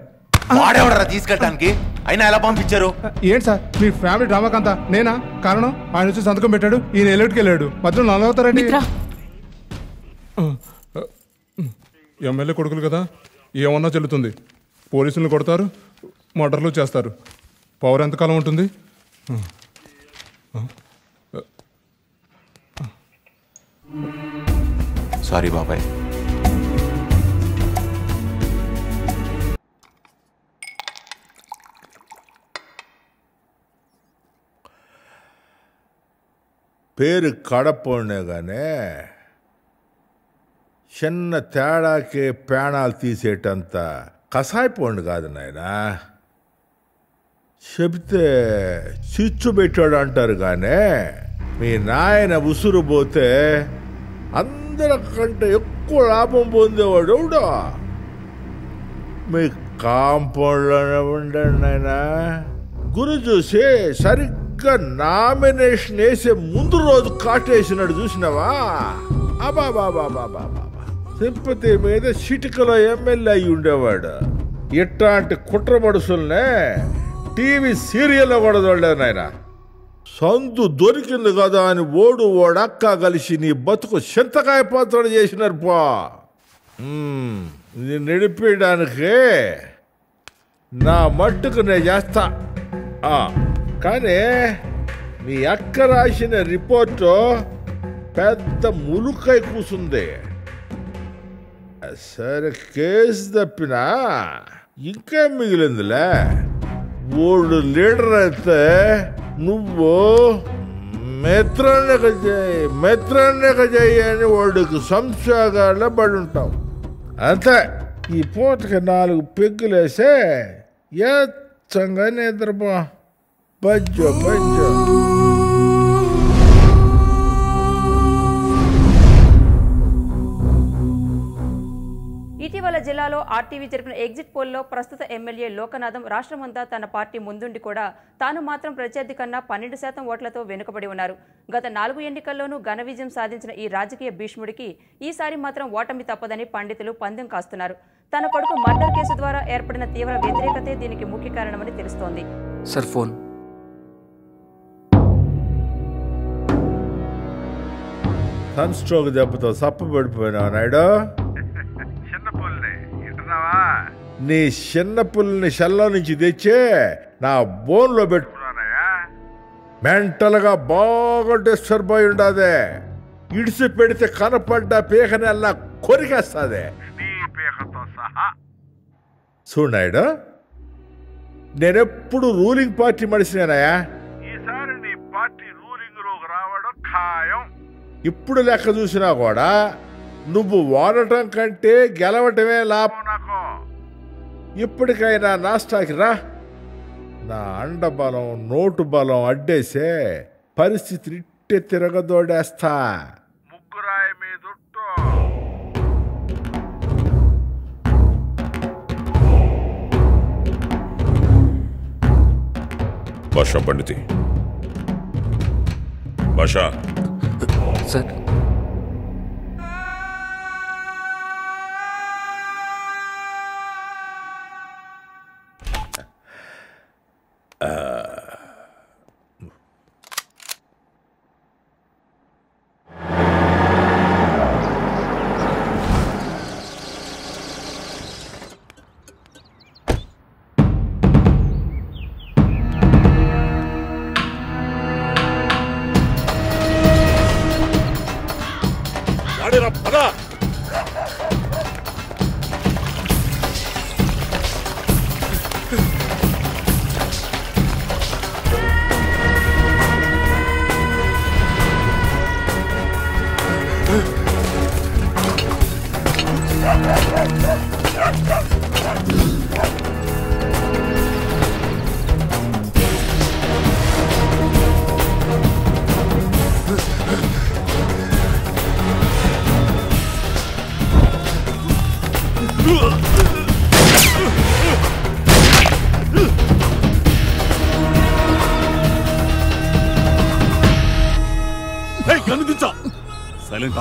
వాడేవడరా తీసుకెళ్ళడానికి అయినా ఎలా పంపించారు? ఏంటి సార్? మీ ఫ్యామిలీ డ్రామాకంతా నేనా? కారణం? ఆయన వచ్చి సంతకం పెట్టాడు. ఈయన ఎల్లుడికి వెళ్ళాడు. మధ్యలో నలవుతారండి ఎమ్మెల్యే కొడుకులు కదా? ఏమన్నా చెల్లుతుంది. పోలీసులు కొడతారు మర్డర్లు చేస్తారు. పవర్ ఎంతకాలం ఉంటుంది? సారీ బాబాయ్. పేరు కడపోనే గానే చిన్న తేడాకే పేణాలు తీసేటంత కసాయిపోండి కాదు నాయనా చెబితే చిచ్చు పెట్టాడు అంటారు కానీ మీ నాయన ఉసురు పోతే అందరికంటే ఎక్కువ లాభం పొందేవాడు ఎవడో మీ కాంపౌండ్లోనే ఉండండి నాయనా గురు చూసి సరిగ్గా నామినేషన్ వేసే ముందు రోజు కాటేసినాడు చూసినావా? అబా బాబా బాబా తిరుపతి మీద చిటికలో ఎమ్మెల్యే అయి ఉండేవాడు. ఇట్లాంటి కుట్ర మడుసుల్నే టీవీ సీరియల్లో కూడా చూడలేదు నాయన. సందు దొరికింది కదా అని ఓడు ఓడక్క కలిసి నీ బతుకు చింతకాయ పాత్రలు చేసినారు పో. మ్మ్. నడిపించడానికి నా మట్టుకు నేను చేస్తా. ఆ, కానీ మీ అక్క రాసిన రిపోర్టు పెద్ద ములుకై కూసుంది. సరే కేసు తప్పినా ఇంకేం మిగిలిందిలే? ఓడు లీడర్ అయితే నువ్వు మిత్రాన్నిక చేయి మిత్రాన్నిక చేయి అని వాడికి సంశయాగాల్లో పడి ఉంటావు అంతే. ఈ పూటకి నాలుగు పెగ్గులేసే ఏచ్చంగా నిద్రపో. బజ్జో బజ్జో ఇటీవల జిల్లాలో ఆర్టీవీ జరిపిన ఎగ్జిట్ పోల్లో ప్రస్తుత ఎమ్మెల్యే లోకనాథం రాష్ట్రమంతా తన పార్టీ ముందుండి కూడా తాను మాత్రం ప్రత్యర్థి కన్నా పన్నెండు శాతం ఓట్లతో వెనుకబడి ఉన్నారు. గత నాలుగు ఎన్నికల్లోనూ ఘన విజయం సాధించిన ఈ రాజకీయ భీష్ముడికి ఈసారి మాత్రం ఓటమి తప్పదని పండితులు పందెం కాస్తున్నారు. తన కొడుకు మర్డర్ కేసు ద్వారా ఏర్పడిన తీవ్ర వ్యతిరేకతే దీనికి ముఖ్య కారణమని తెలుస్తోంది. Sir phone. సన్ స్ట్రోక్ దెబ్బతో సప్ప పడిపోయినావు నాయుడు? నీ చిన్న పుల్ని షెల్లో నుంచి తెచ్చి నా బోన్లో పెట్టుకున్నానయ్యా మెంటల్గా బాగా డిస్టర్బ్ అయి ఉండాదే. ఇడిసి పెడితే కనపడ్డ పీకనెల్లా కొరికేస్తాదే. నీ పీకతో సహా. చూడాయుడు నేనెప్పుడు రూలింగ్ పార్టీ మనిషినేనాయా ఇప్పుడు లెక్క చూసినా కూడా నువ్వు వాడటం కంటే గెలవటమే లాభం. నాకు ఇప్పటికైనా నాస్టాకి రా. నా అండ బలం నోటు బలం అడ్డేసే పరిస్థితి ఇట్టే తిరగదోడేస్తా. ముగ్గురాయి మీద భాషా పండితి. భాషా. సార్ వాడిరా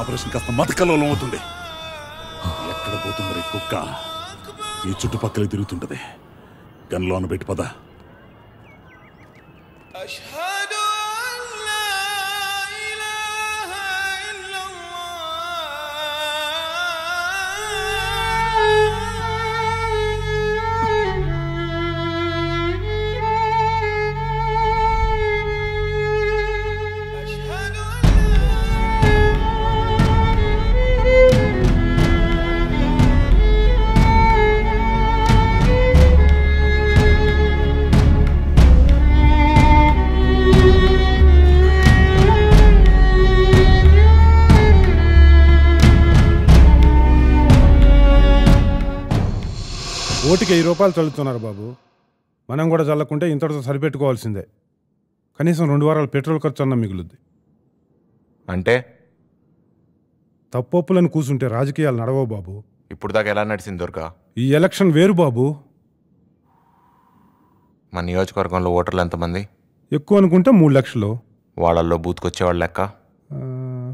ఆపరేషన్ కాస్త మతకల్లోలం అవుతుంది ఎక్కడ పోతుందో ఈ కుక్క? ఈ చుట్టుపక్కల తిరుగుతుంటది. గన్లోన పెట్టి పద రూపాయలు చల్లుతున్నారు బాబు. మనం కూడా చల్లకుంటే ఇంతటితో సరిపెట్టుకోవాల్సిందే. కనీసం రెండు వారాల పెట్రోల్ ఖర్చు అన్న మిగులుద్ది. అంటే? తప్పొప్పులను కూసుంటే రాజకీయాలు నడవవు బాబు. ఇప్పుడు దాకా ఎలా నడిచింది దుర్గా? ఈ ఎలక్షన్ వేరు బాబు. మన నియోజకవర్గంలో ఓటర్లు ఎంతమంది? ఎక్కువ అనుకుంటే మూడు లక్షలు. వాళ్ళల్లో బూత్కొచ్చేవాళ్ళ లెక్క?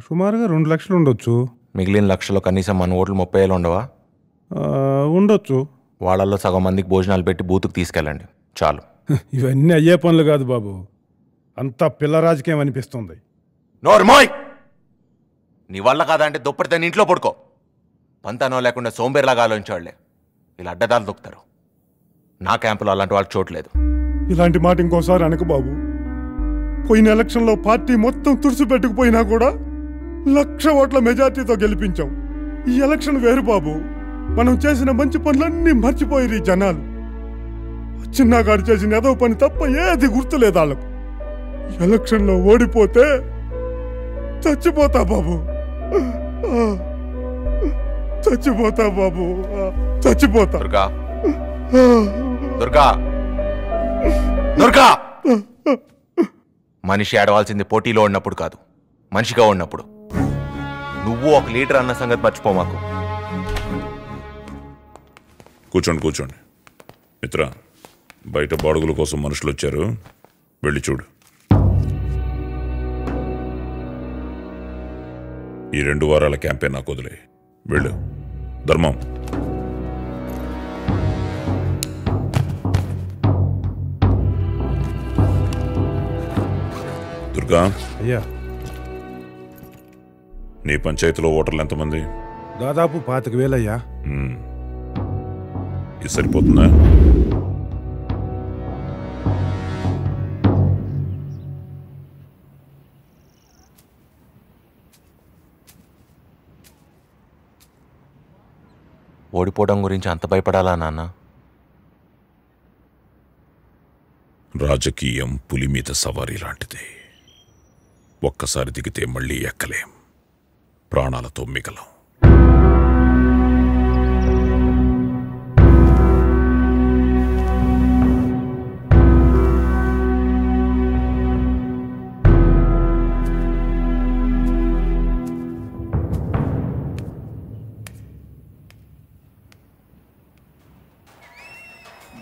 సుమారుగా రెండు లక్షలు ఉండొచ్చు. మిగిలిన లక్షలో కనీసం మన ఓట్లు ముప్పై వేలు ఉండవా? ఉండొచ్చు. వాళ్ళల్లో సగం మందికి భోజనాలు పెట్టి బూత్కి తీసుకెళ్ళండి. చాలు. ఇవన్నీ అయ్యే పనులు కాదు బాబు. అంతా పిల్ల రాజకీయం అనిపిస్తుంది. నోర్మోయ్ నీ వల్ల కాదంటే దుప్పటితో నీ ఇంట్లో పడుకో. పంతనో లేకుండా సోంబేర్లాగా ఆలోచించేవాళ్ళే. ఇలా అడ్డదాలు దొక్కుతారు. నా క్యాంపులో అలాంటి వాళ్ళకి చోట్లేదు ఇలాంటి మాట ఇంకోసారి అనకు బాబు. పోయిన ఎలక్షన్లో పార్టీ మొత్తం తుడిచిపెట్టుకుపోయినా కూడా లక్ష ఓట్ల మెజార్టీతో గెలిపించాం ఈ ఎలక్షన్ వేరు బాబు. మనం చేసిన మంచి పనులన్నీ మర్చిపోయారు ఈ జనాలు చిన్నగారు చేసిన ఏదో పని తప్ప ఏది గుర్తులేదు వాళ్ళకు. ఎలక్షన్లో ఓడిపోతే చచ్చిపోతా బాబు. చచ్చిపోతా బాబు. చచ్చిపోతా. దుర్గా. దుర్గా. దుర్గా. మనిషి ఆడవలసింది పోటీలో ఉన్నప్పుడు కాదు మనిషిగా ఉన్నప్పుడు. నువ్వు ఒక లీటర్ అన్న సంగతి మర్చిపో మాకు. కూర్చోండి కూర్చోండి. మిత్ర బయట బాడుగుల కోసం మనుషులు వచ్చారు. వెళ్ళి చూడు. ఈ రెండు వారాల క్యాంపెయిన్ నాకు వదిలే. వెళ్ళు. ధర్మం. దుర్గా. అయ్యా. నీ పంచాయతీలో ఓటర్లు ఎంతమంది? దాదాపు పాతిక వేలయ్యా. ఇది సరిపోతుందా ఓడిపోవడం గురించి అంత భయపడాలా నాన్న? రాజకీయం పులి మీద సవారీ లాంటిది. ఒక్కసారి దిగితే మళ్ళీ ఎక్కలేం. ప్రాణాలతో మిగలం.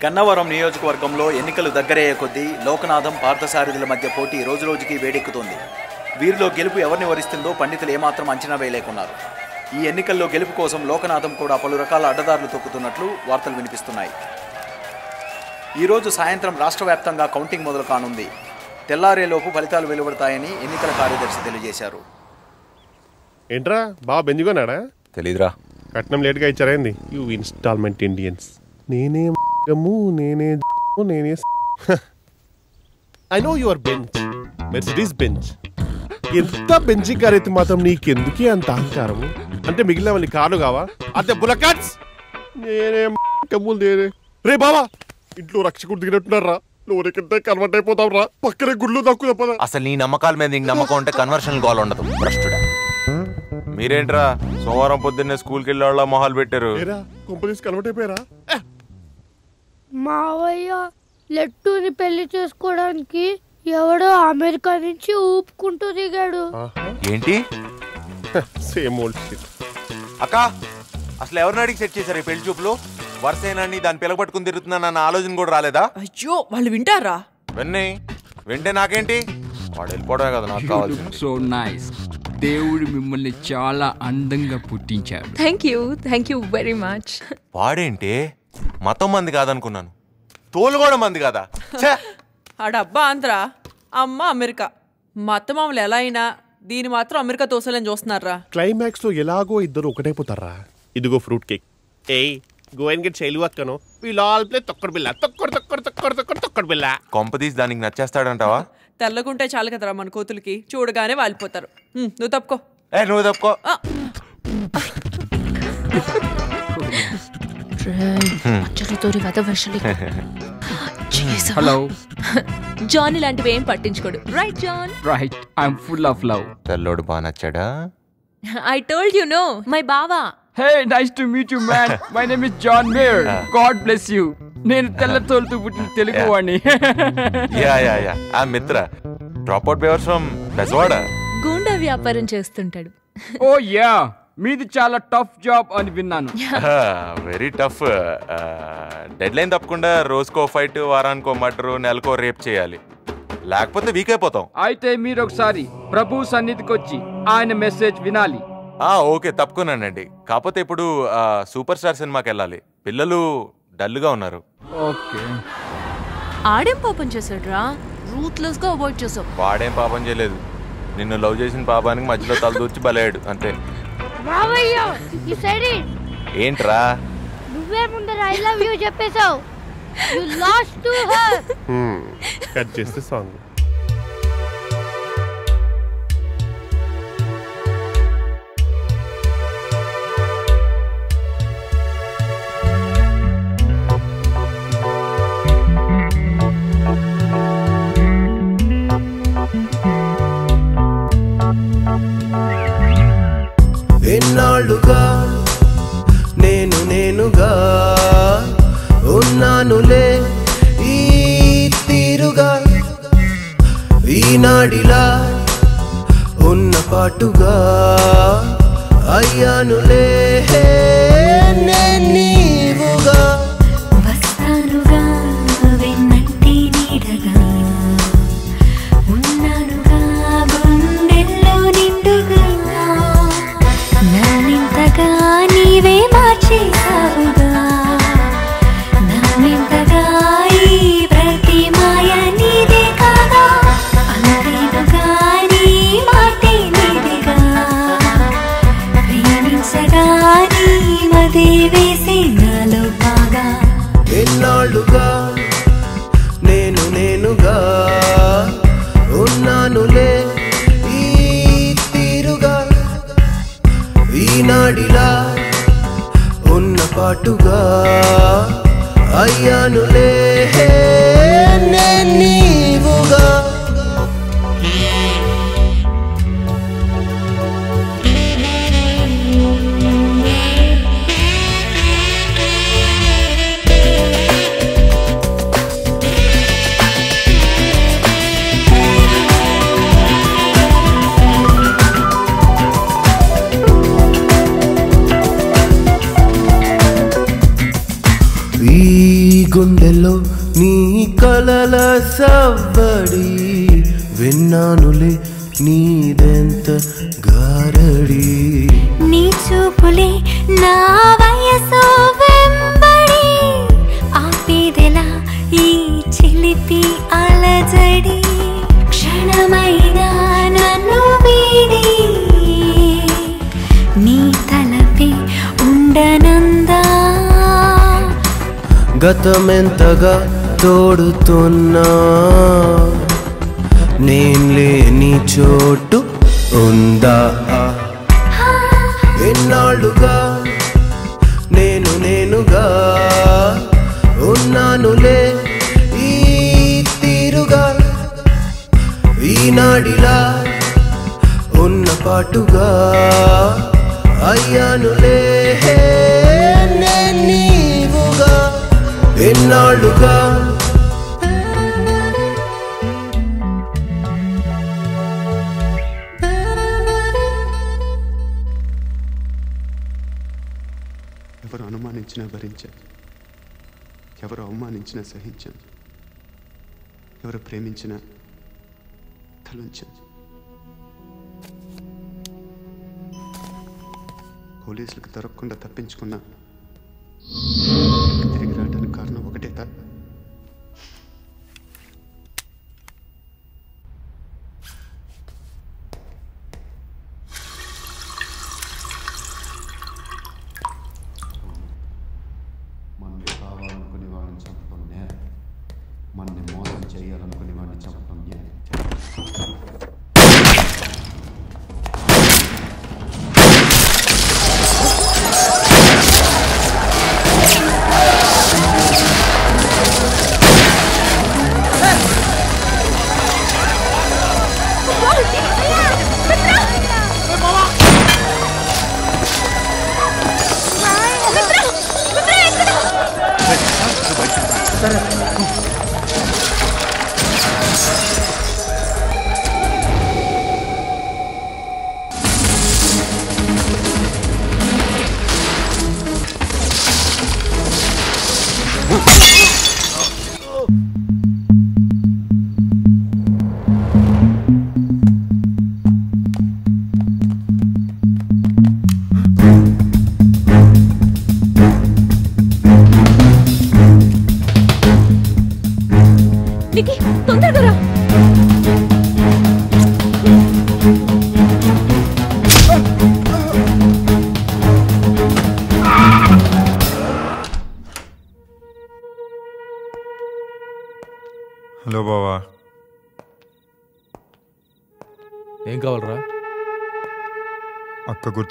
గన్నవరం నియోజకవర్గంలో ఎన్నికలు దగ్గరయ్యే కొద్దీ లోకనాథం పార్థసారథుల మధ్య పోటీ రోజురోజుకి వేడెక్కుతోంది. వీరిలో గెలుపు ఎవరిని వరిస్తుందో పండితులు ఏమాత్రం అంచనా వేయలేకున్నారు. ఈ ఎన్నికల్లో గెలుపు కోసం లోకనాథం కూడా పలు రకాల అడ్డదారులు తొక్కుతున్నట్లు వార్తలు వినిపిస్తున్నాయి. ఈరోజు సాయంత్రం రాష్ట్ర వ్యాప్తంగా కౌంటింగ్ మొదలు కానుంది. తెల్లారేలోపు ఫలితాలు వెలువడతాయని ఎన్నికల కార్యదర్శి తెలియజేశారు. ఏంట్రా బాగా బెంజుకున్నాడా తెలీదురా. కట్నం లేట్గా ఇచ్చారేంది యూ ఇన్స్టాల్మెంట్ ఇండియన్స్. నేనే నేనే నేనే I know your Benz Mercedes Benz ఎంత బెంచి కార్ అయితే మాత్రం నీకెందుకే అంత అహంకారం? అంటే మిగిలిన వాళ్ళ కార్లు కావా? అంటే బులకాట్స్ నేనే కమ్ములు నేనే. రే బావా ఇంట్లో రక్షకుడు దిగినట్టున్నారా నువ్వు కింద కన్వర్ట్ అయిపోతావు రా పక్కనే గుడ్లు తక్కువ తప్పదా అసలు నీ నమ్మకాల మీద నీకు నమ్మకం ఉంటే కన్వర్షన్ గోల్ ఉండదు. భ్రష్టుడా. మీరేంట్రా సోమవారం పొద్దున్నే స్కూల్కి వెళ్ళే వాళ్ళ మొహాలు పెట్టారు? కన్వర్ట్ అయిపోయారా? మావయ్య లెట్టూని పెళ్ళి చేసుకోవడానికి ఎవడో అమెరికా నుంచి ఊపుకుంటూ దిగాడు. ఏంటి? Same old shit. అక్క అసలు ఎవరిని అడిగి సెట్ చేశారు ఈ పెళ్ళి చూపులు? వరుసైనాన్ని దాన్ని పిలగపట్టుకుని తిరుగుతున్నాను అన్న ఆలోచన కూడా రాలేదా? అయ్యో వాళ్ళు వింటారా? విన్నీ వింటే నాకేంటి? వాడు వెళ్ళిపోవడమే కదా నాకు కావాల్సింది. సో నైస్ దేవుడు మిమ్మల్ని చాలా అందంగా పుట్టించాడు. Thank you thank you very much వాడేంటి? మతం మంది కాదనుకున్నాను. తోలు కూడా మంది కాదా! ఆడబ్బా ఆంధ్ర అమ్మ అమెరికా. మా అత్త మామూలు ఎలా అయినా దీని మాత్రం అమెరికా తోసలేని చూస్తున్నారా? క్లైమాక్స్లో ఎలాగో ఇద్దరు ఒకటైపోతారా? ఇదిగో ఫ్రూట్ కేక్. ఏయ్ గో అండ్ గెట్ శైలు అక్కను ఆల్ ప్లే తొక్కడు బిల్ల తొక్కడు తొక్కడు తొక్కడు తొక్కడు తొక్కడు బిల్ల కొంపదీసి దానికి నచ్చేస్తాడంటావా? తెల్లగుంటే చాలు కదరా మన కోతులకి. చూడగానే వాలిపోతారు. నువ్వు తప్పుకో. ఏ నువ్వు తప్పుకో. మచ్చలతోటి వెదవెషలి హలో జాన్ ఇలాంటివి ఏం పట్టించుకోడు. Right John right I'm full of love తెల్లోడు బాగా నచ్చాడా? I told you no my బావా. Hey nice to meet you man my name is John Mayer God bless you నేను తెల్ల తోలుతూ పుట్టిన తెలుగు వాడిని యా యా యా ఆ మిత్ర. డ్రాప్ అవుట్ పేవర్స్ ఫ్రమ్ బెజవాడ గూండా వ్యాపారం చేస్తుంటాడు. ఓ యా మీది చాలా టఫ్ జాబ్ అని విన్నాను. Very tough. డెడ్ లైన్ తప్పకుండా రోజుకో ఫైట్ వారానికో మర్డర్ నెలకో రేప్ చేయాలి. లేకపోతే వీక్ అయిపోతాం. అయితే మీరు ఒకసారి ప్రభు సన్నిధికి వచ్చి ఆయన మెసేజ్ వినాలి. ఆ ఓకే తప్పుకున్నానండి. కాకపోతే ఇప్పుడు సూపర్ స్టార్ సినిమాకి వెళ్ళాలి. పిల్లలు డల్గా ఉన్నారు. ఓకే. ఆడేం పాపం చేశాడ్రా? రూత్లెస్గా అవాయిడ్ చేసావు వాడేం పాపం చేయలేదు. నిన్ను లవ్ చేసిన పాపానికి మధ్యలో తల దూర్చి బలేడు అంతే. మావయ్య ఈ సైడ్ ఏంట్రా? నువ్వే ముందర I love you చెప్పేశావు. You lost to her cut చేస్తే సాంగ్. సహించం ఎవరు ప్రేమించిన తలుంచాను పోలీసులకు దొరకకుండా తప్పించుకున్నా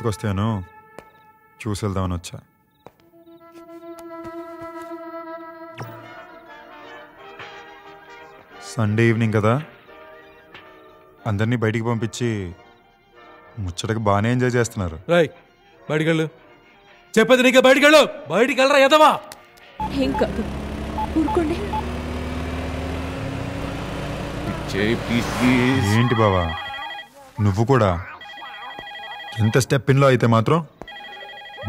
గుర్తుకొస్తాను చూసి వెళ్దామని వచ్చా. సండే ఈవినింగ్ కదా. అందరినీ బయటికి పంపించి ముచ్చటకి బాగానే ఎంజాయ్ చేస్తున్నారు. రాయ్ బయటికెళ్ళు. చెప్పేది నీకే బయటికెళ్ళు. బయటికి వెళ్ళరా ఎదవా ఏం కాదు. ఊరుకోండి. ఏంటి బావా? నువ్వు కూడా ఎంత స్టెప్ ఇన్లో అయితే మాత్రం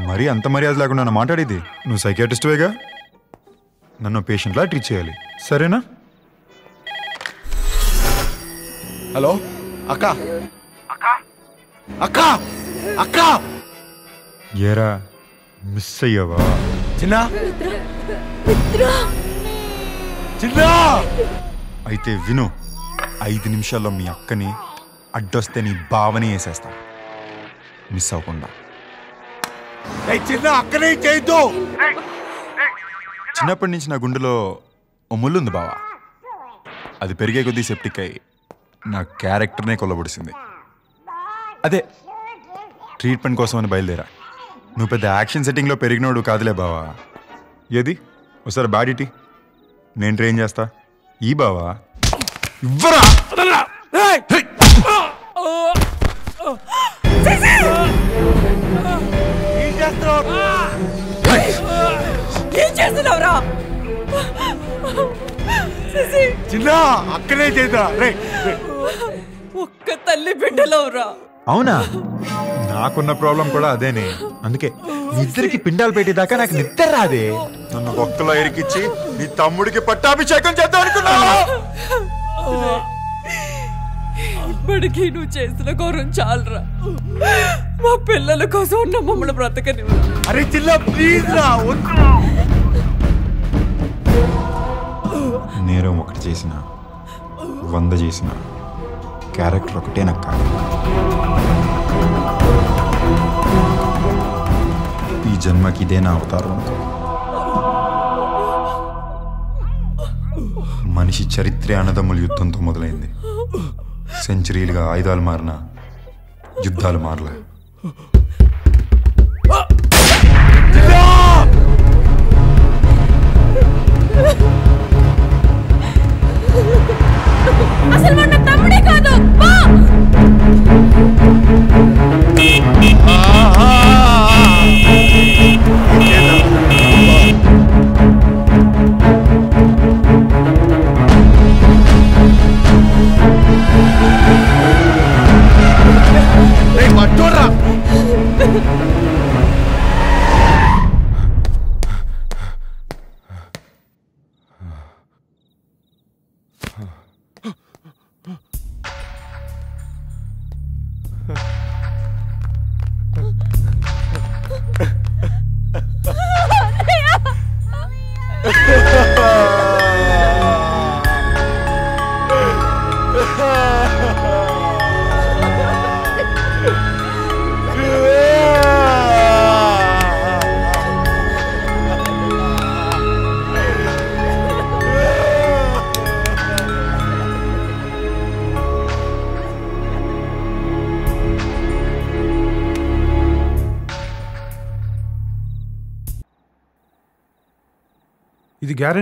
మరీ అంత మర్యాద లేకుండా నన్ను మాట్లాడేది నువ్వు సైకాట్రిస్ట్వేగా నన్ను పేషెంట్లా ట్రీట్ చేయాలి. సరేనా? హలో? అక్క? అక్క? అక్క? ఏరా మిస్ అయ్యావా? చిన్న? చిన్న! అయితే విను ఐదు నిమిషాల్లో మీ అక్కని అడ్డొస్తే నీ బావని వేసేస్తా. మిస్ అవ్వకుండా. చిన్నప్పటి నుంచి నా గుండెలో ఓ ముళ్ళుంది బావా. అది పెరిగే కొద్దీ సెప్టిక్ అయి నా క్యారెక్టర్నే కొల్లబడిసింది అదే ట్రీట్మెంట్ కోసం అని బయలుదేరా. నువ్వు పెద్ద యాక్షన్ సెట్టింగ్లో పెరిగినోడు కాదులే బావా. ఏది? ఒకసారి బాడీటి నేను ట్రైన్ చేస్తా. ఈ బావా. ఇవ్వరా? చిన్న అక్కనే చేద్దా రే. ఒక్క తల్లి బిడ్డలవురా. అవునా? నాకున్న ప్రాబ్లం కూడా అదేనే. అందుకే మీ ఇద్దరికి పిండాలు పెట్టేదాకా నాకు నిద్ర రాదే. నన్ను ఒక్కలో ఇరికిచ్చి నీ తమ్ముడికి పట్టాభిషేకం చేద్దాం అనుకున్నా ఇప్పటికీ నువ్వు చేసిన ఘోరం చాలరా. మా పిల్లల కోసం ఉన్న మమ్మల్ని బ్రతకని అరే చిన్న ప్లీజ్ రా వద్దు. నేరం ఒకటి చేసిన వంద చేసిన క్యారెక్టర్ ఒకటే నాకు కాదు. ఈ జన్మకి ఇదే నా అవతారం. మనిషి చరిత్రే అన్నదమ్ముల యుద్ధంతో మొదలైంది. సెంచరీలుగా ఆయుధాలు మారిన యుద్ధాలు మారలే. అసలు వాడు నా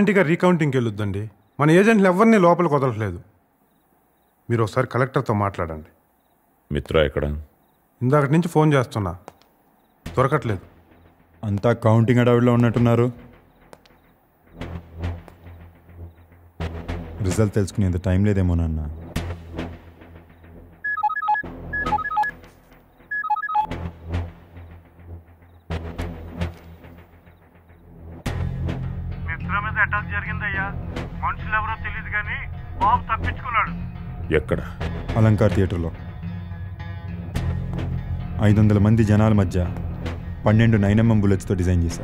గ్యారంటీగా రీకౌంటింగ్కి వెళ్ళొద్దండి. మన ఏజెంట్లు ఎవరిని లోపలికి వదలట్లేదు. మీరు ఒకసారి కలెక్టర్తో మాట్లాడండి. మిత్ర ఎక్కడ? ఇందాకటి నుంచి ఫోన్ చేస్తున్నా. దొరకట్లేదు. అంతా కౌంటింగ్ అడవిలో ఉన్నట్టున్నారు. రిజల్ట్ తెలుసుకునేంత టైం లేదేమో నాన్న. ఎక్కడ? అలంకార్ థియేటర్లో. ఐదు వందల మంది జనాల మధ్య పన్నెండు నైన్ బుల్లెట్స్తో డిజైన్ చేశా.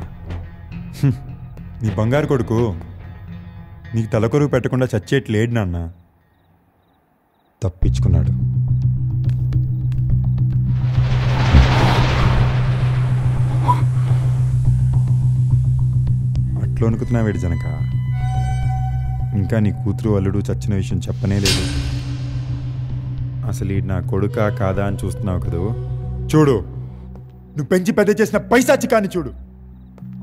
నీ బంగారు కొడుకు నీకు తలకొరుగు పెట్టకుండా చచ్చేట్లేడు నాన్న. తప్పించుకున్నాడు. అట్లా వణుకుతున్నావేడు జనక. ఇంకా నీ కూతురు అల్లుడు చచ్చిన విషయం చెప్పనే లేదు. అసలు ఈ నా కొడుకా కాదా అని చూస్తున్నావు కదూ? చూడు. నువ్వు పెంచి పెద్ద చేసిన పైసాచి కాని చూడు.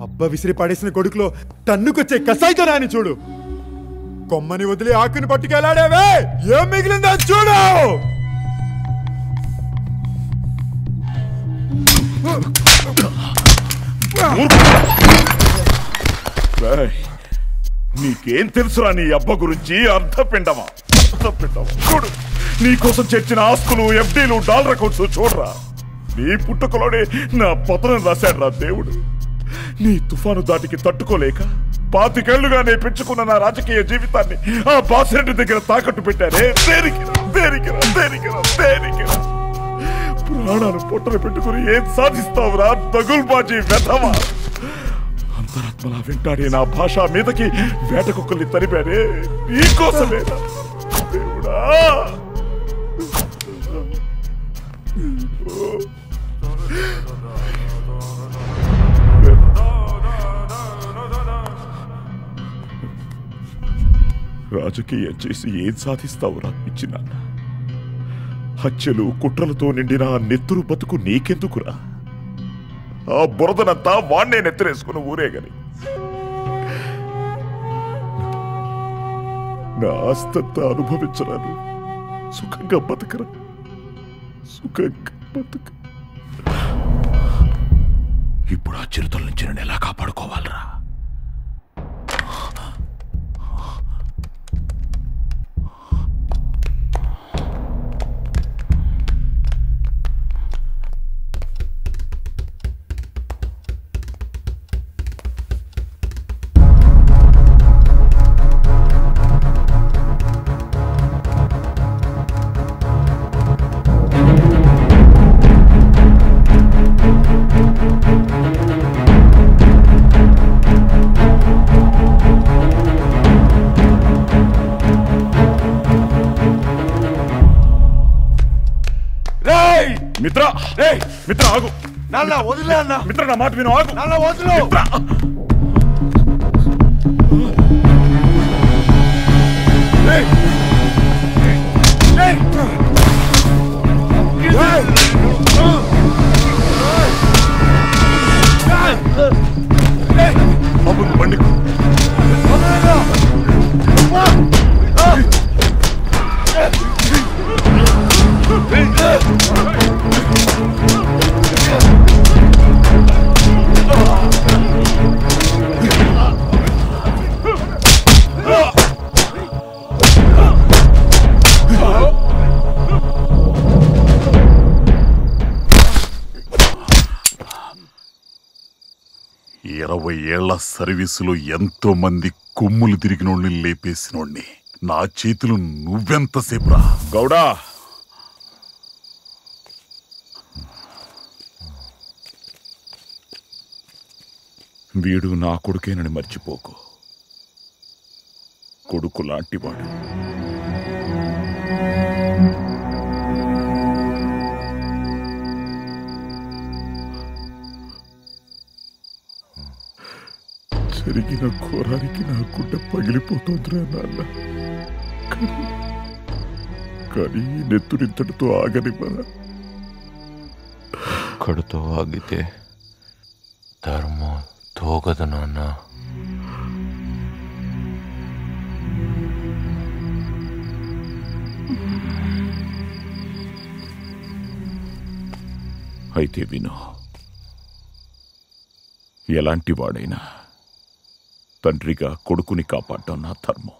అబ్బ విసిరి పడేసిన కొడుకులో తన్నుకొచ్చే కసాయితో రాని చూడు. కొమ్మని వదిలి ఆకుని పట్టుకెళ్ళాడేవే? ఏం మిగిలిందో చూడు! నీకేం తెలుసురా నీ అబ్బ గురించి? అర్థపిండమా అర్థపిండమా చూడు. నీకోసం చేర్చిన ఆస్తులు ఎఫ్డీలు డాలర్ అకౌంట్స్ చూడరా. నీ పుట్టుకలోనే నా పతనం రాశాడు దేవుడు. నీ తుఫాను దాటికి తట్టుకోలేక పాతికేళ్ళుగా నేను పెంచుకున్న నా రాజకీయ జీవితాన్ని ఆ బాసిరెడ్డి దగ్గర తాకట్టు పెట్టానే దేనికిరా దేనికిరా దేనికిరా దేనికిరా. ప్రాణాలు పొట్టలు పెట్టుకుని ఏం సాధిస్తావురా తగుల్బాజీ వెధవా. అంతరాత్మలా వింటాడే నా భాష మీదకి వేట కుక్కల్ని తరిపారే నీకోసమేనా? దేవుడా! రాజకీయం చేసి ఏం సాధిస్తావురా పిచ్చి హత్యలు కుట్రలతో నిండిన నెత్తురు బతుకు నీకెందుకురా? ఆ బురదనంతా వాణ్ణే నెత్తరేసుకుని ఊరేగని. నా ఆస్తంతా అనుభవించరాను సుఖంగా బతకరా? సుఖంగా బతక. ఇప్పుడు ఆ చిరుతల నుంచి నేను ఎలా కాపాడుకోవాలరా? వదిలే అన్న. మిత్ర నా మాట విను ఆగు. వదిలు. బండి ఏళ్ళ సర్వీసులో ఎంతో మంది కొమ్ములు తిరిగినోడిని లేపేసినోడిని. నా చేతులు నువ్వెంతసేపు రా గౌడా! వీడు నా కొడుకేనని మర్చిపోకు. కొడుకు లాంటివాడు. జరిగిన ఘోరానికి నా గుండె పగిలిపోతోందిరా నాన్న కానీ- కానీ ఈ నెత్తురింతటితో ఆగనివ్వరా కడుతో ఆగితే ధర్మం తోగదు నాన్న అయితే విను ఎలాంటి వాడైనా తండ్రిగా కొడుకుని కాపాడటం నా ధర్మం.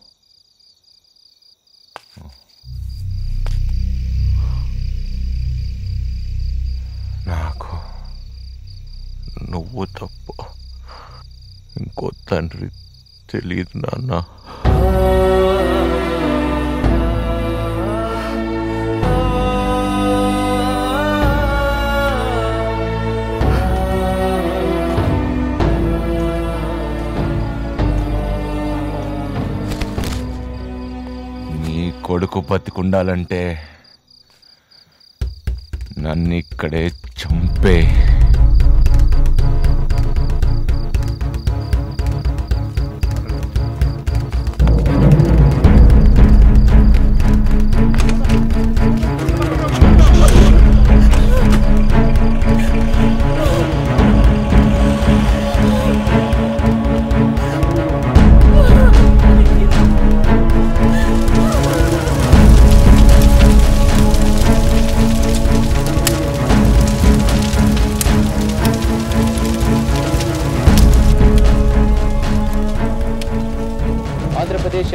నాకు నువ్వు తప్ప ఇంకో తండ్రి తెలియదు నాన్న. కొడుకు బతికుండాలంటే నన్ను ఇక్కడే చంపే.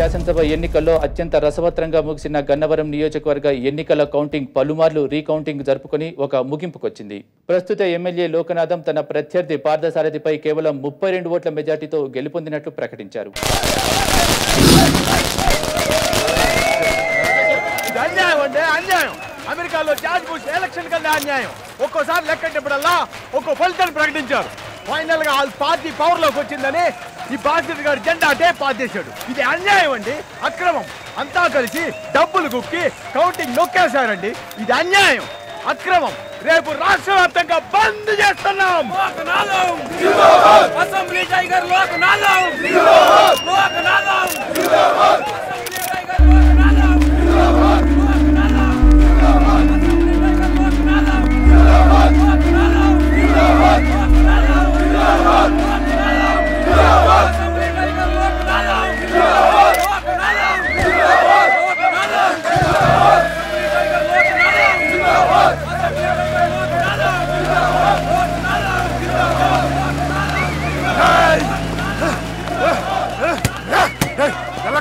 శాసనసభ ఎన్నికల్లో అత్యంత రసవత్రంగా ముగిసిన గన్నవరం నియోజకవర్గ ఎన్నికల కౌంటింగ్ పలుమార్లు రీకౌంటింగ్ జరుపుకొని ఒక ముగింపుకొచ్చింది. ప్రస్తుత ఎమ్మెల్యే లోకనాథం తన ప్రత్యర్థి పార్థసారథిపై కేవలం ముప్పై రెండు ఓట్ల మెజార్టీతో గెలుపొందినట్లు ప్రకటించారు. అమెరికాలో జార్జ్ బుష్ ఎలక్షన్ కన్నా అన్యాయం. ఒక్కోసారి లెక్కంటప్పుడల్లా ఒక్కో ఫలితాన్ని ప్రకటించారు. ఫైనల్గా వాళ్ళ పార్టీ పవర్లోకి వచ్చిందని ఈ బాధ్యత గారు జెండా అటే పాతేశాడు ఇది అన్యాయం అండి అక్రమం. అంతా కలిసి డబ్బులు కుక్కి కౌంటింగ్ నొక్కేశారండి. ఇది అన్యాయం అక్రమం. రేపు రాష్ట్ర వ్యాప్తంగా బంద్ చేస్తున్నాం. Assembly tiger Lokanatham!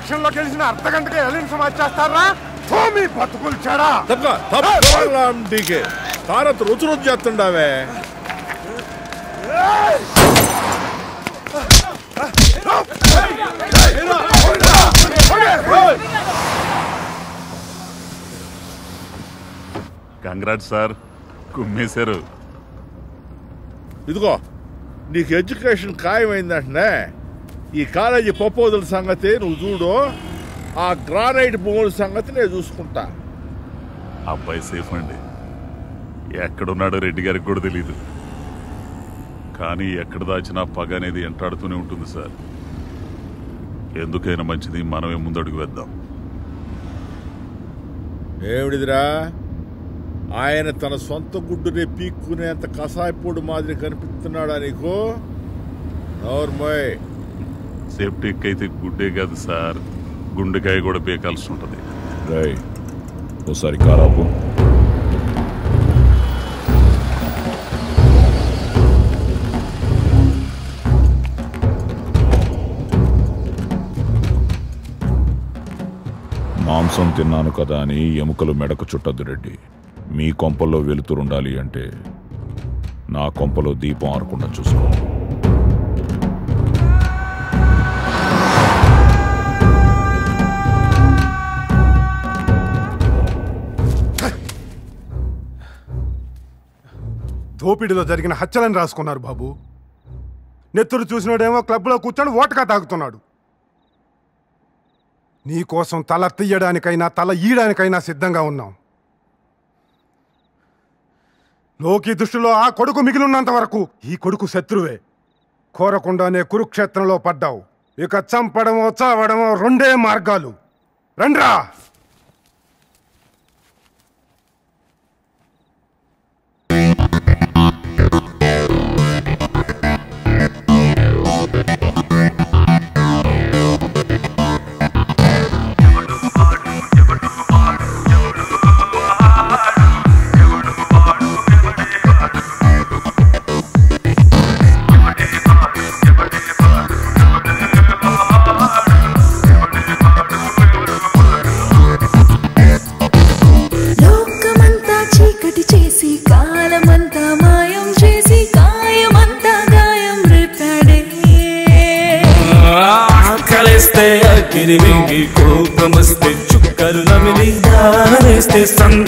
ఎలక్షన్లో గెలిచిన అర్ధ గంటకే ఎలిన సమాజ్ చేస్తారా? మీ బతుకులు చెడా. తప్ప తప్ప డీకే. తారత్ రుచి రుచి చేస్తుండావే. Congrat sir కుమ్మేశారు. ఇదిగో నీకు ఎడ్యుకేషన్ ఖాయమైందంటనే. ఈ కాలేజీ ప్రపోజల్ సంగతి నువ్వు చూడు. ఆ గ్రానైట్ భూముల సంగతి నేను చూసుకుంటా. అబ్బాయి సేఫ్ అండి. ఎక్కడున్నాడో రెడ్డి గారికి కూడా తెలియదు కానీ ఎక్కడ దాచినా పగ అనేది ఎంటాడుతూనే ఉంటుంది సార్. ఎందుకైనా మంచిది మనమే ముందడుగు వేద్దాం. ఏమిడిదిరా ఆయన తన సొంత గుడ్డునే పీక్కునేంత కసాయిపోడు మాదిరి కనిపిస్తున్నాడా నీకు? నోర్మోయ్. సేఫ్టీకి అయితే గుడ్డే కాదు సార్. గుండెకాయ కూడా పీకాల్సి ఉంటుంది. రై ఓసారి కారాపు మాంసం తిన్నాను కదా అని ఎముకలు మెడకు చుట్టద్దు రెడ్డి. మీ కొంపల్లో వెలుతురుండాలి అంటే నా కొంపలో దీపం ఆరకుండా చూసుకోవాలి దోపిడీలో జరిగిన హత్యలను రాసుకున్నారు బాబు. నెత్తురు చూసినాడేమో క్లబ్లో కూర్చొని ఓటకా తాగుతున్నాడు. నీకోసం తల తీయడానికైనా తల ఈయడానికైనా సిద్ధంగా ఉన్నాం. లోకి దృష్టిలో ఆ కొడుకు మిగిలినంత వరకు ఈ కొడుకు శత్రువే. కోరకుండానే కురుక్షేత్రంలో పడ్డావు. ఇక చంపడమో చావడమో రెండే మార్గాలు. రండ్రా! están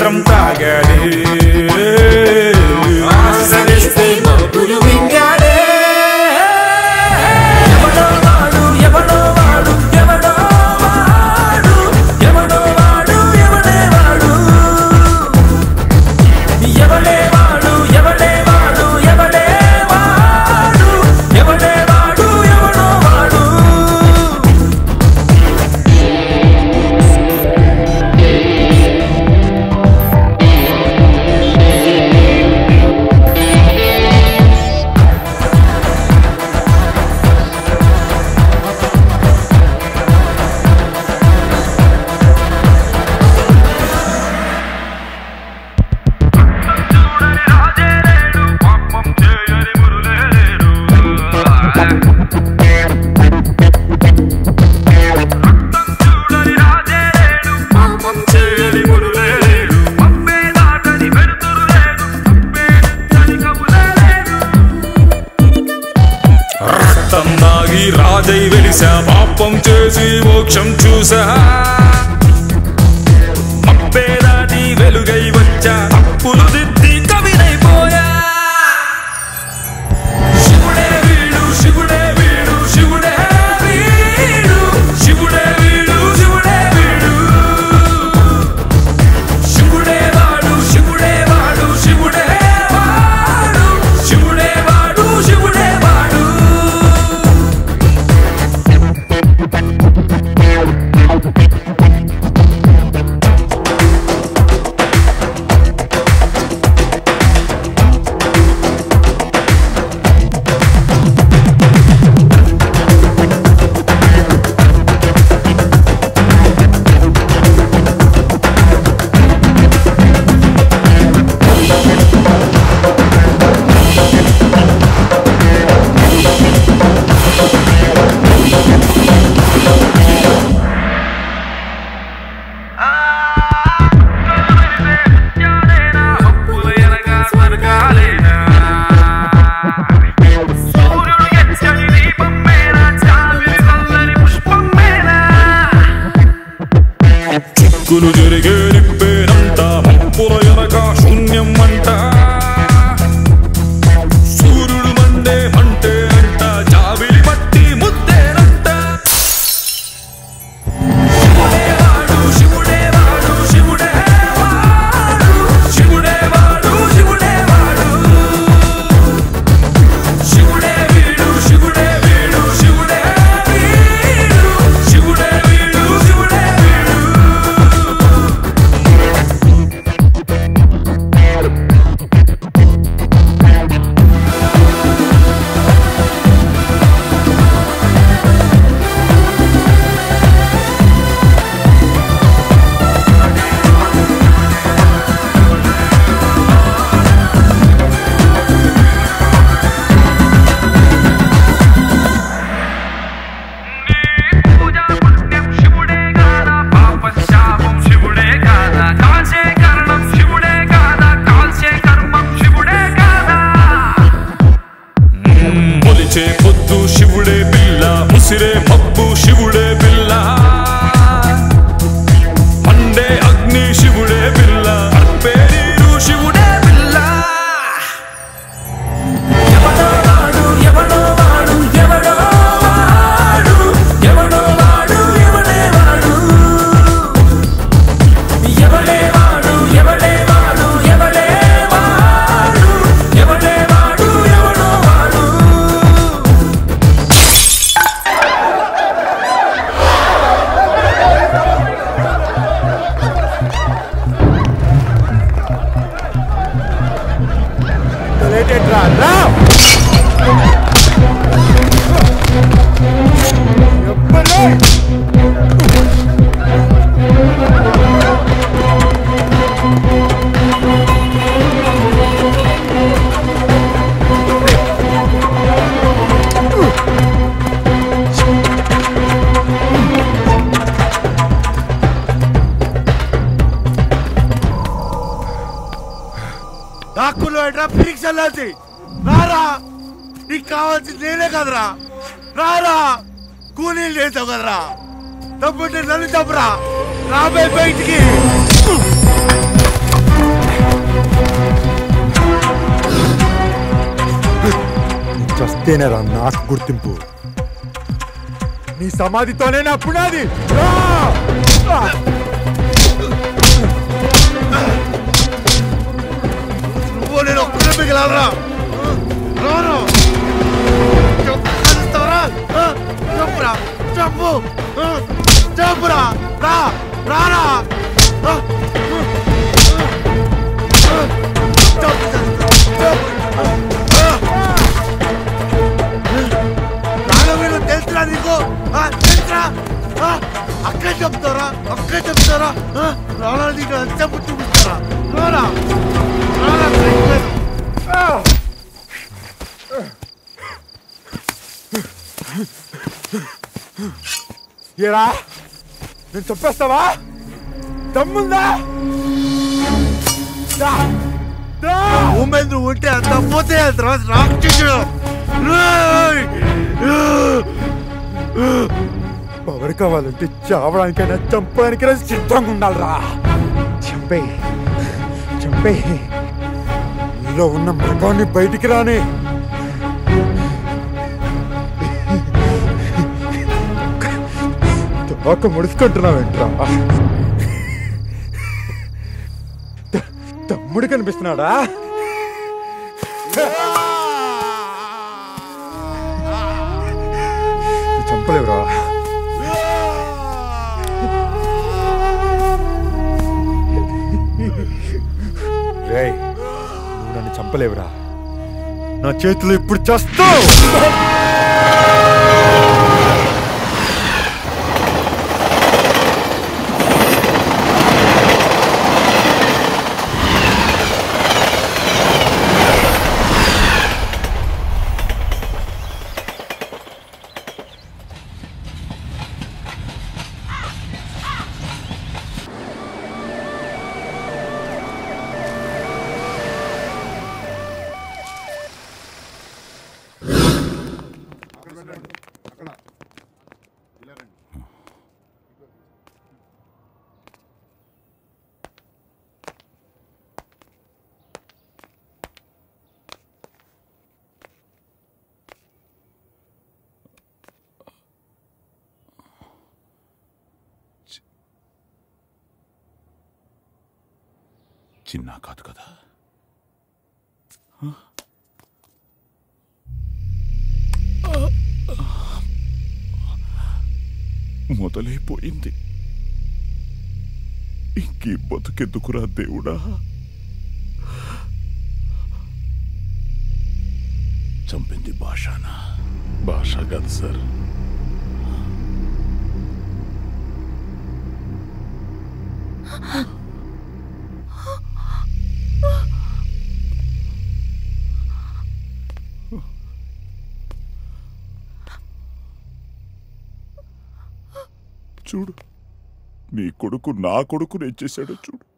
గుర్తింపు. నీ సమాధితోనే నా పునాది. రా! నువ్వు నేను ఒక్కడే మిగిలాలరా? రాను కలుస్తావరా చెప్పురా? చెప్పు. చెప్పురా రా. రారా? ఆ, అక్కడే చెప్తారా? అక్కడే చెప్తారా? రానా నీకు చెప్పు చూపిస్తారా రానా రానా. ఏరా? నేను చెప్పేస్తావా? దమ్ముందా! ఉమేంద్ర ఉంటే అంత పోతే తర్వాత రాక్షసుడు. రేయ్! చావడానికైనా చంపడానికైనా సిద్ధంగా ఉండాలిరా. చంపే చంపే. నీలో ఉన్న మృగాన్ని బయటికి రాని. తోక ముడుచుకుంటున్నావేంట్రా? తమ్ముడు కనిపిస్తున్నాడా? నా చేతిలో ఇప్పుడు చేస్తావు చిన్న కాదు కదా మొదలైపోయింది ఇంకీ బతుకెందుకురా దేవుడా చంపింది భాషనా భాష కాదు సార్ చూడు. నీ కొడుకు నా కొడుకు నేను చేశాడో చూడు.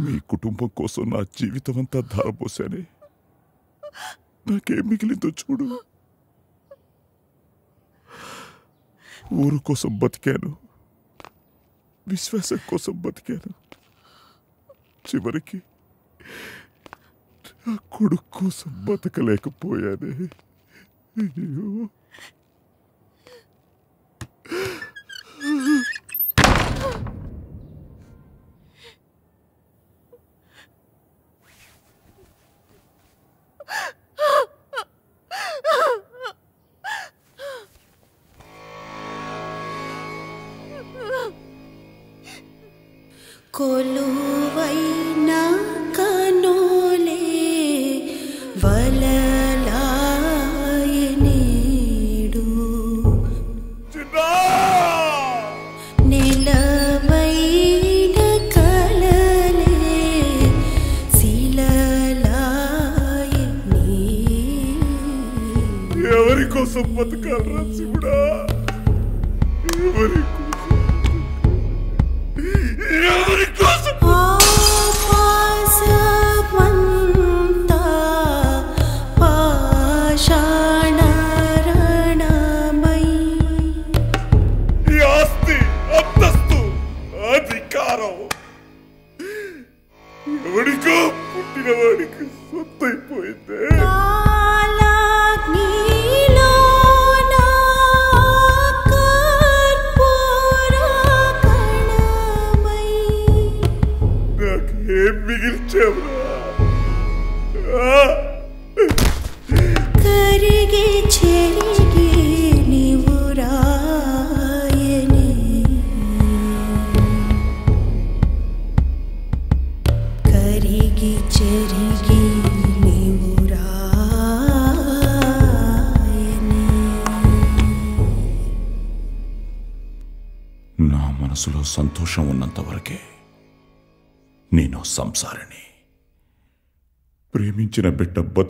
మీ కుటుంబం కోసం నా జీవితం అంతా ధారపోసానే నాకేం మిగిలిందో చూడు. ఊరు కోసం బతికాను. విశ్వాసం కోసం బతికాను. చివరికి నా కొడుకు కోసం బతకలేకపోయానే. అయ్యో.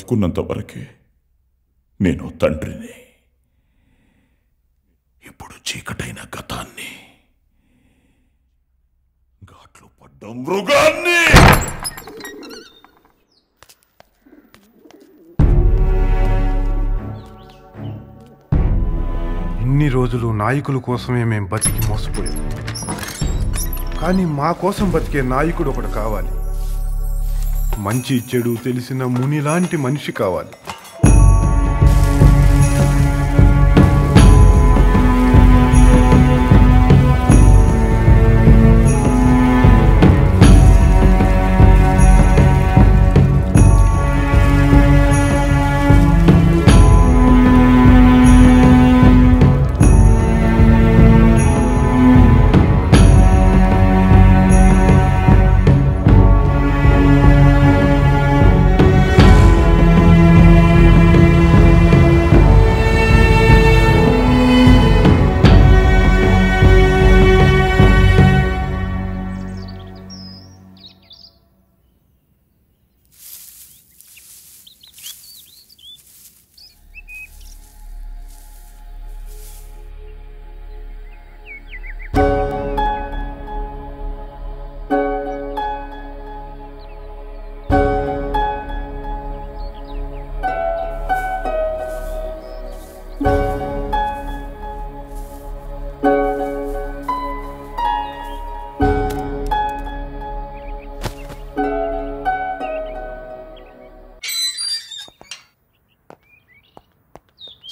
బిడ్డ బతుకున్నంత వరకే నేను తండ్రిని. ఇప్పుడు చీకటైన గతాన్ని ఘాట్లు పడ్డ మృగాన్ని. ఇన్ని రోజులు నాయకుల కోసమే మేము బతికి మోసపోయాం. కానీ మా కోసం బతికే నాయకుడు ఒకడు కావాలి. మంచి చెడు తెలిసిన మునిలాంటి మనిషి కావాలి.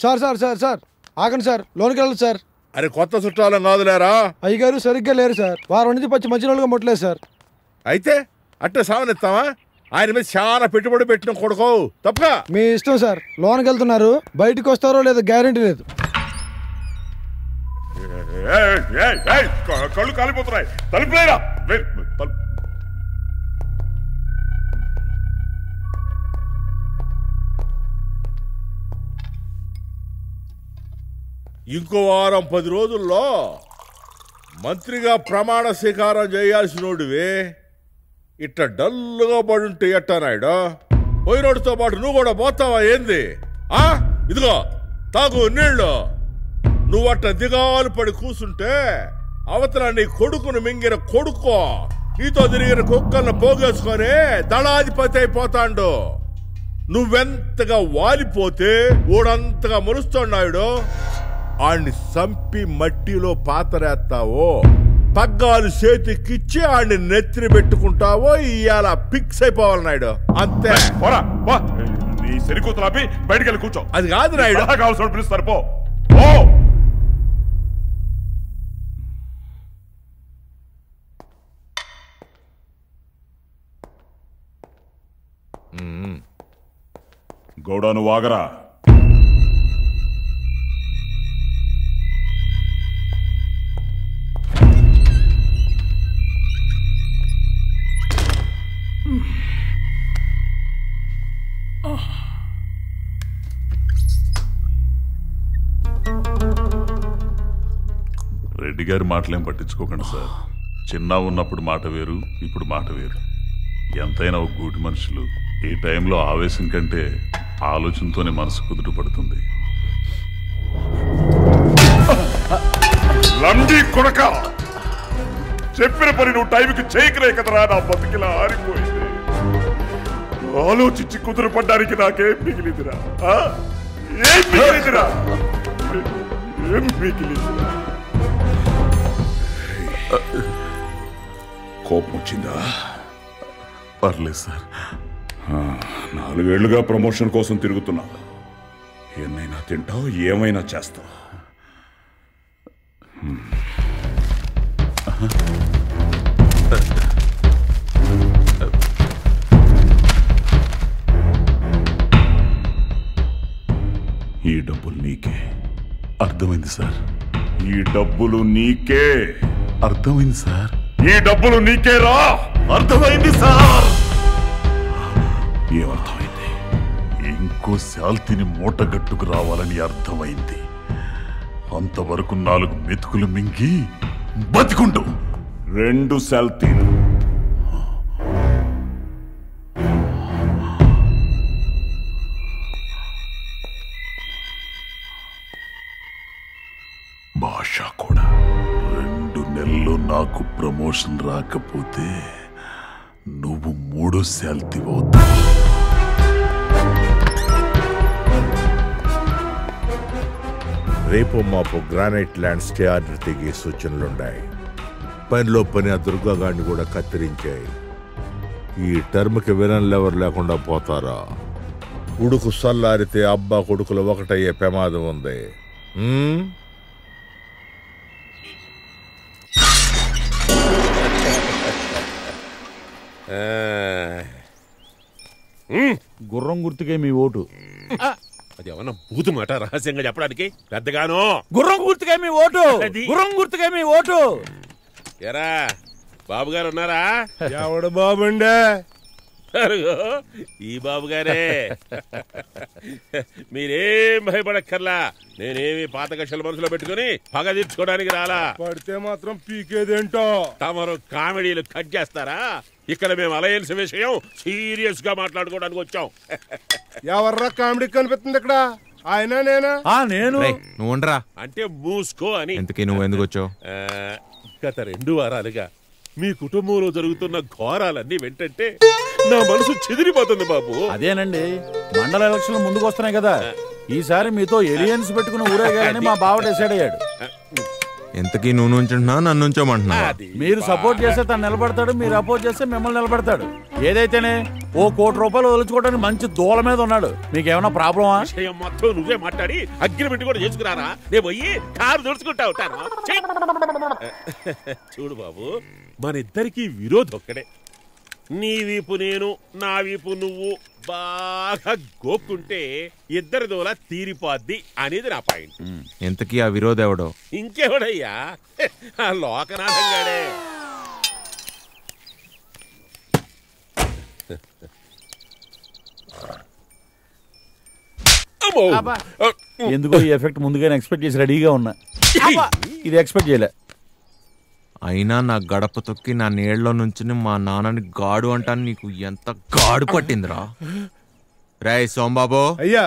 Sir sir sir sir. ఆగండి సార్. లోనికి వెళ్ళదు సార్. అరే కొత్త చుట్టాలం కాదులేరా అయ్యగారు సరిగ్గా లేరు సార్. వారం నుంచి పచ్చి మంచినీళ్ళుగా ముట్టలేదు సార్. అయితే అట్టే సావనిస్తావా? ఆయన మీద చాలా పెట్టుబడి పెట్టిన కొడుకో. తప్పగా? మీ ఇష్టం సార్. లోనికి వెళ్తున్నారు. బయటికి వస్తారో లేదో గ్యారంటీ లేదు. కళ్ళు కాలిపోతున్నాయి. తలుపులేరా? ఇంకో వారం పది రోజుల్లో మంత్రిగా ప్రమాణ స్వీకారం చేయాల్సినోడివే. ఇట్ట డల్లుగా పడుంటే ఎట్టా నాయుడు? పోయినోడితో పాటు నువ్వు కూడా పోతావా ఏంది? ఆ? ఇదిగో తాగు నీళ్ళు. నువ్వు అట్ట దిగాలు పడి కూసుంటే అవతల నీ కొడుకును మింగిన కొడుకో. నీతో తిరిగిన కుక్కలను పోగేసుకొని దళాధిపతి అయిపోతాండు. నువ్వెంతగా వాలిపోతే ఊడంతగా మురుస్తున్నాయుడు ఆణ్ణి సంపి మట్టిలో పాతరేస్తావో పగ్గాలు చేతికిచ్చి ఆడిని నెత్తిని పెట్టుకుంటావో ఇవాళ ఫిక్స్ అయిపోవాలి నాయుడు. అంతే. పోరా పో. నీ సరికూతులు ఆపి బయటికి వెళ్ళి కూర్చో. అది కాదు నాయుడు. కావాల్సిన పిలుస్తారు పో. ఓ గౌడాను వాగరా రెడ్డి గారి మాటలేం పట్టించుకోకండి సార్. చిన్న ఉన్నప్పుడు మాట వేరు ఇప్పుడు మాట వేరు. ఎంతైనా ఒక గూటి మనుషులు ఈ టైంలో ఆవేశం కంటే ఆలోచనతోనే మనసు కుదుట పడుతుంది. లండి కొడక! చెప్పిన పని నువ్వు టైంకి చేయకలే కదరా నా బతికిలా ఆరిపోయింది. ఆలోచించి కుదురు పడ్డానికి నాకేం మిగిలిదిరా? ఆ? ఏం మిగిలిదిరా? ఏం మిగిలిదిరా కోపం వచ్చిందా? పర్లేదు సార్. నాలుగేళ్ళుగా ప్రమోషన్ కోసం తిరుగుతున్నా. ఎన్నైనా తింటావు ఏమైనా చేస్తావు? ఈ డబ్బులు నీకే. అర్థమైంది సార్. ఈ డబ్బులు నీకే. అర్థమైంది సార్. ఈ డబ్బులు నీకే రా. అర్థమైంది సార్. ఏమర్థమైంది? ఇంకో శాల్తీని మూటగట్టుకు రావాలని అర్థమైంది. అంతవరకు నాలుగు మెతుకులు మింగి బతికుంటూ రెండు సెల్తీలు భాష కూడా. రెండు నెలలు నాకు ప్రమోషన్ రాకపోతే నువ్వు మూడో శాల్తీ అవుతావు. రేపు మాపు గ్రానైట్ ల్యాండ్ స్టే ఆర్డర్ తెగే సూచనలున్నాయి పనిలో పని ఆ దుర్గాగాడిని కూడా కత్తిరించాయి. ఈ టర్మ్కి విలన్లు ఎవరు లేకుండా పోతారా? ఉడుకు సల్లారితే అబ్బా కొడుకులు ఒకటయ్యే ప్రమాదం ఉంది. గుర్రం గుర్తుకే మీ ఓటు. అది ఏమన్నా బూతు మాట రహస్యంగా చెప్పడానికి? పెద్దగాను. గుర్రం గుర్తుకే మీ ఓటు. గుర్రం గుర్తుకే మీ ఓటు. ఎరా బాబు గారు ఉన్నారా? ఎవడు బాబుండే? అరుగో, ఈ బాబు గారే. <laughs> మీరేం భయపడక్కర్లా. నేనేమి పాత కక్షల మనసులో పెట్టుకుని పగ తీర్చుకోవడానికి రాలా. పడితే మాత్రం పీకేదేంటో. తమరు కామెడీలు కట్ చేస్తారా? ఇక్కడ మేము అలయన్స్ విషయం సీరియస్గా మాట్లాడుకోవడానికి వచ్చాం. <laughs> ఎవర్రా కామెడీ కనిపిస్తుంది ఇక్కడ? ఆయన నేనా? ఆ నేను. నువ్వు అంటే మూసుకో అని. ఎంతకీ నువ్వు ఎందుకు వచ్చావు? గత రెండు వారాలుగా మీ కుటుంబంలో జరుగుతున్న ఘోరాలన్నీ వెంటంటే నా మనసు చెదిరిపోతుంది బాబు. అదేనండి మండల ఎలక్షన్లు ముందుకు వస్తున్నాయి కదా. ఈసారి మీతో ఎలియన్స్ పెట్టుకుని ఊరేగాలని మా బావ డిసైడ్ అయ్యాడు. ఎంతకీ నువ్వు నుంచుంటున్నావు నన్ను ఉంచోమంటున్నా మీరు సపోర్ట్ చేస్తే తను నిలబడతాడు మీరు అపోజ్ చేస్తే మిమ్మల్ని నిలబడతాడు. ఏదైతేనే ఓ కోటి రూపాయలు వదులుచుకోవడానికి మంచి దూల మీద ఉన్నాడు. మీకేమైనా ప్రాబ్లమా? విషయం మొత్తం నువ్వే మాట్లాడి అగ్రిమెంట్ కూడా చేసుకురారా? నేను పోయి కారు ఉంటాను. ఛీ! <laughs> చూడు బాబు మన ఇద్దరికి విరోధం ఒక్కడే నీ వీపు నేను నా వీపు నువ్వు. బాగా గోక్కుంటే ఇద్దరి దోల తీరిపోద్ది అనేది నా పాయింట్. ఎంతకీ ఆ విరోధం ఎవడో ఇంకెవడయ్యా ఆ లోకనాథం గాడే. అమ్మో! ఎందుకో ఈ ఎఫెక్ట్ ముందుగానే ఎక్స్పెక్ట్ చేసి రెడీగా ఉన్నా. ఇది ఎక్స్పెక్ట్ చేయలే. అయినా నా గడప తొక్కి నా నీళ్ళలో నుంచి మా నాన్నని గాడు అంటాను. నీకు ఎంత గాడు పట్టిందిరా? రాయ్ సోంబాబు. అయ్యా.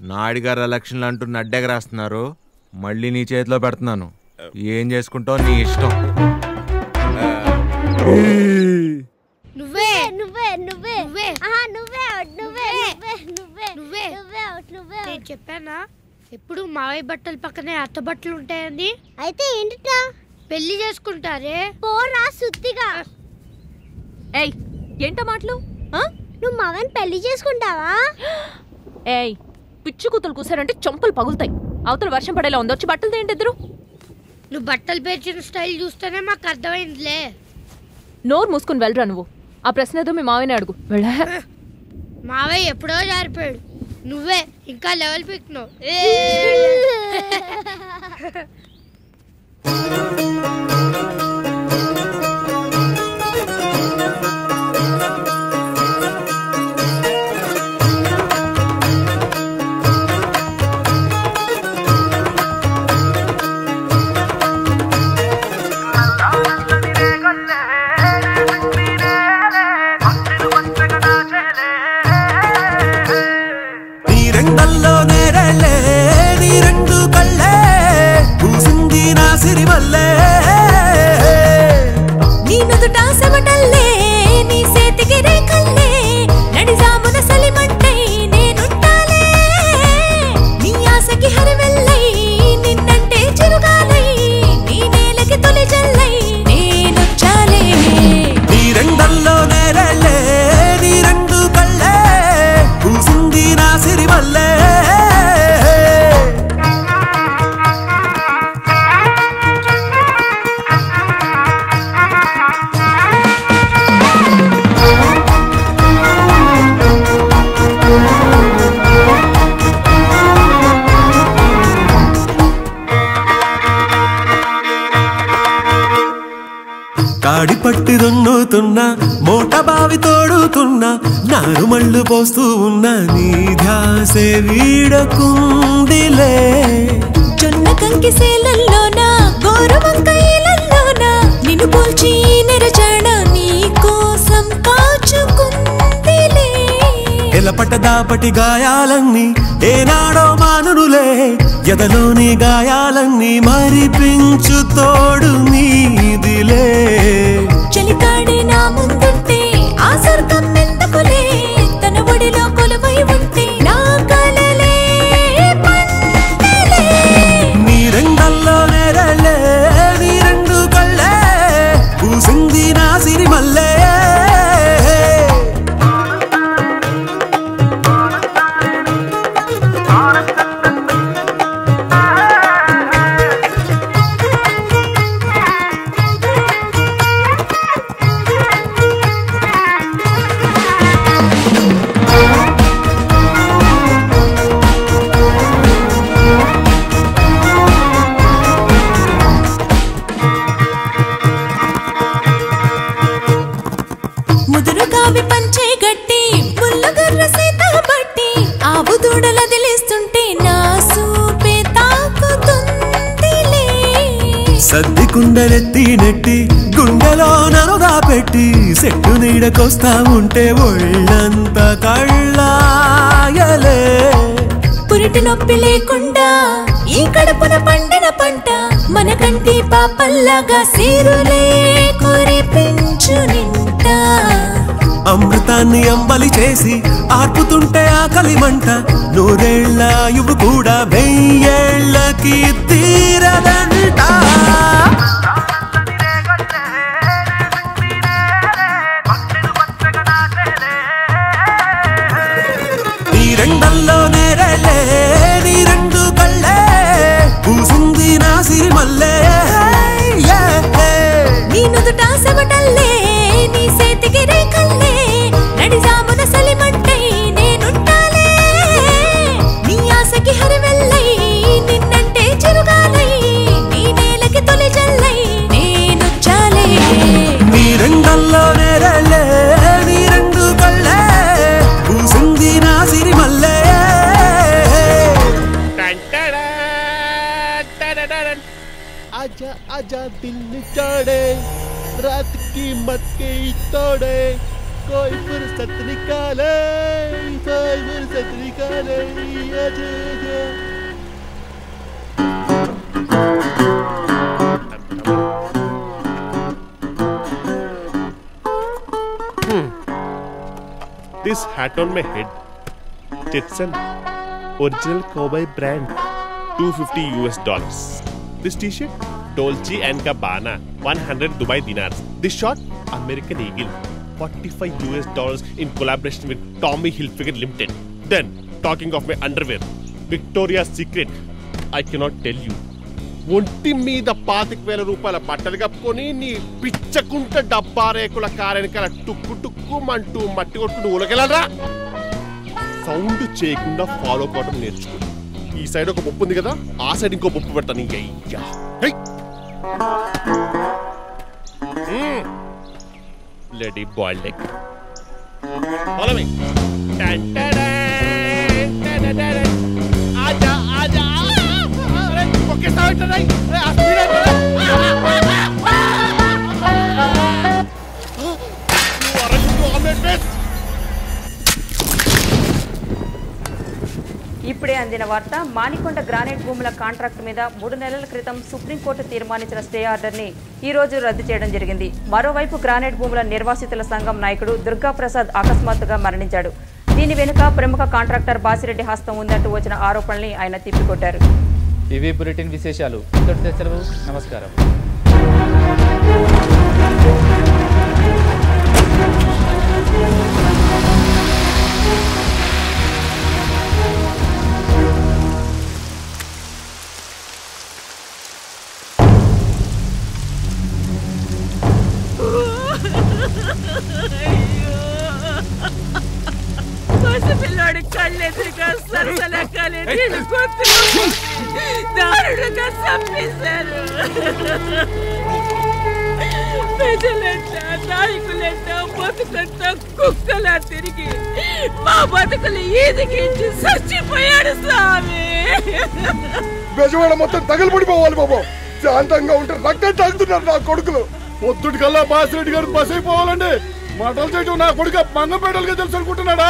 నాడిగారు ఎలక్షన్లు అంటూ నడ్డెగ రాస్తున్నారు. మళ్ళీ నీ చేతిలో పెడుతున్నాను. ఏం చేసుకుంటావు? నీ ఇష్టం. నువ్వే. నువ్వే నువ్వే నువ్వే. ఆహా నువ్వే అవుట్ నువ్వే నువ్వే. నువ్వే నువ్వే. నువ్వే. అవుట్ నువ్వే నేను చెప్పానా? ఎప్పుడు మావయ్య బట్టల పక్కనే అత్త బట్టలు ఉంటాయని అయితే ఏంటిటా? పెళ్ళి చేసుకుంటారే? పోరా సుత్తిగా. ఏయ్ ఏంట మాటలు? నువ్వు మావని పెళ్ళి చేసుకుంటావా? ఏయ్ పిచ్చి కూతులు కూసారంటే చంపలు పగులుతాయి. అవతల వర్షం పడేలా ఉంది. వచ్చి బట్టలు ఏంటి ఇద్దరు. నువ్వు బట్టలు పేర్చిన స్టైల్ చూస్తేనే మాకు అర్థమైందిలే. నోరు మూసుకుని వెళ్ళరా నువ్వు? ఆ ప్రశ్న ఏదో మీ మావయ్యనే అడుగు. వెళ్ళా. మావయ్య ఎప్పుడో జారిపోయాడు. నువ్వే ఇంకా లెవెల్ పిక్ను <laughs> thank you తోడుతున్నా మోట బావి తోడుతున్నా నారు మళ్ళు పోస్తూ ఉన్న నీ ధ్యాసే వీడకుందిలే. చున్న కంకి సేలల్లోనా గోరు వంకాయలల్లోనా నిన్ను పోల్చి నెరచాడ నీ కోసం కాచుకుందిలే. ఎలపట దాపటి గాయాలన్నీ ఏనాడో మానునులే ఎదలోని గాయాలన్నీ మరిపించు తోడు నీదిలే. చలికాడే నా ముందుంటే ఆ స్వర్గం ఎందుకులే తన ఒడిలో కొలువై ఉంటే సద్ది కుండలెత్తి నెట్టి గుండెలో నరుగా పెట్టి సెట్టు నీడకొస్తా ఉంటే ఒళ్ళంత కళ్ళాయలే. పురిటి నొప్పి లేకుండా ఈ కడుపున పండిన పంట మన కంటి పాపల్లాగా సీరులే కురిపించు నింట. అమృతాన్ని అంబలి చేసి ఆర్పుతుంటే ఆకలి మంట నూరేళ్ళ యువు కూడా వెయ్యేళ్ళకి తీరదంట. निचाड़े रात की मत के तोड़े कोई फुर्सत निकाले कोई फुर्सत निकाले आजा This hat on my head, Stetson, original cowboy brand, 250 US dollars. This t-shirt, Dolce and Gabbana, 100 Dubai dinars. This shot, American Eagle, 45 US dollars in collaboration with Tommy Hilfiger Limited. Then, talking of my underwear, Victoria's Secret, I cannot tell you. ఒంటి మీద పాతిక వేల రూపాయల బట్టలు కప్పుకొని నీ పిచ్చకుంట డబ్బా రేకుల కారెనకాల టుక్కు టుక్కు మంటూ మట్టి కొట్టుకుంటూ ఉలగలరా సౌండ్ చేయకుండా ఫాలో కావడం నేర్చుకో ఈ సైడ్ ఒక బొప్పు ఉంది కదా ఆ సైడ్ ఇంకో బొప్పు పెడతాను ఇంక అయ్యా already boiling. Follow me. Dun, dun, dun, dun, dun, dun, dun. Aja, aja. अरे, ओके साहब इधर नहीं. ఇప్పుడే అందిన వార్త మానికొండ గ్రానైట్ భూముల కాంట్రాక్ట్ మీద మూడు నెలల క్రితం సుప్రీంకోర్టు తీర్మానించిన స్టే ఆర్డర్ని ఈ రోజు రద్దు చేయడం జరిగింది. మరోవైపు గ్రానైట్ భూముల నిర్వాసితుల సంఘం నాయకుడు దుర్గాప్రసాద్ అకస్మాత్తుగా మరణించాడు. దీని వెనుక ప్రముఖ కాంట్రాక్టర్ బాసిరెడ్డి హస్తం ఉందంటూ వచ్చిన ఆరోపణల్ని ఆయన తిప్పికొట్టారు. ఇవి బులెటిన్ విశేషాలు. నమస్కారం. దారుణంగా చంపేశారు ప్రజలంట నాయకులంట బతుకంతా కుక్కలా తిరిగి మా బతుకులు ఈదికించి చచ్చిపోయాడు స్వామి బెజవాడ మొత్తం తగలబడిపోవాలి బాబు. శాంతంగా ఉంటే రక్తం తాగుతున్నారు నా కొడుకులు. పొద్దుటి కల్లా బాసిరెడ్డి గారు బస్ అయిపోవాలండి. మాటలు చేయటం నా కొడుకు మంగపేటలుగా తెలుసు అనుకుంటున్నాడా?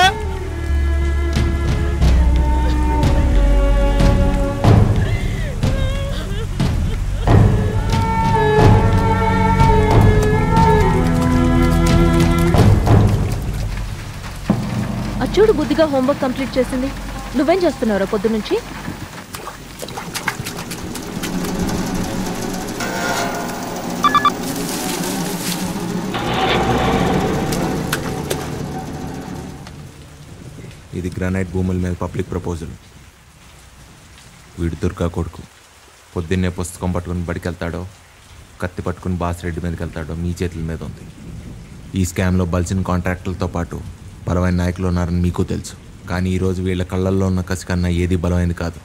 చూడు బుద్ధిగా హోంవర్క్ కంప్లీట్ చేసింది. నువ్వేం చేస్తున్నావురా పొద్దు నుంచి ఇది గ్రానైట్ భూముల మీద పబ్లిక్ ప్రపోజల్. వీడు దుర్గా కొడుకు. పొద్దున్నే పుస్తకం పట్టుకుని బడికెళ్తాడో కత్తి పట్టుకుని బాసిరెడ్డి మీదకి వెళ్తాడో మీ చేతుల మీద ఉంది. ఈ స్కామ్లో బలిసిన కాంట్రాక్టులతో పాటు బలమైన నాయకులు ఉన్నారని మీకు తెలుసు. కానీ ఈరోజు వీళ్ళ కళ్ళల్లో ఉన్న కసి కన్నా ఏది బలమైనది కాదు.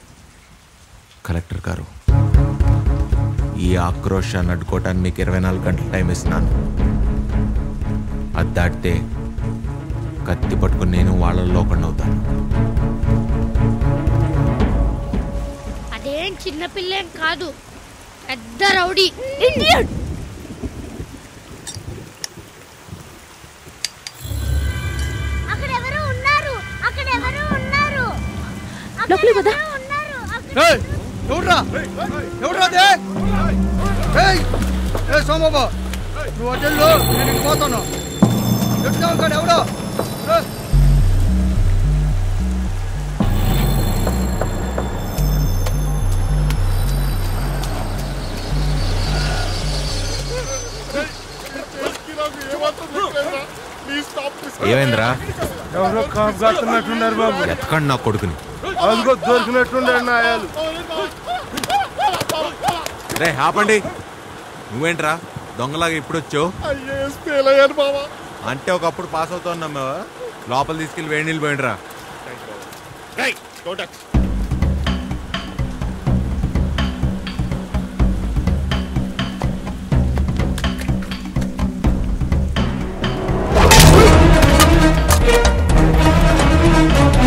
కలెక్టర్ గారు ఈ ఆక్రోషాన్ని అడ్డుకోవటానికి మీకు ఇరవై నాలుగు గంటల టైం ఇస్తున్నాను. అది దాటితే కత్తి పట్టుకుని నేను వాళ్ళల్లో ఒకడిని అవుతాను. అదేం చిన్నపిల్లేం కాదు. పెద్ద రౌడీ. ఇండియన్ లోపలికి పద. ఎవడ్రా ఎవడ్రా ఏ సోమబాబు నువ్వు అటెల్లో నేను పోతాను ఎట్లా కానీ ఎవడో. ఏమైందిరా? ఎవరో కాపు కాస్తున్నట్టున్నారు బాబు. ఎత్తుకండి నా కొడుకుని? అదిగో దొరికినట్టున్నారు నాయాలు రే ఆపండి. నువ్వేంట్రా? దొంగలాగా ఇప్పుడు వచ్చావు అంటే ఒకప్పుడు పాస్ అవుతా ఉన్నామా లోపల తీసుకెళ్ళి వేడి నీళ్ళు పోయిండ్రా.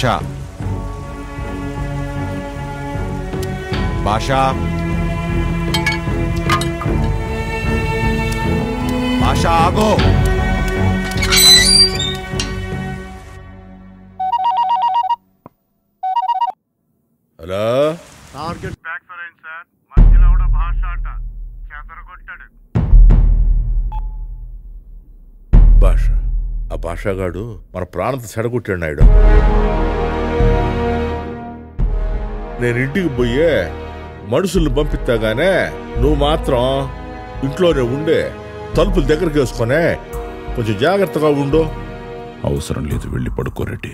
Basha. Basha. Basha ఆగో. హలో? టార్గెట్ బ్యాక్ ఫర్ అయింది సార్ మధ్యలో కూడా భాష అట. చెదరగొట్టాడు. భాష. ఆ భాషగాడు మన ప్రాణంతో చెడగొట్టాడు నాయుడు. నేను ఇంటికి పోయే మనుషుల్ని పంపిస్తాగానే నువ్వు మాత్రం ఇంట్లోనే ఉండే తలుపులు దగ్గరికి వేసుకొనే కొంచెం జాగ్రత్తగా ఉండు. అవసరం లేదు వెళ్ళి పడుకోరెడ్డి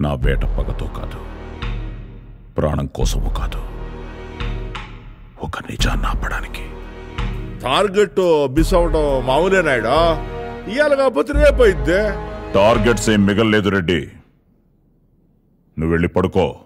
నా వేట పగతో కాదు ప్రాణం కోసము కాదు. ఒక నిజాన్ని ఆపడానికి. టార్గెట్ మిస్ అవడం మామూలే నాయుడు. ఇవాళ కాకపోతే రేపైద్దే. టార్గెట్స్ ఏం మిగల్లేదు రెడ్డి. నువ్వు వెళ్ళి పడుకో.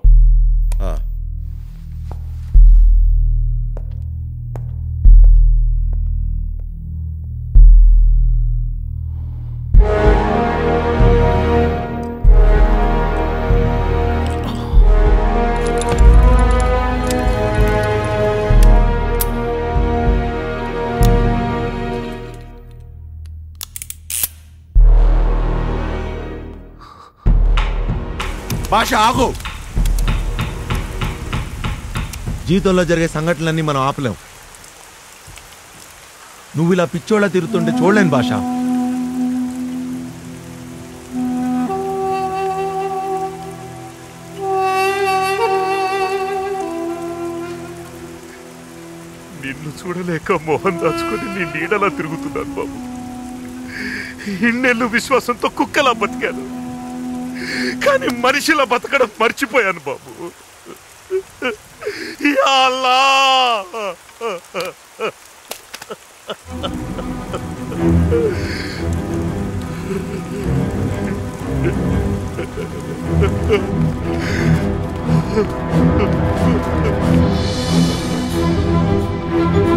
భాష ఆగు. జీవితంలో జరిగే సంఘటనలన్నీ మనం ఆపలేం. నువ్వు ఇలా పిచ్చోళ్ళ తిరుగుతుంటే చూడలేను భాష. నిన్ను చూడలేక మోహన్ దాచుకొని నీ నీడలా తిరుగుతున్నాను బాబు. ఇన్నేళ్ళు విశ్వాసంతో కుక్కలా బతికాను. కానీ మనిషిలా బతకడం మర్చిపోయాను బాబు. అల్లా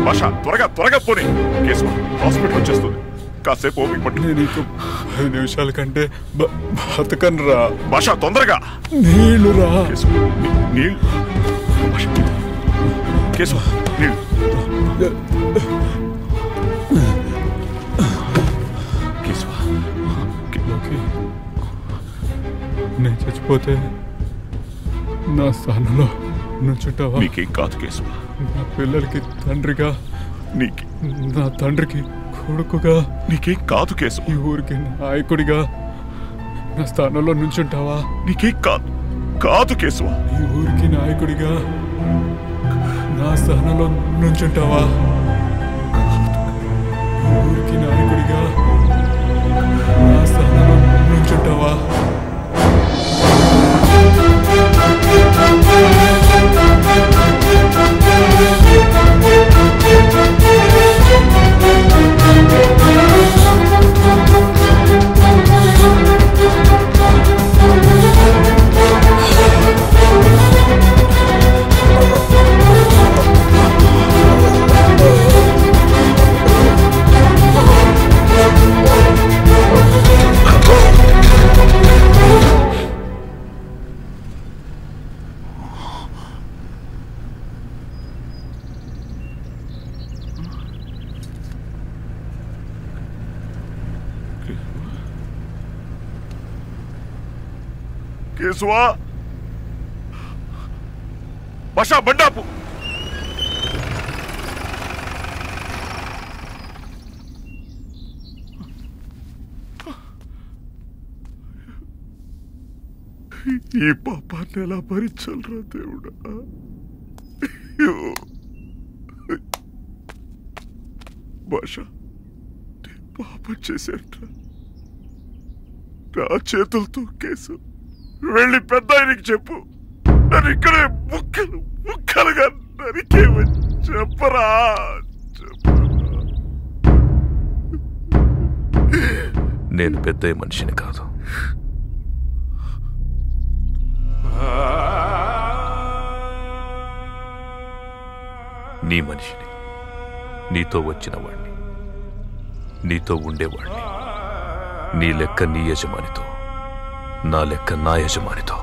భాష త్వరగా త్వరగా పోనీ. కేసు హాస్పిటల్ వచ్చేస్తుంది. కాసేపు ఓపిక పట్టు. నేను ఇంకో పది నిమిషాల కంటే బతకను రా భాష తొందరగా. నీళ్ళు రా కేసు నీళ్ళు. కేసు నీళ్ళు. నేను చచ్చిపోతే నా స్థానంలో నుంచుంటావా? నీకేం కాదు కేశవ. నా పిల్లలకి తండ్రిగా నీకు. నా తండ్రికి కొడుకుగా. నీకేం కాదు కేసు ఈ ఊరికి నాయకుడిగా నా స్థానంలో నుంచుంటావా నీకేం కాదు. కాదు కేశవ. ఈ ఊరికి నాయకుడిగా నా స్థానంలో నుంచుంటావా ఈ ఊరికి నాయకుడిగా నా స్థానంలో నుంచుంటావా కేశవా భాష బండాపు ఈ పాపాన్ని ఎలా భరించాలరా దేవుడా అయ్యో. భాష నీ పాపం చేసేట్రా నా చేతులతో కేసు వెళ్ళి పెద్ద ఆయనకి చెప్పు. నన్ను ఇక్కడే ముక్కలు ముక్కలుగా నరికేమని చెప్పరా నేను పెద్ద మనిషిని కాదు. నీ మనిషిని నీతో వచ్చిన వాణ్ణి నీతో ఉండేవాణ్ణి నీ లెక్క నీ యజమానితో నా లెక్క నా యజమానితో.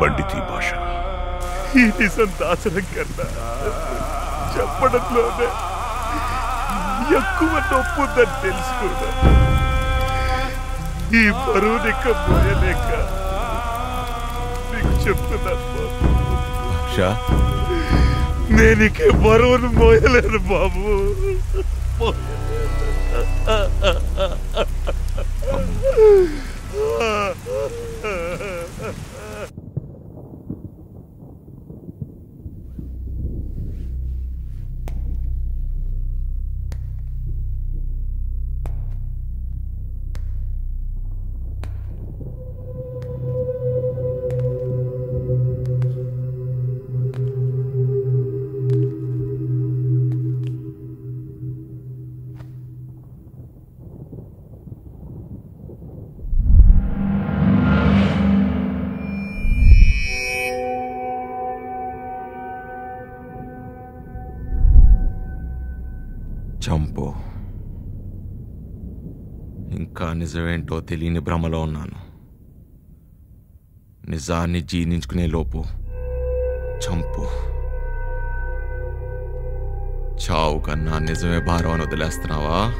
బండితి భాష ఈ నిజం దాచడం కన్నా చెప్పడంలోనే ఎక్కువ నొప్పుందని తెలుసుకున్నా. ఈ బరువు నిక్క మోయలేక నీకు చెప్తున్నాను నేను ఇక బరువును మోయలేను బాబు. చంపు నిజమేంటో తెలియని భ్రమలో ఉన్నాను. నిజాన్ని జీర్ణించుకునే లోపు చంపు. చావు కన్నా నిజమే భారం అని వదిలేస్తున్నావా?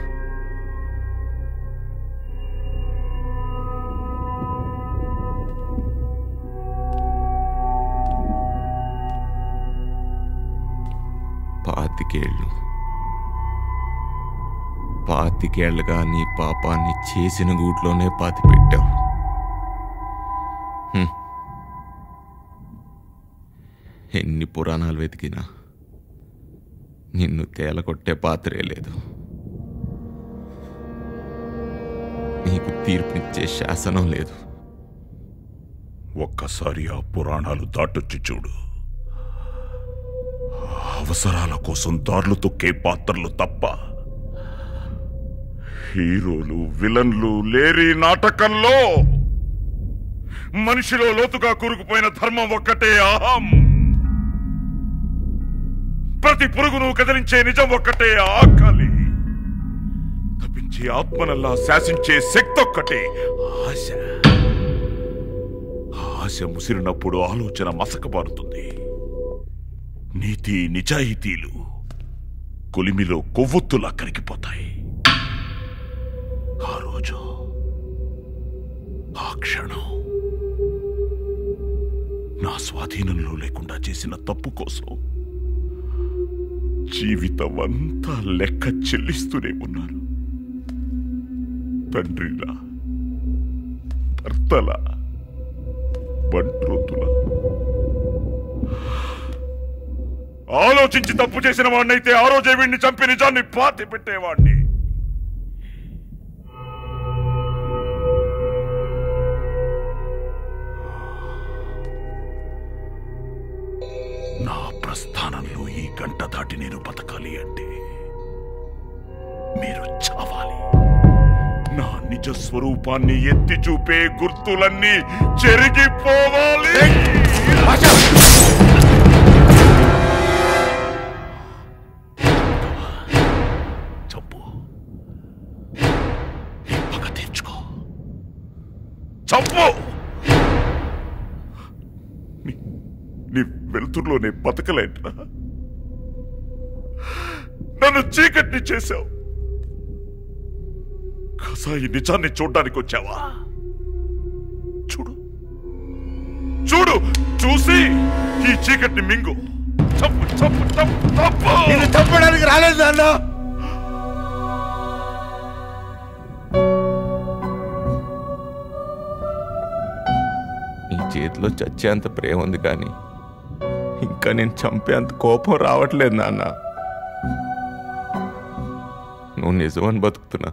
పాతికేళ్ళు. పాతికేళ్ళుగా నీ పాపాన్ని చేసిన గూట్లోనే పాతి పెట్టావు ఎన్ని పురాణాలు వెతికినా నిన్ను తేలకొట్టే పాత్రే లేదు. నీకు తీర్పునిచ్చే శాసనం లేదు. ఒక్కసారి ఆ పురాణాలు దాటొచ్చి చూడు. అవసరాల కోసం దారులు తొక్కే పాత్రలు తప్ప హీరోలు విలన్లు లేరి నాటకంలో. మనిషిలో లోతుగా కూరుకుపోయిన ధర్మం ఒక్కటే అహం. ప్రతి పురుగును కదిలించే నిజం ఒక్కటే ఆకలి. తప్పించే ఆత్మనల్లా శాసించే శక్తి ఒక్కటే ఆశ. ఆశ ముసిరినప్పుడు ఆలోచన మసకబారుతుంది. నీతి నిజాయితీలు కొలిమిలో కొవ్వొత్తులా కరిగిపోతాయి. ఆ రోజు ఆ క్షణం నా స్వాధీనంలో లేకుండా చేసిన తప్పు కోసం జీవితం అంతా లెక్క చెల్లిస్తూనే ఉన్నారు తండ్రిలా భర్తలా బంట్రోతులా ఆలోచించి తప్పు చేసిన వాడినైతే ఆ రోజే వీడిని చంపి నిజాన్ని పాతి పెట్టేవాడిని నేను బతకాలి అంటే మీరు చావాలి. నా నిజ స్వరూపాన్ని ఎత్తి చూపే గుర్తులన్నీ చెరిగిపోవాలి. చంపు తీర్చుకో. చంపు నీ వెలుతురులోనే బతకలేంట్రా. నన్ను చీకటిని చేశావు. కసాయి నిజాన్ని చూడ్డానికి వచ్చావా? చూడు. చూడు. చూసి ఈ చీకటిని మింగు. చంపు చంపు చంపు చంపు. నేను చంపడానికి రాలేదు నాన్న. నీ చేతిలో చచ్చేంత ప్రేమ ఉంది కానీ ఇంకా నేను చంపేంత కోపం రావట్లేదు నాన్న. నువ్వు నిజమని బతుకుతున్నా.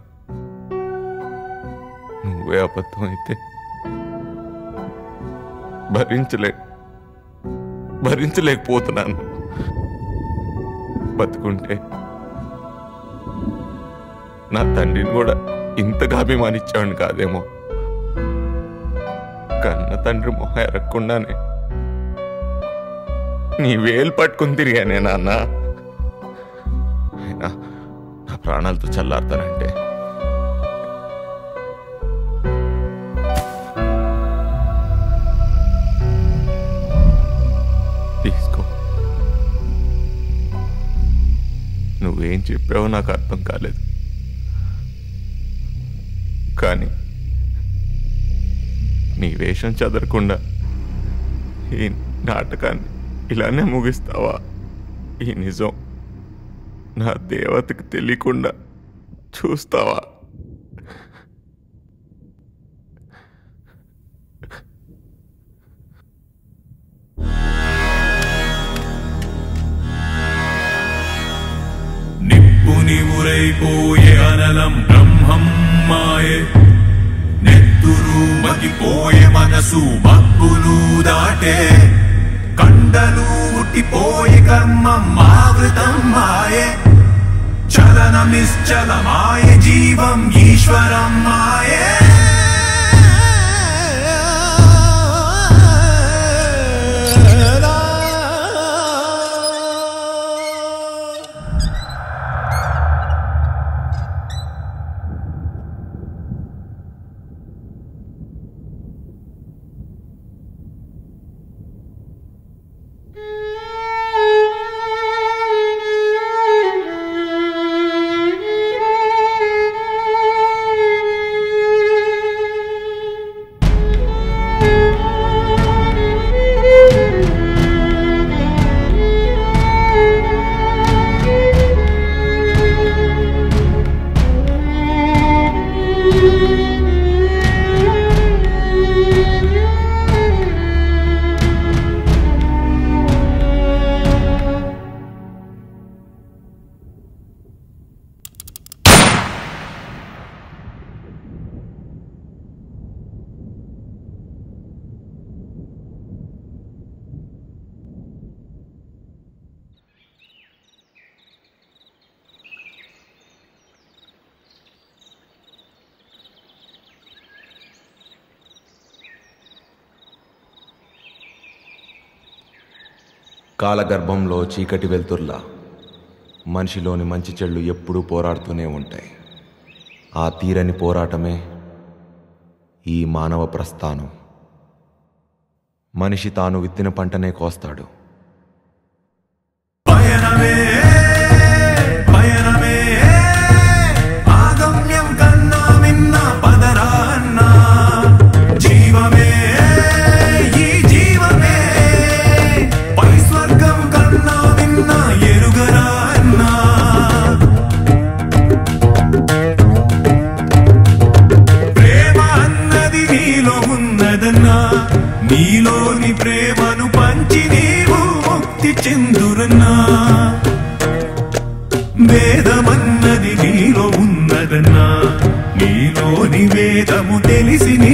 నువ్వే అబద్ధం అయితే భరించలే భరించలేకపోతున్నాను. బతుకుంటే నా తండ్రిని కూడా ఇంతగా అభిమానిచ్చాడు కాదేమో. కన్న తండ్రి మొహ ఎరగకుండానే నీ వేలు పట్టుకుని తిరిగానే నాన్న. ప్రాణాలతో చల్లారుతానంటే తీసుకో. నువ్వేం చెప్పావో నాకు అర్థం కాలేదు. కానీ నీ వేషం చదరకుండా ఈ నాటకాన్ని ఇలానే ముగిస్తావా? ఈ నిజం. నా దేవతకి తెలియకుండా చూస్తావా? నిప్పుని ఉరైపోయే అనలం బ్రహ్మం మాయే. నెత్తురు మగిపోయే మనసు మబ్బులు దాటే. కండలు कर्मम् आवृतं माये चलनमिश्चलमाय जीवम् ईश्वरम् माये కాలగర్భంలో చీకటి వెలుతుర్లా. మనిషిలోని మంచి చెళ్ళు ఎప్పుడూ పోరాడుతూనే ఉంటాయి. ఆ తీరని పోరాటమే ఈ మానవ ప్రస్థానం. మనిషి తాను విత్తిన పంటనే కోస్తాడు. నీలోని వేదము తెలిసి నీ